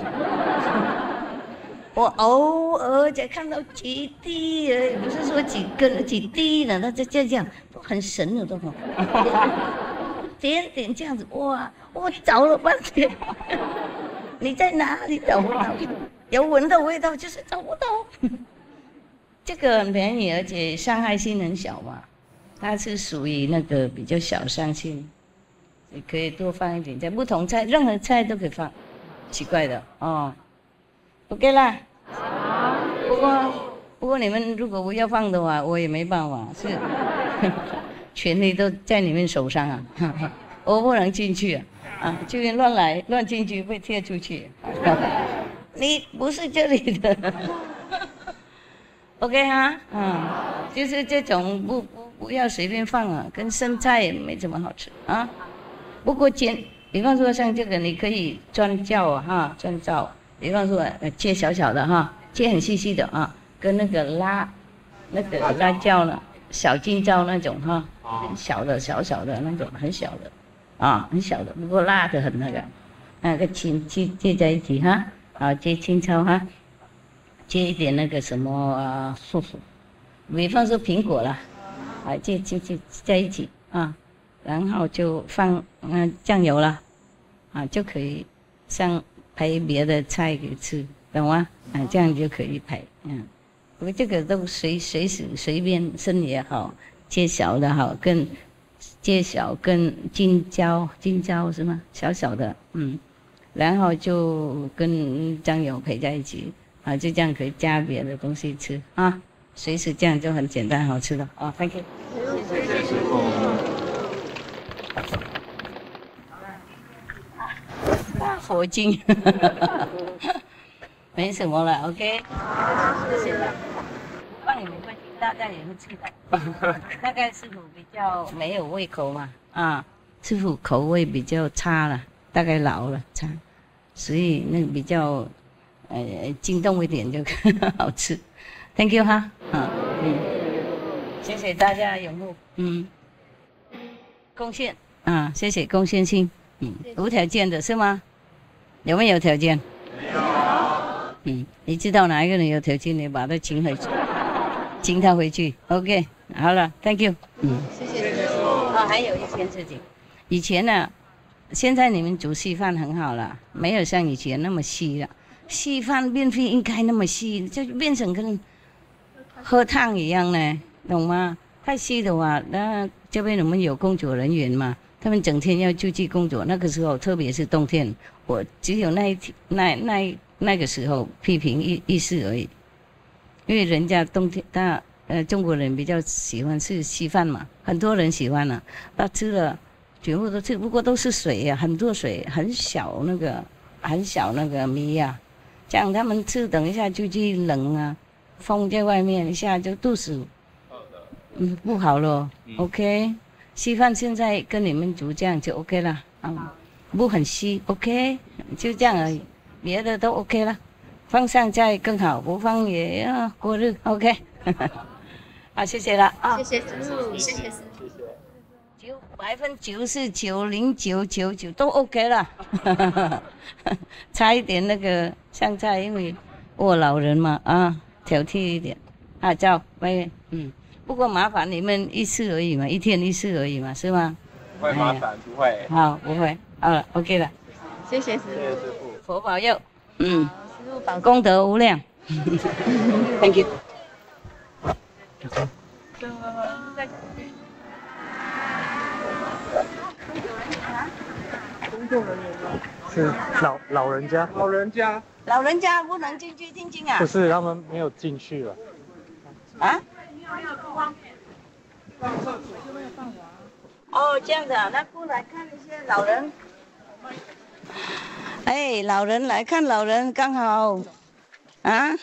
我偶尔才看到几滴而，不是说几根几滴呢，那这这样都很神了，都很，点点这样子，哇，我找了半天，你在哪里找不到？有闻到味道就是找不到。这个很便宜，而且伤害性很小嘛，它是属于那个比较小伤性。你可以多放一点在不同菜，任何菜都可以放。奇怪的哦，OK 啦。不过不过你们如果不要放的话，我也没办法，是权力都在你们手上啊，我不能进去啊，啊，就连乱来乱进去被踢出去。你不是这里的，OK 哈，嗯，就是这种不不不要随便放啊，跟生菜也没怎么好吃啊。不过煎，比方说像这个，你可以专叫啊哈，专照。比方说切小小的哈，切很细细的啊，跟那个辣，那个辣椒呢，小青椒那种哈，很小的小小的那种，很小的，啊，很小的，不过辣的很那个，那个青切切在一起哈，啊，切青椒哈，切一点那个什么啊素素，比方说苹果啦，啊，切切切在一起啊。然后就放嗯酱油了，啊就可以像配别的菜给吃，懂吗？啊这样就可以配，嗯。不过这个都随随时随便生也好，切小的好，跟切小跟青椒青椒是吗？小小的，嗯，然后就跟酱油配在一起，啊就这样可以加别的东西吃啊，随时这样就很简单好吃的啊，thank you。谢谢师傅。佛经，没什么了，OK，谢谢。了。放也没关系，大家也会吃的。大概师傅比较没有胃口嘛，啊，师傅口味比较差了，大概老了差，所以那个比较呃惊动一点就 好吃。Thank you 哈，啊，嗯，谢谢大家拥护，嗯，贡献。啊，谢谢贡献性，嗯，无条件的是吗？有没有条件？没有。嗯，你知道哪一个人有条件，你把他请回去，请他回去。OK，好了，Thank you。嗯，谢谢师傅。啊，还有一件事情，以前呢，现在你们煮稀饭很好了，没有像以前那么稀了。稀饭并非应该那么稀，就变成跟喝汤一样呢，懂吗？太稀的话，那这边我们有工作人员嘛，他们整天要出去工作，那个时候特别是冬天，我只有那一天那那那个时候批评意意思而已，因为人家冬天他呃中国人比较喜欢吃稀饭嘛，很多人喜欢了、他吃了全部都吃，不过都是水呀、很多水，很小那个很小那个米呀、这样他们吃，等一下就去冷啊，风在外面，一下就肚子，嗯，不好了。OK，稀饭现在跟你们煮这样就 OK 了，啊，不很稀，OK，就这样而已，别的都 OK 了，放上菜更好，不放也要过日，OK，好，谢谢了啊，谢谢师傅，谢谢师傅。九百分九十九零九九九都 OK 了，差一点那个香菜，因为我老人嘛啊，挑剔一点。啊，叫喂，嗯，不过麻烦你们一次而已嘛，一天一次而已嘛，是吗？不会麻烦，不会。好，不会，好了，OK 了，谢谢师傅。佛保佑，嗯，师傅保功德无量，Thank you。工作人员吗？是老老人家。老人家。老人家不能进去听经啊不？是，他们没有进去了。啊？哦，这样的，那过来看一下老人。哎，老人来看老人刚好，啊，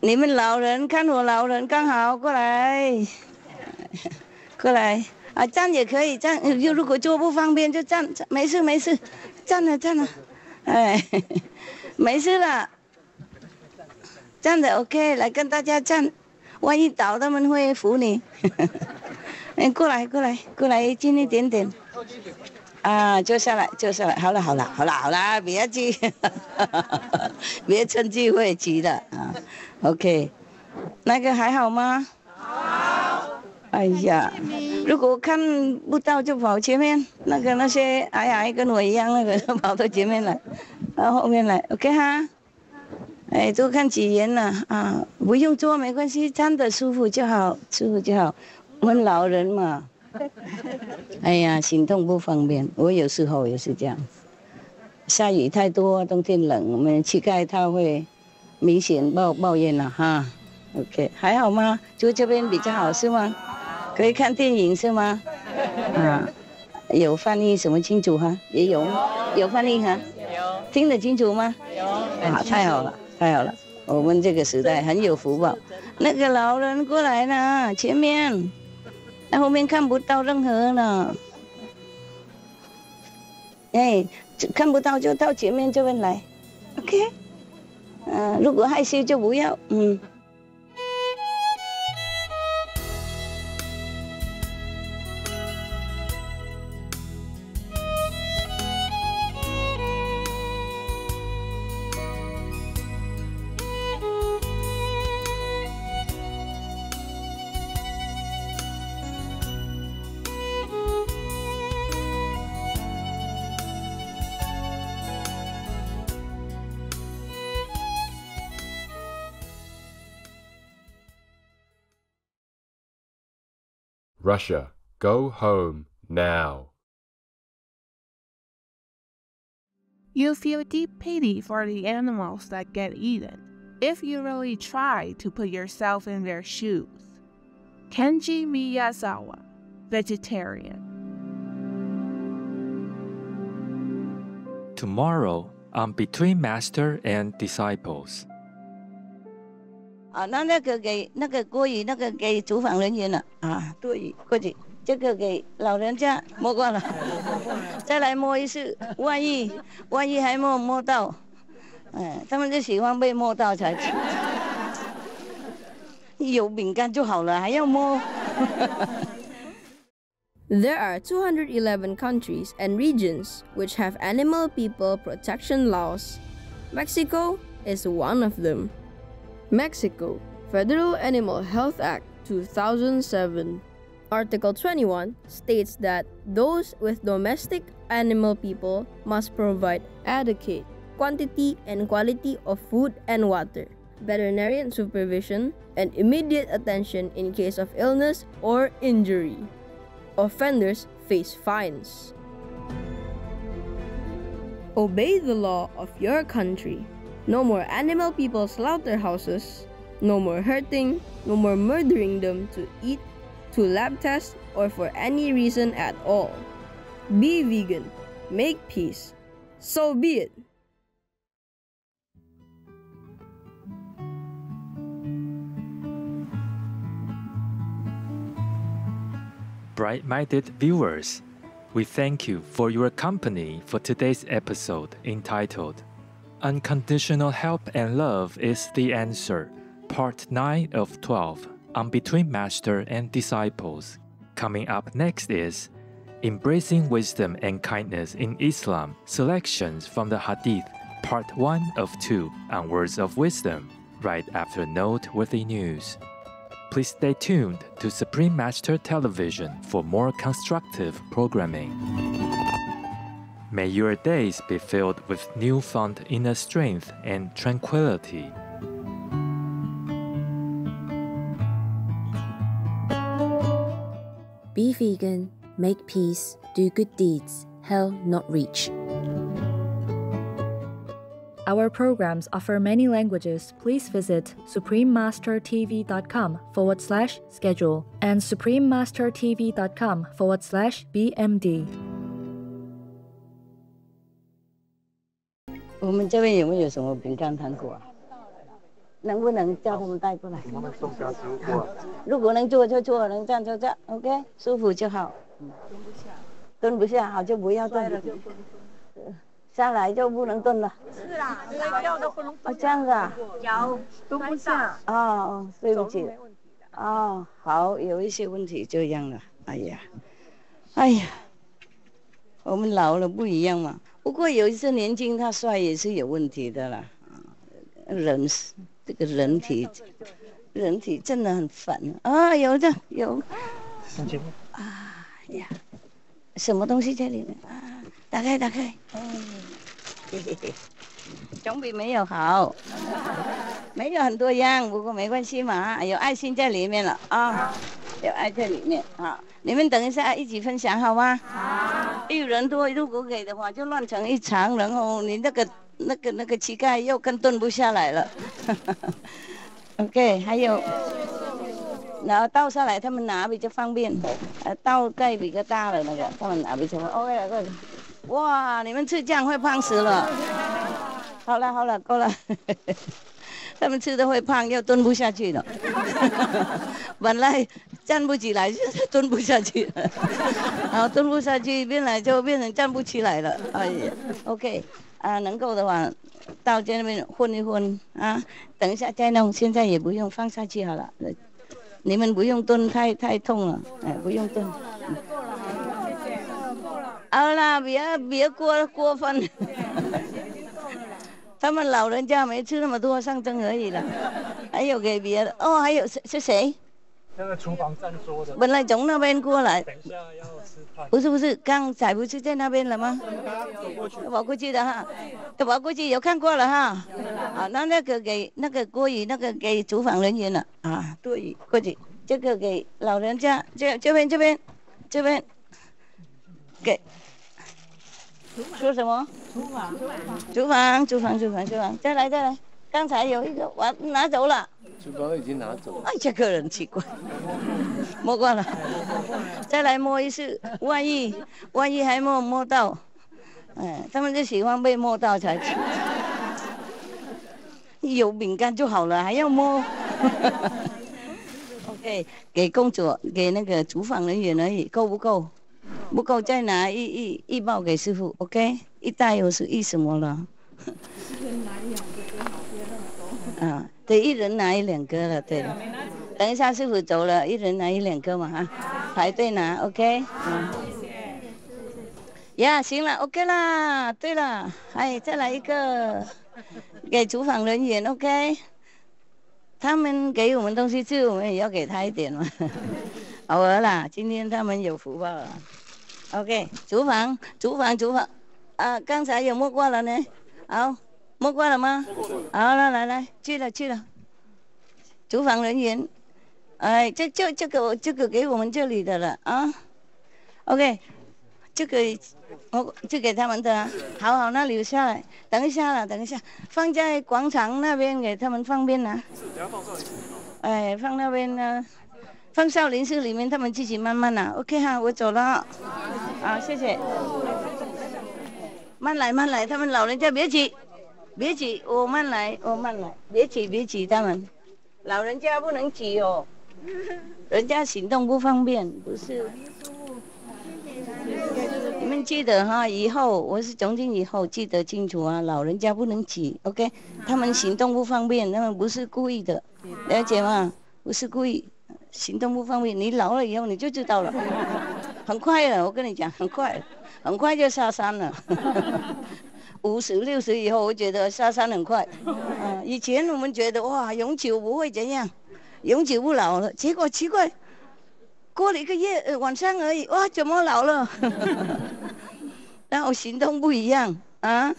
你们老人看我老人刚好过来，过来。啊，站也可以站，就如果坐不方便就站，站没事没事，站了站了，哎，没事了，站的 OK，来跟大家站，万一倒他们会扶你，哎，过来过来过来近一点点。啊，坐下来，坐下来，好了，好了，好了，好了，别急，别趁机会急的啊。OK，那个还好吗？好。哎呀，如果看不到就跑前面，那个那些矮矮跟我一样那个跑到前面来，到后面来，OK 哈。哎，多看几眼了啊，不用坐没关系，站的舒服就好，舒服就好。我们老人嘛。哎呀，行动不方便，我有时候也是这样。下雨太多，冬天冷，我们膝盖它会明显抱抱怨了哈。OK，还好吗？住这边比较好是吗？可以看电影是吗？啊，有翻译什么清楚哈？也有，有翻译哈？有。听得清楚吗？有。啊，太好了，太好了，我们这个时代很有福报。那个老人过来了，前面。后面看不到任何了，哎，看不到就到前面这边来，OK，嗯，如果害羞就不要，嗯。Russia, go home now. You feel deep pity for the animals that get eaten if you really try to put yourself in their shoes. Kenji Miyazawa, vegetarian. Tomorrow on Between Master and Disciples. 啊，那那个给那个锅鱼，那个给厨房人员了啊，多余，过去，这个给老人家摸过了，再来摸一次，万一万一还没摸到，嗯，他们就喜欢被摸到才吃，有饼干就好了，还要摸。There are 211 countries and regions which have animal people protection laws. Mexico is one of them. Mexico Federal Animal Health Act 2007. Article 21 states that those with domestic animal people must provide adequate quantity and quality of food and water, veterinarian supervision, and immediate attention in case of illness or injury. Offenders face fines. Obey the law of your country. No more animal people slaughterhouses. No more hurting, no more murdering them to eat, to lab test, or for any reason at all. Be vegan. Make peace. So be it. Bright minded viewers, we thank you for your company for today's episode entitled Unconditional Help and Love is the Answer, Part 9 of 12 on Between Master and Disciples. Coming up next is Embracing Wisdom and Kindness in Islam Selections from the Hadith, Part 1 of 2 on Words of Wisdom, right after noteworthy news. Please stay tuned to Supreme Master Television for more constructive programming. May your days be filled with newfound inner strength and tranquility. Be vegan, make peace, do good deeds, hell not reach. our programs offer many languages, please visit suprememastertv.com forward slash schedule and suprememastertv.com forward slash BMD. 我们这边有没有什么饼干糖果啊？能不能叫他们带过来？我们送家食物过。如果能做就做，能站就站，OK，舒服就好。蹲不下，蹲不下，好就不要蹲了。下来就不能蹲了。是啦，睡觉都不能哦，这样子啊？脚蹲不下。哦哦，对不起。哦，好，有一些问题这样了。哎呀，哎呀，我们老了不一样嘛。不过有一些年轻他帅也是有问题的啦。人是这个人体，人体真的很烦啊！有的有。啊呀，什么东西在里面啊？打开打开。嗯，嘿嘿嘿，总比没有好。没有很多样，不过没关系嘛，有爱心在里面了啊，有爱在里面啊。你们等一下一起分享好吗？好。一人多，如果给的话就乱成一场，然后你那个那个那个膝盖又更蹲不下来了。OK，还有，然后倒下来他们拿比较方便，呃，倒盖比较大的那个他们拿比较方便。OK 了，够了。哇，你们吃酱会胖死了。好了好了，够了。他们吃的会胖，又蹲不下去了。本来站不起来，现在蹲不下去了。然后蹲不下去，变来就变成站不起来了。哎呀，OK，啊，能够的话，到这边混一混啊，等一下再弄，现在也不用放下去好了。你们不用蹲，太太痛了，哎，不用蹲。好了，别别过过分。他们老人家没吃那么多，上蒸而已了。还有给别的哦，还有是是谁？那个厨房站桌的。本来从那边过来。等一下要吃饭。不是不是，刚才不是在那边了吗？跑过去的哈，跑过去有看过了哈。啊，那那个给那个郭宇，那个给厨房人员了啊。对，过去，这个给老人家，这这边这边，这边，给。说什么？厨房，厨房，厨房，厨房，厨房，再来，再来。刚才有一个我拿走了。厨房已经拿走了。哎，这个人奇怪，摸过了。再来摸一次，万一万一还摸摸到，哎，他们就喜欢被摸到才吃。有饼干就好了，还要摸。OK，给工作，给那个厨房人员而已，够不够？不够再拿一一一包给师傅，OK？一袋又是一什么了？一人拿一两个好，别那么多。啊，对，一人拿一两个了，对。等一下师傅走了，一人拿一两个嘛哈，排队拿，OK？嗯。呀，行了，OK 啦。对了，哎，再来一个，给厨房人员，OK？他们给我们东西吃，我们也要给他一点嘛。好了啦，今天他们有福报了。OK，厨房，厨房，厨房，啊，刚才有摸过了呢，好，摸过了吗？好了，来来，去了去了。厨房人员，哎，这这这个这个给我们这里的了啊。OK，这个我就给他们的，好好，那留下来，等一下了，等一下，放在广场那边给他们方便拿。哎，放那边呢。放少林寺里面，他们自己慢慢拿。OK 哈，我走了。好，谢谢。慢来，慢来，他们老人家别挤，别挤，我慢来，我慢来，别挤，别挤，他们老人家不能挤哦，人家行动不方便，不是。你们记得哈，以后我是总经以后记得清楚啊，老人家不能挤，OK？他们行动不方便，他们不是故意的，了解吗？不是故意。行动不方便，你老了以后你就知道了，很快了，我跟你讲，很快，很快就下山了。五十六十以后，我觉得下山很快。嗯，以前我们觉得哇，永久不会怎样，永久不老了。结果奇怪，过了一个月，晚上而已，哇，怎么老了？然后行动不一样啊。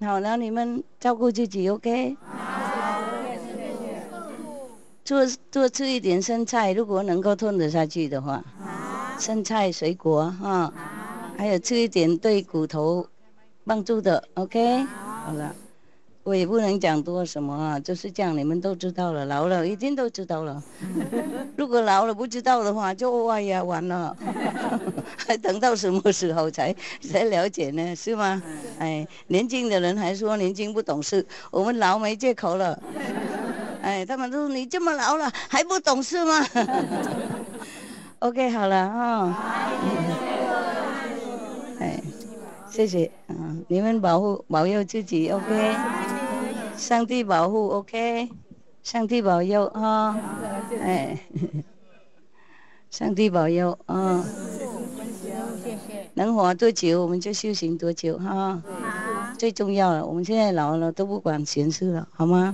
好，那你们照顾自己，OK？多多吃一点生菜，如果能够吞得下去的话，生菜、水果哈，还有吃一点对骨头帮助的，OK？好了，我也不能讲多什么啊，就是这样，你们都知道了，老了一定都知道了。如果老了不知道的话，就哎呀完了，还等到什么时候才才了解呢？是吗？哎，年轻的人还说年轻不懂事，我们老没借口了。哎，他们都说你这么老了还不懂事吗？OK，好了啊。哎，谢谢啊，你们保护保佑自己，OK。上帝保护，OK。上帝保佑啊，哎，上帝保佑啊。能活多久我们就修行多久哈。最重要了，我们现在老了都不管闲事了，好吗？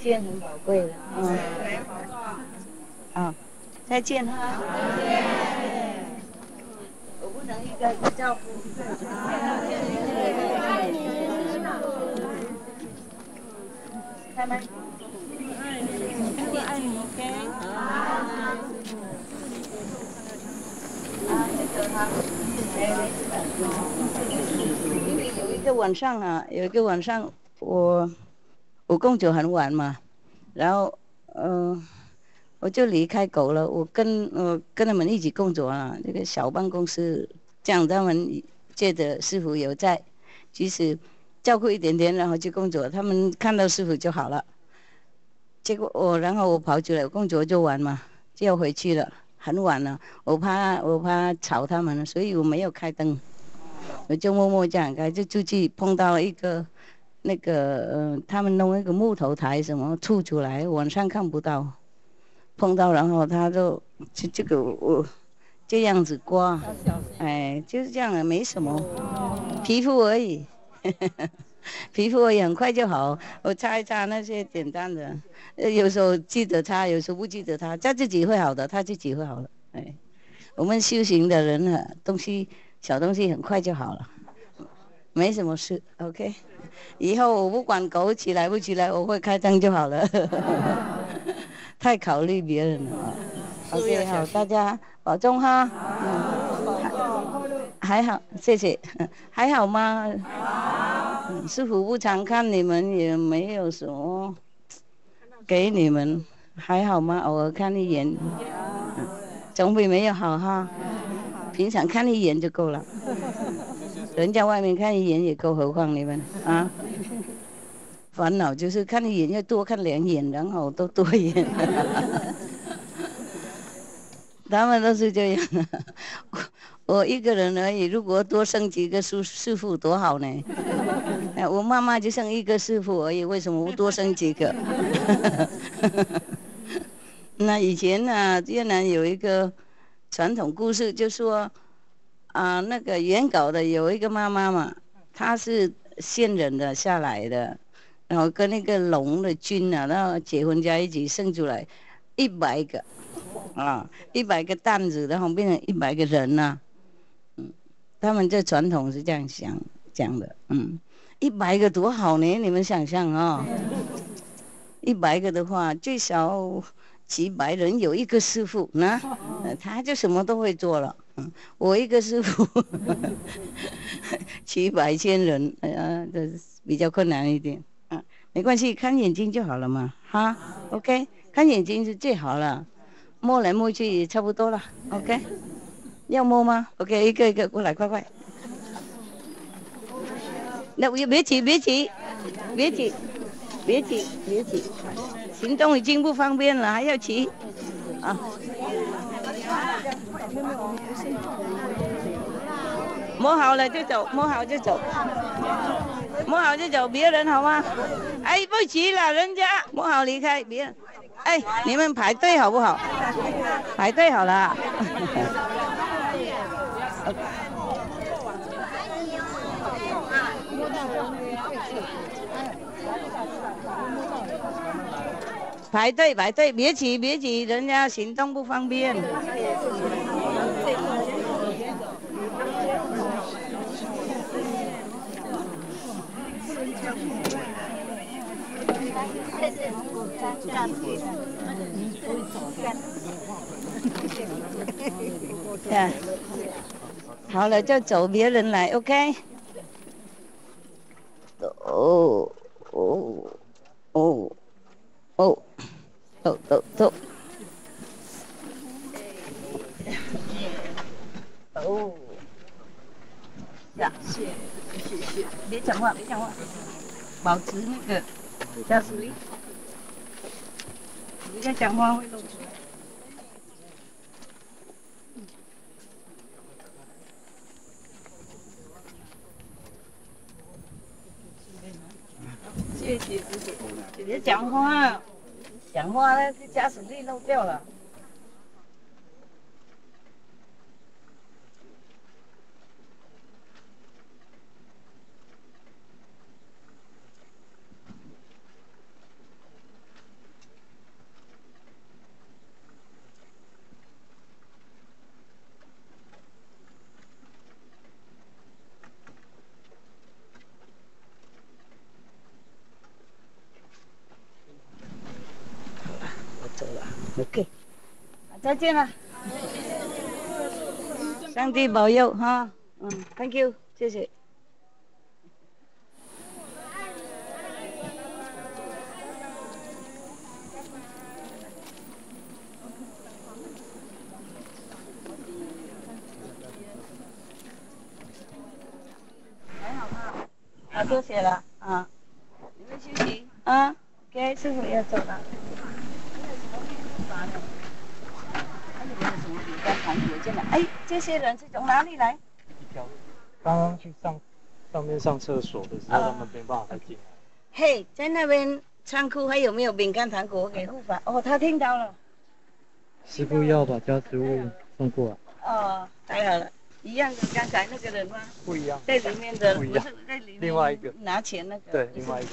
时间很宝贵的，嗯。啊，再见哈。我不能一个一照顾。开麦。爱你，OK。啊，再走哈。因为有一个晚上啊，有一个晚上我。我工作很晚嘛，然后，嗯，我就离开狗了。我跟我跟他们一起工作啊，那个小办公室，这样他们觉得师傅有在，即使照顾一点点，然后去工作，他们看到师傅就好了。结果我，然后我跑出来工作就完嘛，就要回去了，很晚了，我怕我怕吵他们，所以我没有开灯，我就默默这样开，就出去碰到了一个。那个，呃，他们弄一个木头台什么凸出来，晚上看不到，碰到然后他就就这个我这样子刮，哎，就是这样，没什么，皮肤而已，皮肤而已，很快就好。我擦一擦那些简单的，呃，有时候记得擦，有时候不记得擦，他自己会好的，他自己会好了，哎，我们修行的人呢，东西小东西很快就好了，没什么事，OK。以后我不管狗起来不起来，我会开张就好了。太考虑别人了。OK，好，大家保重哈。嗯还好，谢谢。还好吗？师傅不常看你们，也没有什么给你们，还好吗？偶尔看一眼，总比没有好哈。平常看一眼就够了。人家外面看一眼也够，何况你们啊？烦恼就是看一眼要多看两眼，然后都多眼。他们都是这样。我 我一个人而已，如果多生几个师师傅多好呢？哎，我妈妈就生一个师傅而已，为什么不多生几个？那以前呢，越南有一个传统故事，就说。啊，那个原稿的有一个妈妈嘛，她是县人的下来的，然后跟那个龙的君啊，然后结婚在一起生出来一百个，啊，一百个担子，然后变成一百个人呐，嗯，他们这传统是这样想讲的，嗯，一百个多好呢，你们想象啊，一百个的话最少几百人有一个师傅，那他就什么都会做了。我一个师傅，几百千人，哎呀，这比较困难一点。啊，没关系，看眼睛就好了嘛，哈，OK，看眼睛是最好了，摸来摸去也差不多了，OK，要摸吗？OK，一个一个过来，快快。那别别急，别急，别急，别急，别急，行动已经不方便了，还要骑，啊。摸好了就走，摸好就走，摸好就走，别人好吗？哎，不急了，人家摸好离开，别人。哎，你们排队好不好？排队好了。排队排队，别挤别挤，人家行动不方便。呀，好了就走，别人来，OK？哦哦哦哦，走走走。哦，呀，谢谢谢，别讲话，别讲话，保持那个加速力。 你讲话会漏出来。谢谢姐姐，姐姐讲话，讲话了，这加速力漏掉了。我走了，OK，再见了，上帝保佑哈，嗯，Thank you，谢谢。啊，多谢了啊，你们休息。啊，OK，师傅要走了。哎，这些人是从哪里来？刚刚去上上面上厕所的时候，他们没办法再进来。嘿，在那边仓库还有没有饼干糖果给护法？哦，他听到了。师傅要把家食物送过来。哦，太好了，一样的，刚才那个人吗？不一样。在里面的不一样是在里面另外一个拿钱那个。对，另外一个。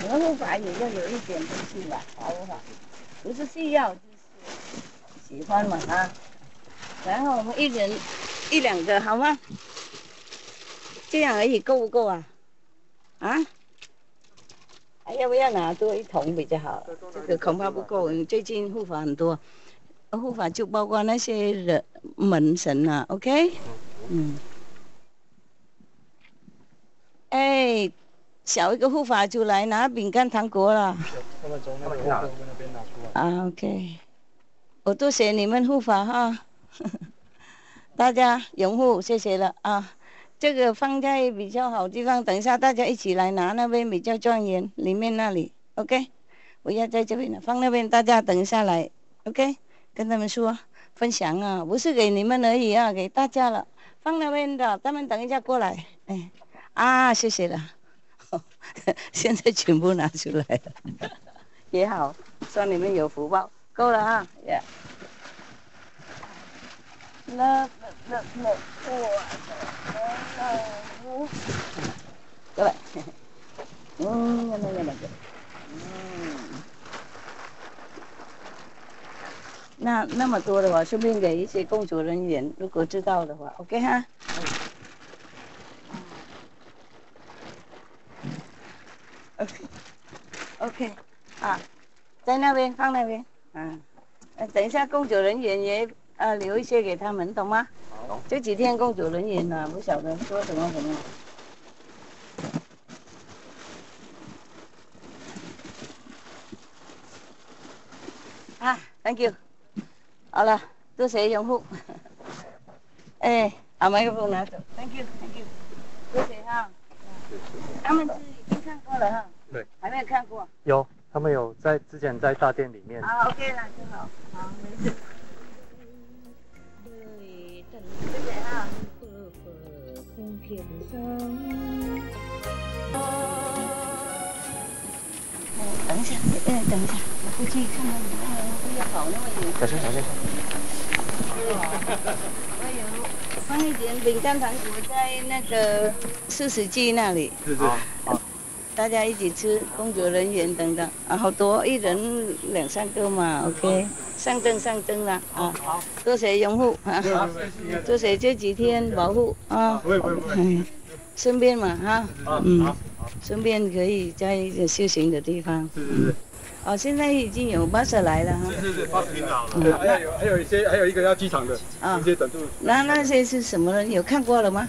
我们护法也要有一点东西吧，好不好？不是需要，就是喜欢嘛啊。然后我们一人一两个好吗？这样而已，够不够啊？啊？还要不要拿多一桶比较好？这个恐怕不够，最近护法很多，护法就包括那些人门神啊，OK？嗯。哎，小一个护法就来拿饼干糖果了。他们从那个后头那边拿出来。啊，OK，我多谢你们护法哈，大家拥护，谢谢了啊。这个放在比较好地方，等一下大家一起来拿，那边比较庄严，里面那里，OK。我要在这边了，放那边，大家等一下来，OK。跟他们说分享啊，不是给你们而已啊，给大家了。放那边的，他们等一下过来，哎，啊，谢谢了。现在全部拿出来了，也好，算你们有福报，够了哈，耶、那那那我，那各位，嗯，那个那个，嗯，那那么多的话，顺便给一些工作人员，如果知道的话，OK 哈。OK OK 啊，在那边放那边，嗯、呃，等一下工作人员也呃留一些给他们，懂吗？懂。这几天工作人员呢、不晓得说什么什么。啊，Thank you，好了，多谢用户。哎，把麦克风拿走，Thank you，Thank you，多谢哈。他们是已经看过了哈，对，还没有看过。有，他们有在之前在大殿里面。好，OK 了，就好，好，没事。谢谢哈。等一下，呃，等一下，我过去看看你们，不要跑那么远。小心，小心。我有放一点饼干糖果在那个四十记那里。是是。好。大家一起吃，工作人员等等啊，好多，一人两三个嘛，OK，上灯上灯了啊，多谢拥护啊，多谢这几天保护啊，不会不会不会嗯，顺便嘛哈，嗯，顺便可以在一个休闲的地方。是是是。哦，现在已经有巴士来了哈。是是是，巴士停了。对，还有还有一些还有一个要机场的，啊一些等住。那那些是什么人？有看过了吗？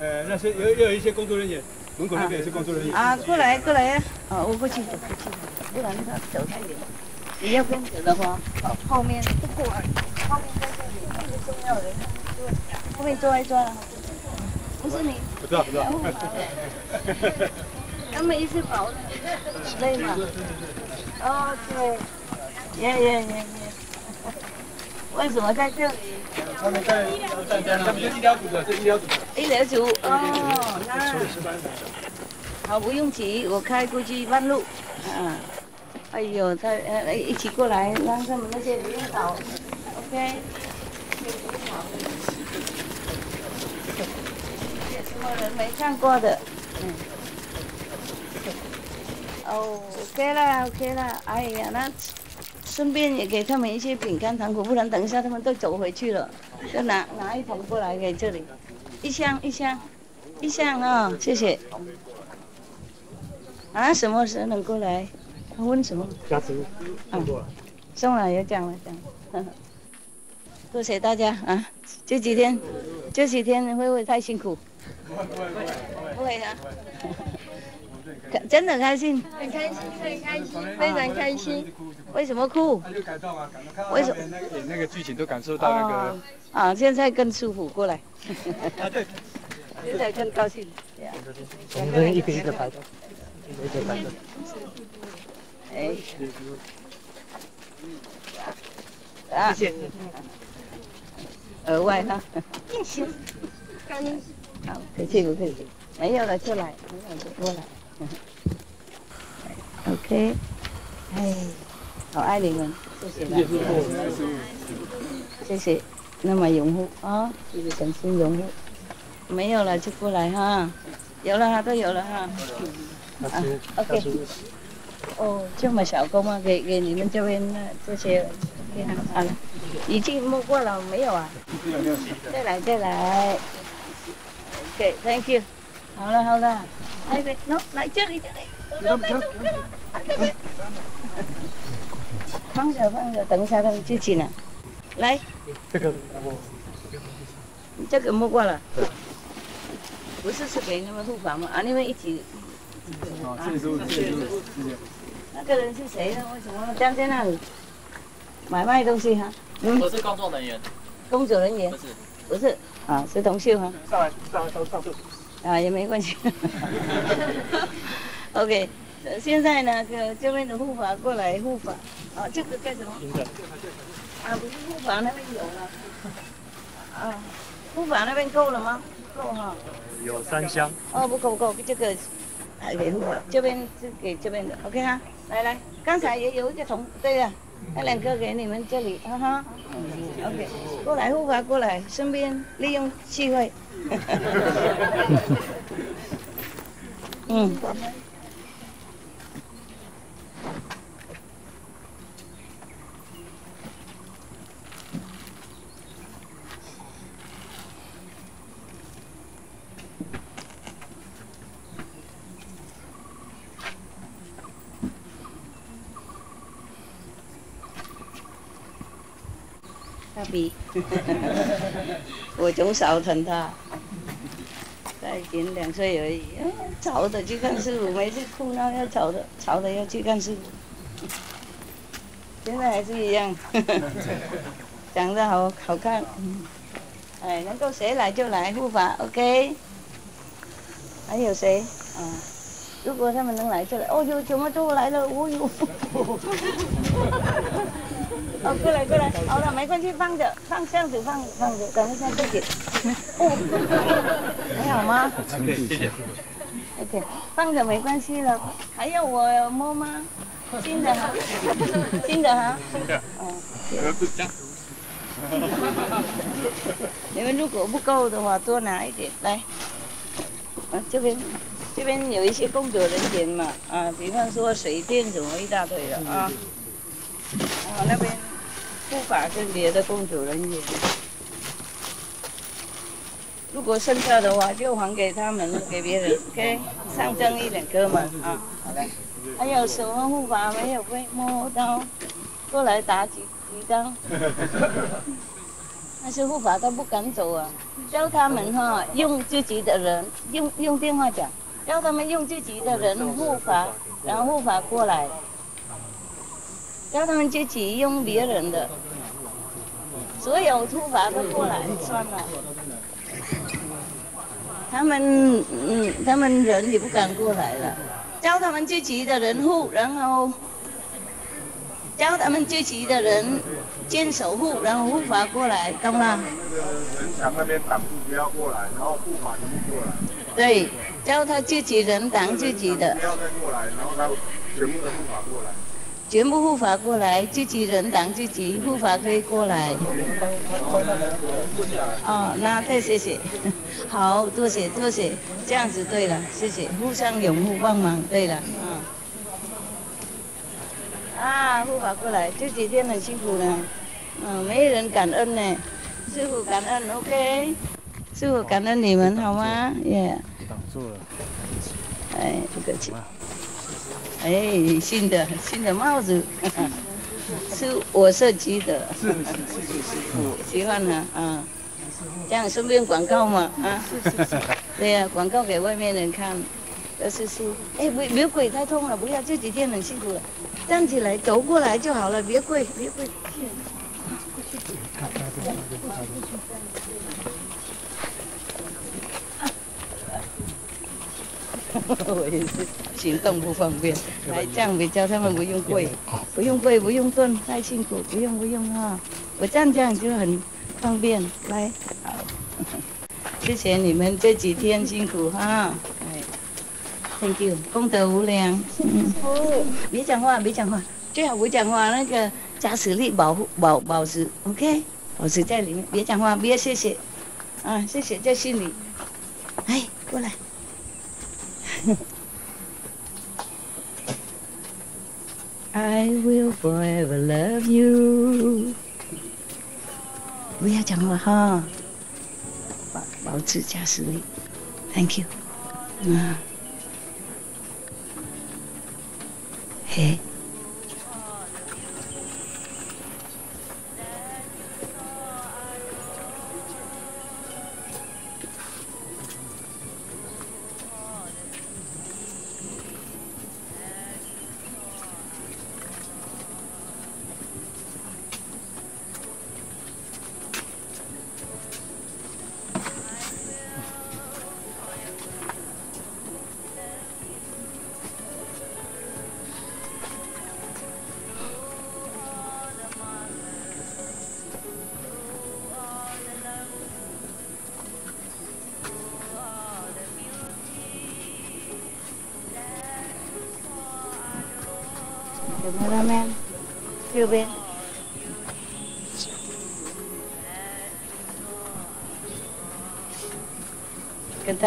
呃，那些有也有一些工作人员，门口那边也是工作人员。啊，过来过来，哦，我过去走过去，不然他走太远。你要跟着的话，后后面不过来，后面在这里，这个重要人，后面抓一抓，不是你。不知道不知道。他们一直跑的，累吗？哦，对，耶耶耶耶。为什么在这里？他们在在在他们是医疗组的，是医疗组的。医疗组哦，那好不用急，我开过去半路。啊，哎呦，他呃一起过来，让他们那些领导，OK。什么人没看过的？嗯。哦，OK 了，OK 了。哎呀，那顺便也给他们一些饼干糖果，不然等一下他们都走回去了。就拿拿一桶过来给这里，一箱一箱，一箱啊、谢谢。啊，什么时候能过来？他问什么？下次啊，送了也讲了讲。多谢大家啊！这几天，这几天会不会太辛苦？不会啊。真的开心，很开心，很开心，非常开心。为什么哭？就感动啊，感动，看到为什么那个演那个剧情都感受到那个哦。啊，现在更舒服，过来。啊对。现在更高兴。我们一个一个排的，一个一个排的。哎。啊，谢谢。额外哈。行，感恩。好，客气不客气。没有了就来，没有就过来。OK，哎，好爱你们，谢谢大家，谢谢，那么拥护啊，谢谢诚心拥护。没有了就过来哈，有了哈，都有了哈。啊，OK。哦，这么小工啊，给给你们这边那这些，好了，已经摸过了没有啊？再来再来。OK，Thank you。好了好了，来来，喏，来这里这里，走走走走，放着放着，等一下他们就进来。来，这个我这个摸过了，不是是给你们护法吗？啊，你们一起。好，谢谢谢谢。那个人是谁呢？为什么站在那里买卖东西哈？嗯，我是工作人员。工作人员？不是，不是啊，是同秀哈。上来上来上上厕所。啊，也没关系。OK，呃现在呢，这这边的护法过来护法，啊，这个干什么？啊，不是护法那边有了。啊，护法那边够了吗？够哈。有三箱。哦，不够不够，这个还给护法，这边是给这边的，OK 哈。来来，刚才也有一个同，对呀，那两个给你们这里，哈哈。OK，过来护法过来，顺便利用机会。嗯。大比， 我从小疼他。才已经两岁而已，吵的去看师傅，每次哭闹要吵的，吵的要去看师傅。现在还是一样，长得好好看。哎，能够谁来就来护法，OK。还有谁？啊，如果他们能来就来。哦哟，怎么都来了？哦哟。哦，过来过来，好了，没关系，放着，放箱子放放着，等一下自己。哦，还好吗？谢谢。OK，放着没关系了。还要我摸吗？新的哈，新的哈。哦。你们如果不够的话，多拿一点来。啊，这边这边有一些工作人员嘛，啊，比方说水电什么一大堆的啊。啊，那边护法跟别的工作人员。如果剩下的话就还给他们，给别人，OK，象征一点，哥们啊，好的。还有什么护法没有被摸到，过来打几几张。但是护法他不敢走啊，叫他们哈，用自己的人，用用电话讲，叫他们用自己的人护法，然后护法过来，教他们自己用别人的，所有护法都过来算了。他们嗯，他们人也不敢过来了，教他们自己的人护，然后教他们自己的人坚守护，然后护法过来，懂吗？人墙那边挡住不要过来，然后护法就过来。对，教他自己人挡自己的不，要再过来，然后他全部的护法过来。全部护法过来，自己人挡自己，护法可以过来。哦，那太谢谢，好多谢多谢，这样子对了，谢谢，互相拥护帮忙，对了，嗯。啊，护法过来，这几天很辛苦呢，嗯，没人感恩呢，师傅感恩，OK，师傅感恩你们好吗？耶、挡住了。哎，不客气。哎，新的新的帽子，是我设计的，是是是是是喜欢呢，啊，这样顺便广告嘛，啊，对呀、广告给外面人看，这是书，哎，不别跪太痛了，不要这几天很辛苦了，站起来走过来就好了，别跪别跪。我也是行动不方便，来这样比较他们不用跪，不用跪，不用蹲，太辛苦，不用不用哈，我站这样就很方便，来，好，谢谢你们这几天辛苦哈，哎，Thank you，功德无量，嗯，别讲话，别讲话，最好不讲话，那个加实力保护保保持，OK，保持在里面，别讲话，别谢谢，啊，谢谢在心里，哎，过来。I will forever love you。不要讲话哈，保保持加实力。Thank you。嗯。嘿。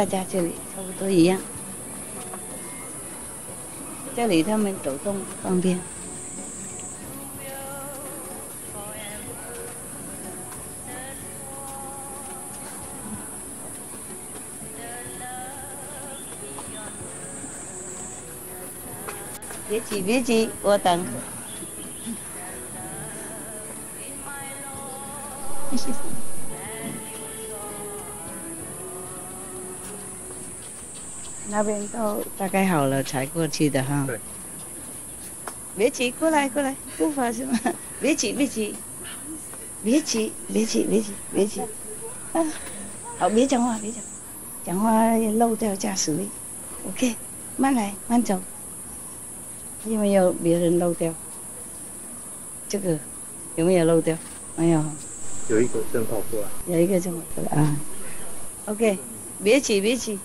大家这里差不多一样。这里他们走动方便。别急，别急，我等。那边都大概好了才过去的哈。对。别急，过来过来，不发是吗？别 急别急，别急别急别急别急，啊，好，别讲话别讲，讲话漏掉驾驶位。OK，慢来慢走。有没有别人漏掉？这个有没有漏掉？没有，有一个正跑过来。有一个正跑过来啊。OK，别急别急，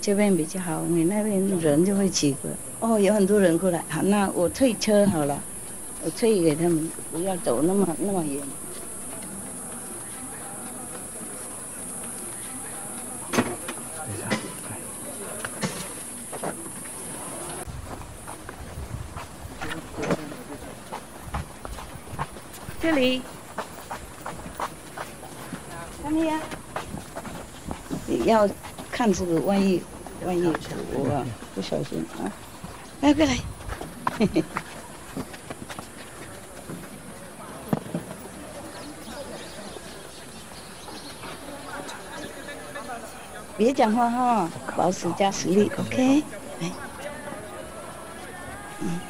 这边比较好，你那边人就会挤过来。哦，有很多人过来，好，那我退车好了，我退给他们，不要走那么那么远。这里，看你呀，要看这个，万一万一我不小心啊，来过来，嘿嘿。别讲话哈，保持加实力，OK？来，嗯。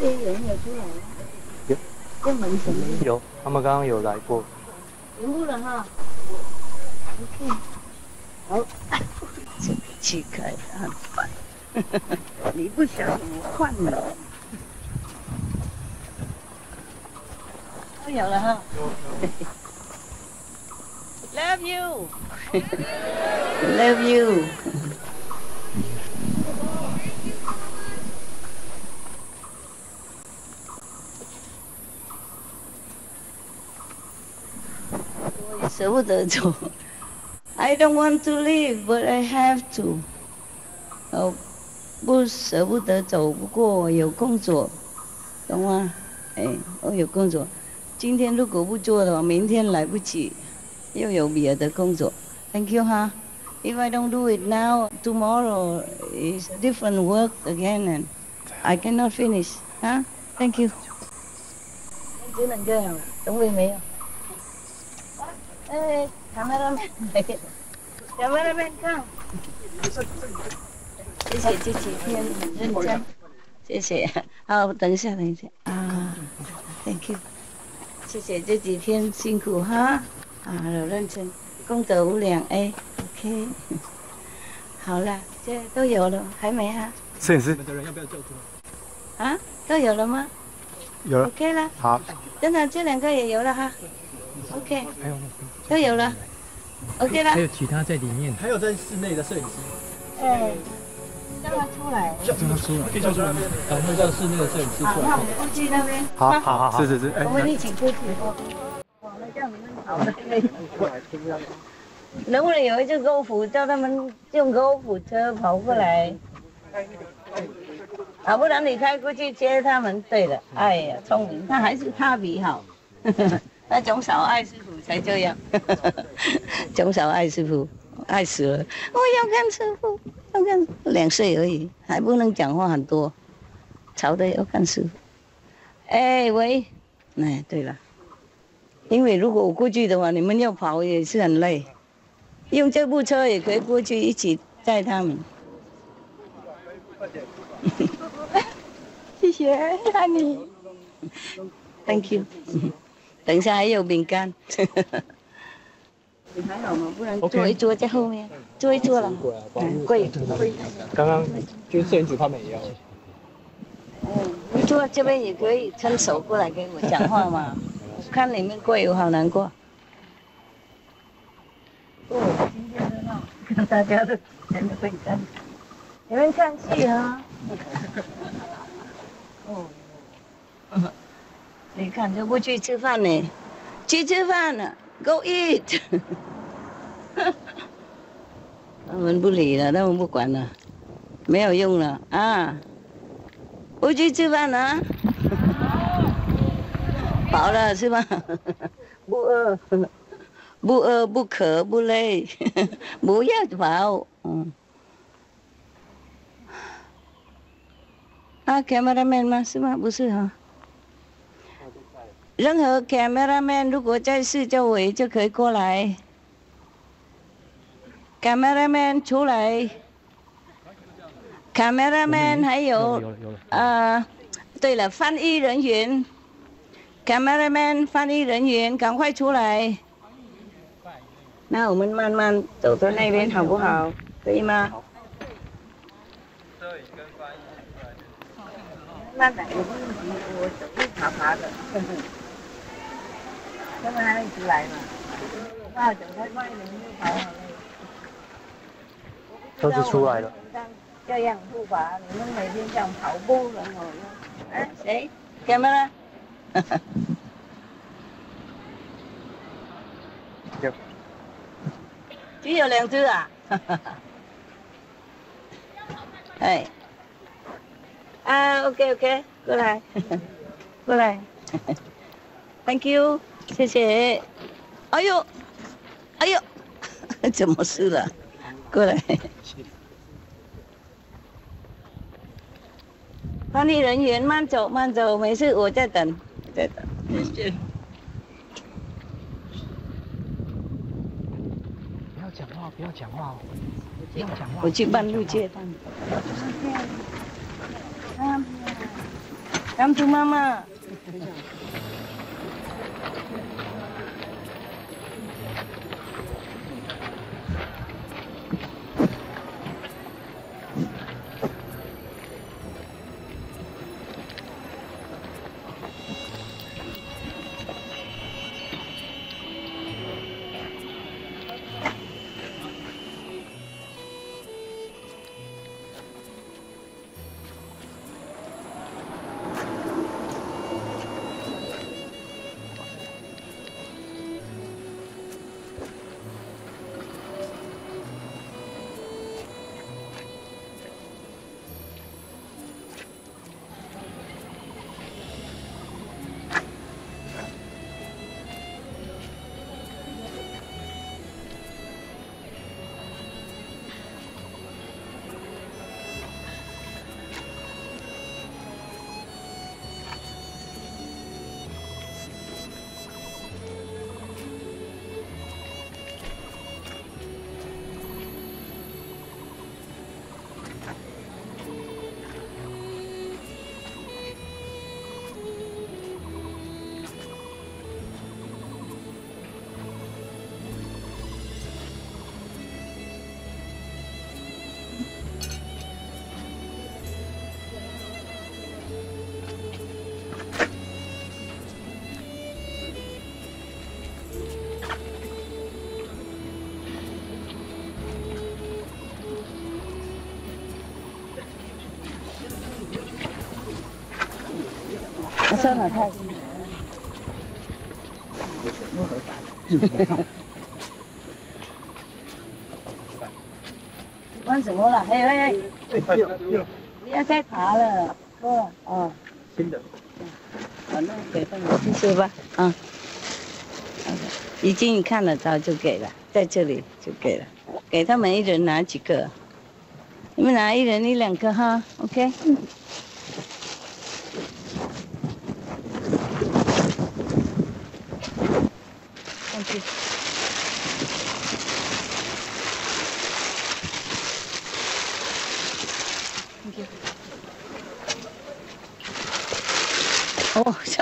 这些有没有出来？有。这门什么？有，他们刚刚有来过。全部了哈。OK。好。这开的很烦。你不小心我换了。都有了哈。Love you. Love you. 不得走。I don't want to leave, but I have to。哦，不舍不得走，不过我有工作，懂吗？哎，我有工作。今天如果不做的话，明天来不及，又有别的工作。Thank you 哈。If I don't do it now, tomorrow is a different work again, and I cannot finish. 啊，Thank you。只能这样了，等会没有。哎，cameraman，cameraman 看。谢谢这几天认真，谢谢。好，等一下，等一下啊，Thank you。谢谢这几天辛苦哈，啊，有认真，功德无量哎，OK。好了，这都有了，还没啊？摄影师。的人要不要叫出来？啊，都有了吗？有了。OK 了。好。真的，这两个也有了哈。OK。都有了。OK 啦。还有其他在里面。还有在室内的摄影师。哎，叫他出来。叫他出来。可以叫出来，吗？赶快叫室内的摄影师出好，来那我。们过去那边。好好好好。是是是，哎我。们一起过去。哇，那这样你们跑的能不能有一只高尔夫叫他们用高尔夫车跑过来？啊，不然你开过去接他们。对了，哎呀，聪明，他还是他比好。那钟少爱师傅才这样。钟少爱师傅爱死了，我要看师傅，要看两岁而已，还不能讲话很多，吵的要看师傅。哎喂，哎对了，因为如果我过去的话，你们要跑也是很累，用这部车也可以过去一起载他们。谢谢，爱你。Thank you。等一下还有饼干。你还好吗？不然坐一坐在后面，坐一坐了。嗯，贵贵。刚刚就是摄影组他们也要。嗯，你坐这边也可以，伸手过来跟我讲话嘛。看你们贵，我好难过。哦，今天热闹，看大家都真的饼干。你们看戏啊？哦。你看就不去吃饭呢，去吃饭了，Go eat。他们不理了，他们不管了。没有用了啊！不去吃饭了，饱了是吧？不饿，不饿不渴不累，不要跑。嗯。啊，camera 没吗？是吗？不是哈。任何 cameraman 如果在四周围就可以过来。cameraman 出来，cameraman 还有呃，对了，翻译人员，cameraman 翻译人员赶快出来。那我们慢慢走到那边好不好？可以吗？慢点，我我走路爬爬的，cái mai chị lại mà sao chẳng thấy mai mình như thở mà tôi sẽ xuống lại rồi cho rằng thu vợ nó mày viên chồng thậu bu rồi ngồi á xí camera Yep. Dạ. Chú yêu liền chưa à? hey. Ah, okay, okay. Good này Good night. Thank you. 谢谢。哎呦，哎呦，怎么事了？过来。管理人员慢走慢走，没事，我在等，在等。谢谢。不要讲话，不要讲话哦。不要讲话。我去半路接他。Come to mama. Nó sơn là thay. Quan 什么了？哎哎哎！不要再爬了，哥。哦。新的。反正给他们去吧，啊。已经看了，早就给了，在这里就给了，给他们一人拿几个，你们拿一人一两个哈，OK。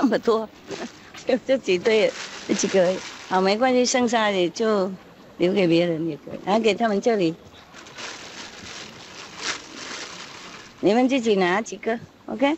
么多，就这几对，这几个，好，没关系，剩下的就留给别人也可以，拿给他们这里，你们自己拿几个，OK？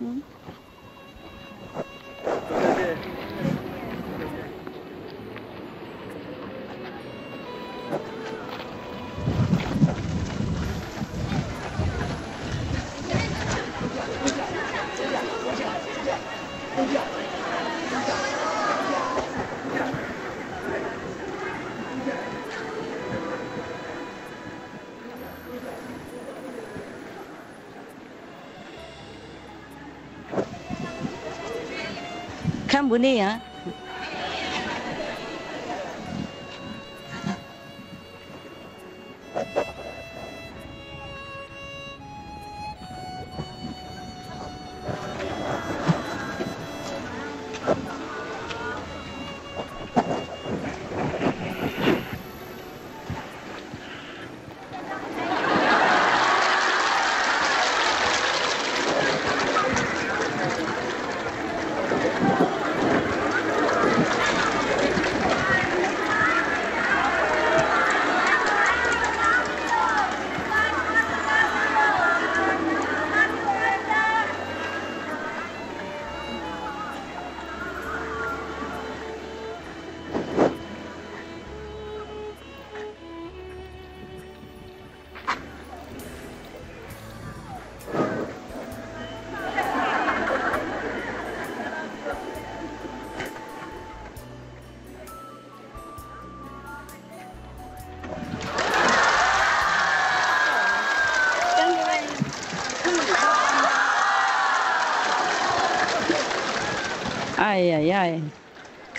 嗯。बुने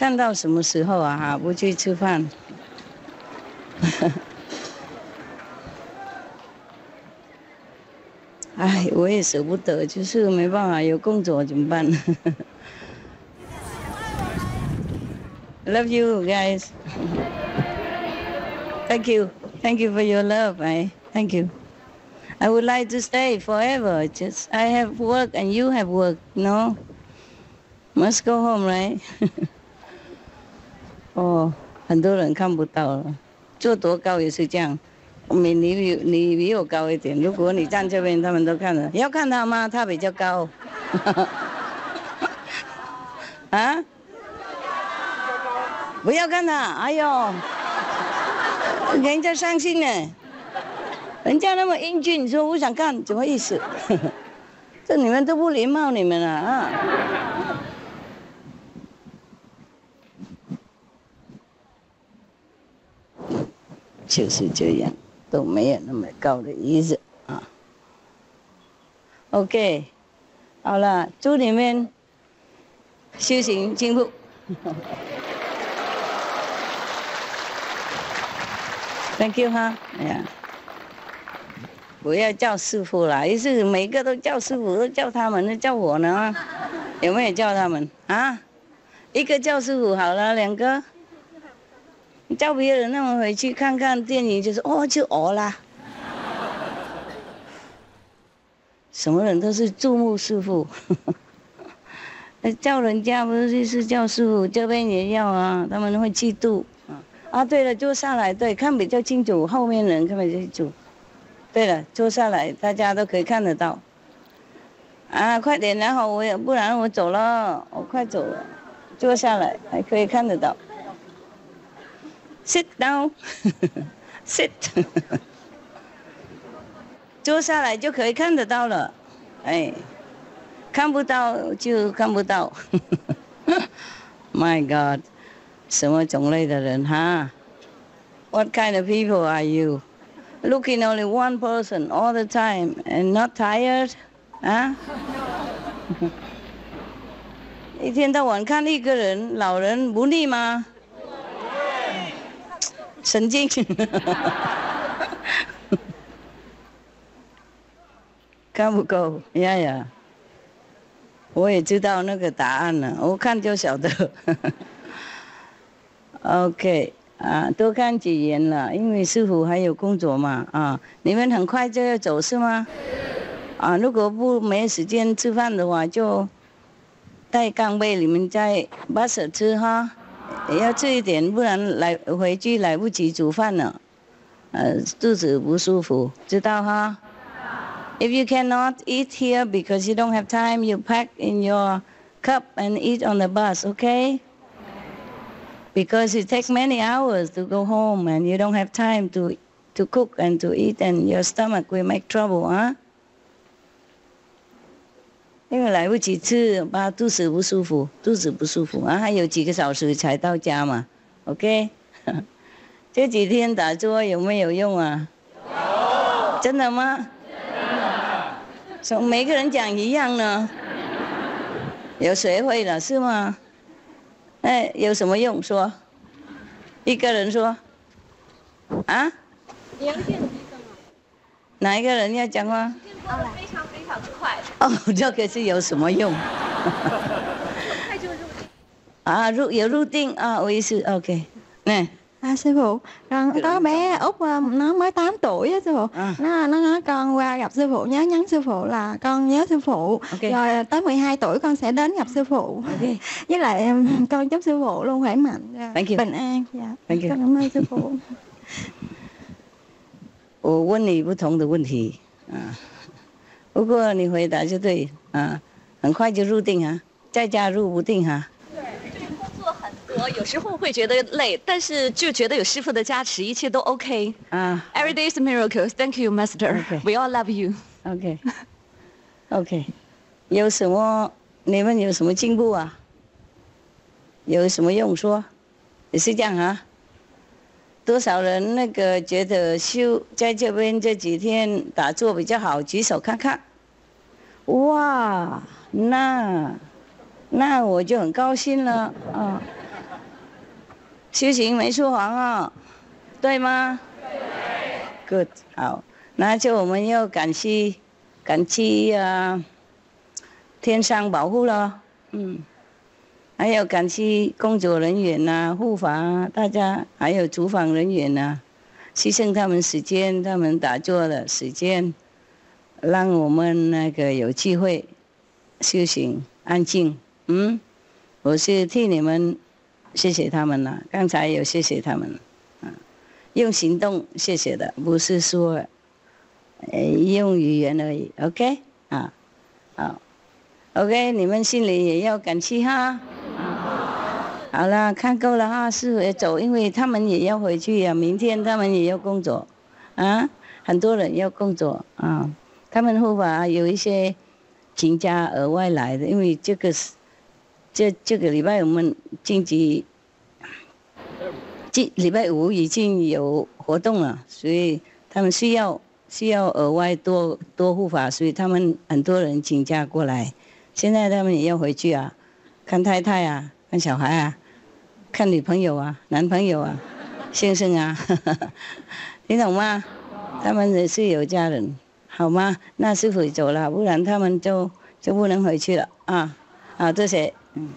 看到什么时候啊？哈，不去吃饭。哎，我也舍不得，就是没办法，有工作怎么办？Love you guys. Thank you, thank you for your love. I thank you. I would like to stay forever. Just I have work and you have work. No. Must go home, right? 很多人看不到了，做多高也是这样。你你比你比我高一点，如果你站这边，他们都看了。要看他吗？他比较高。啊？不要看他！哎呦，人家伤心呢，人家那么英俊，你说不想看，怎么意思？这你们都不礼貌你们了啊！就是这样，都没有那么高的意思啊。OK，好了，祝你们修行进步。Thank you 哈，哎呀，不要叫师傅了，一是每个都叫师傅，都叫他们，那叫我呢？有没有叫他们啊？一个叫师傅好了，两个。叫别人那么回去看看电影，就是哦，就哦啦。什么人都是注目师傅，那 叫人家不是就是叫师傅，这边也要啊，他们会嫉妒啊。啊，对了，坐下来，对，看比较清楚，后面人看比较清楚。对了，坐下来，大家都可以看得到。啊，快点，然后我也不然我走了，我快走了，坐下来还可以看得到。Sit down, sit，坐下来就可以看得到了，哎，看不到就看不到。My God，什么种类的人哈？What kind of people are you? Looking only one person all the time and not tired? 啊？一天到晚看一个人，老人不腻吗？神经，看不够，呀呀，我也知道那个答案了，我看就晓得。OK，啊，多看几眼了，因为师傅还有工作嘛，啊，你们很快就要走是吗？啊，如果不没时间吃饭的话，就带干贝你们在巴士吃哈，也要吃一点，不然来回去来不及煮饭了，呃，肚子不舒服，知道哈？If you cannot eat here because you don't have time, you pack in your cup and eat on the bus, okay? Because it takes many hours to go home and you don't have time to to cook and to eat and your stomach will make trouble, huh? 因为来不及吃，怕肚子不舒服，肚子不舒服啊，还有几个小时才到家嘛，OK？这几天打坐有没有用啊？有。真的吗？真的。每个人讲一样呢。有谁会了是吗？哎，有什么用说？一个人说。啊？哪一个人要讲话？常快。哦，这个是有什么用？快就入定。à 入有入定à ý sư ok nè À, sư phụ, con có bé út à, nó mới 8 tuổi á sư phụ. Nó nó nói con qua gặp sư phụ nhớ nhắn sư phụ là con nhớ sư phụ. Rồi tới 12 tuổi con sẽ đến gặp sư phụ. Với lại em, con chúc sư phụ luôn khỏe mạnh, Thank you. bình an. Dạ. Thank you. Con cảm ơn sư phụ. 我问你不同的问题啊， 不过你回答就对啊，很快就入定啊，在家入不定哈、工作很多，有时候会觉得累，但是就觉得有师傅的加持，一切都 OK。啊 Every day is a miracle. Thank you, Master. We all love you. OK OK，有什么你们有什么进步啊？有什么用说？也是这样啊？多少人那个觉得修在这边这几天打坐比较好，举手看看。哇，那那我就很高兴了啊！修行没说谎啊，对吗？Good，好，那就我们要感激感激啊，天上保护了，嗯。还有感谢工作人员呐、护法啊，大家还有厨房人员呐、牺牲他们时间，他们打坐的时间，让我们那个有机会修行安静。嗯，我是替你们谢谢他们了，刚才有谢谢他们，啊，用行动谢谢的，不是说，呃，用语言而已。OK，啊，好，OK，你们心里也要感激哈。好了，看够了哈，师傅也走，因为他们也要回去呀、明天他们也要工作，啊，很多人要工作啊。他们护法有一些请假额外来的，因为这个是这这个礼拜我们晋级，这礼拜五已经有活动了，所以他们需要需要额外多多护法，所以他们很多人请假过来。现在他们也要回去啊，看太太啊，看小孩啊。看女朋友啊，男朋友啊，先生啊，你懂吗？他们也是有家人，好吗？那师傅走了，不然他们就就不能回去了啊！好，这些，嗯。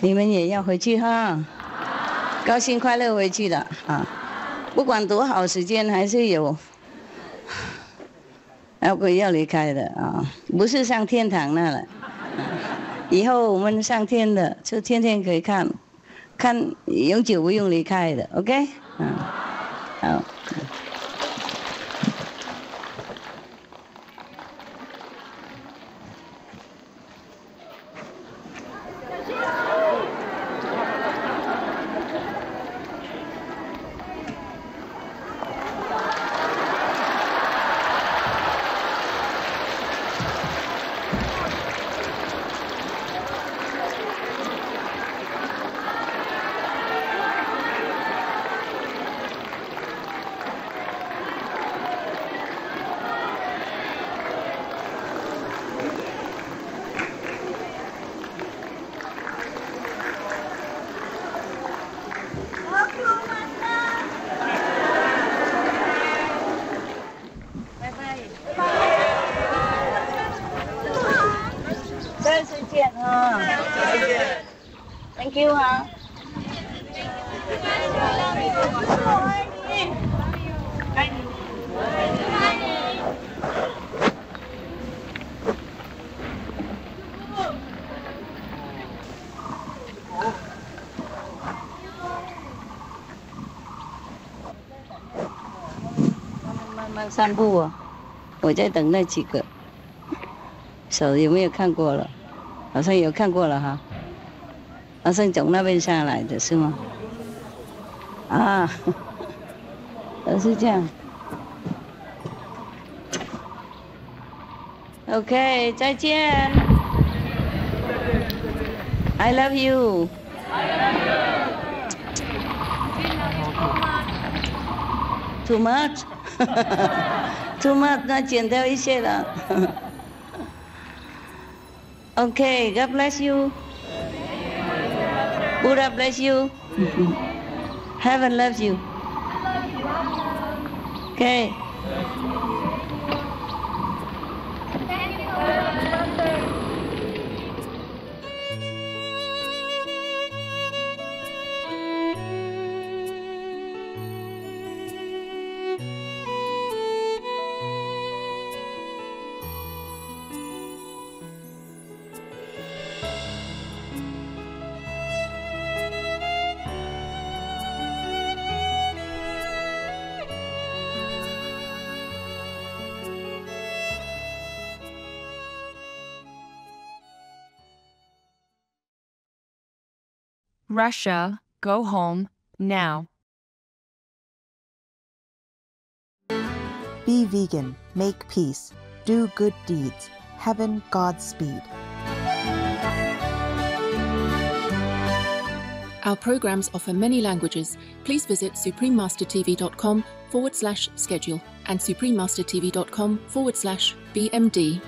你们也要回去哈，高兴快乐回去了啊！不管多好时间，还是有。要不要离开的啊？不是上天堂那了。以后我们上天的，就天天可以看，看永久不用离开的。OK，嗯，好。散步啊，我在等那几个。手有没有看过了？好像有看过了哈。好像从那边下来的是吗？啊，都是这样。OK，再见。I love you。Too much，too much，那剪掉一些了。Okay, God bless you. Buddha bless you. Heaven loves you. Okay. Russia, go home now. Be vegan, make peace, do good deeds. Heaven Godspeed. Our programs offer many languages. Please visit suprememastertv.com forward slash schedule and suprememastertv.com forward slash BMD.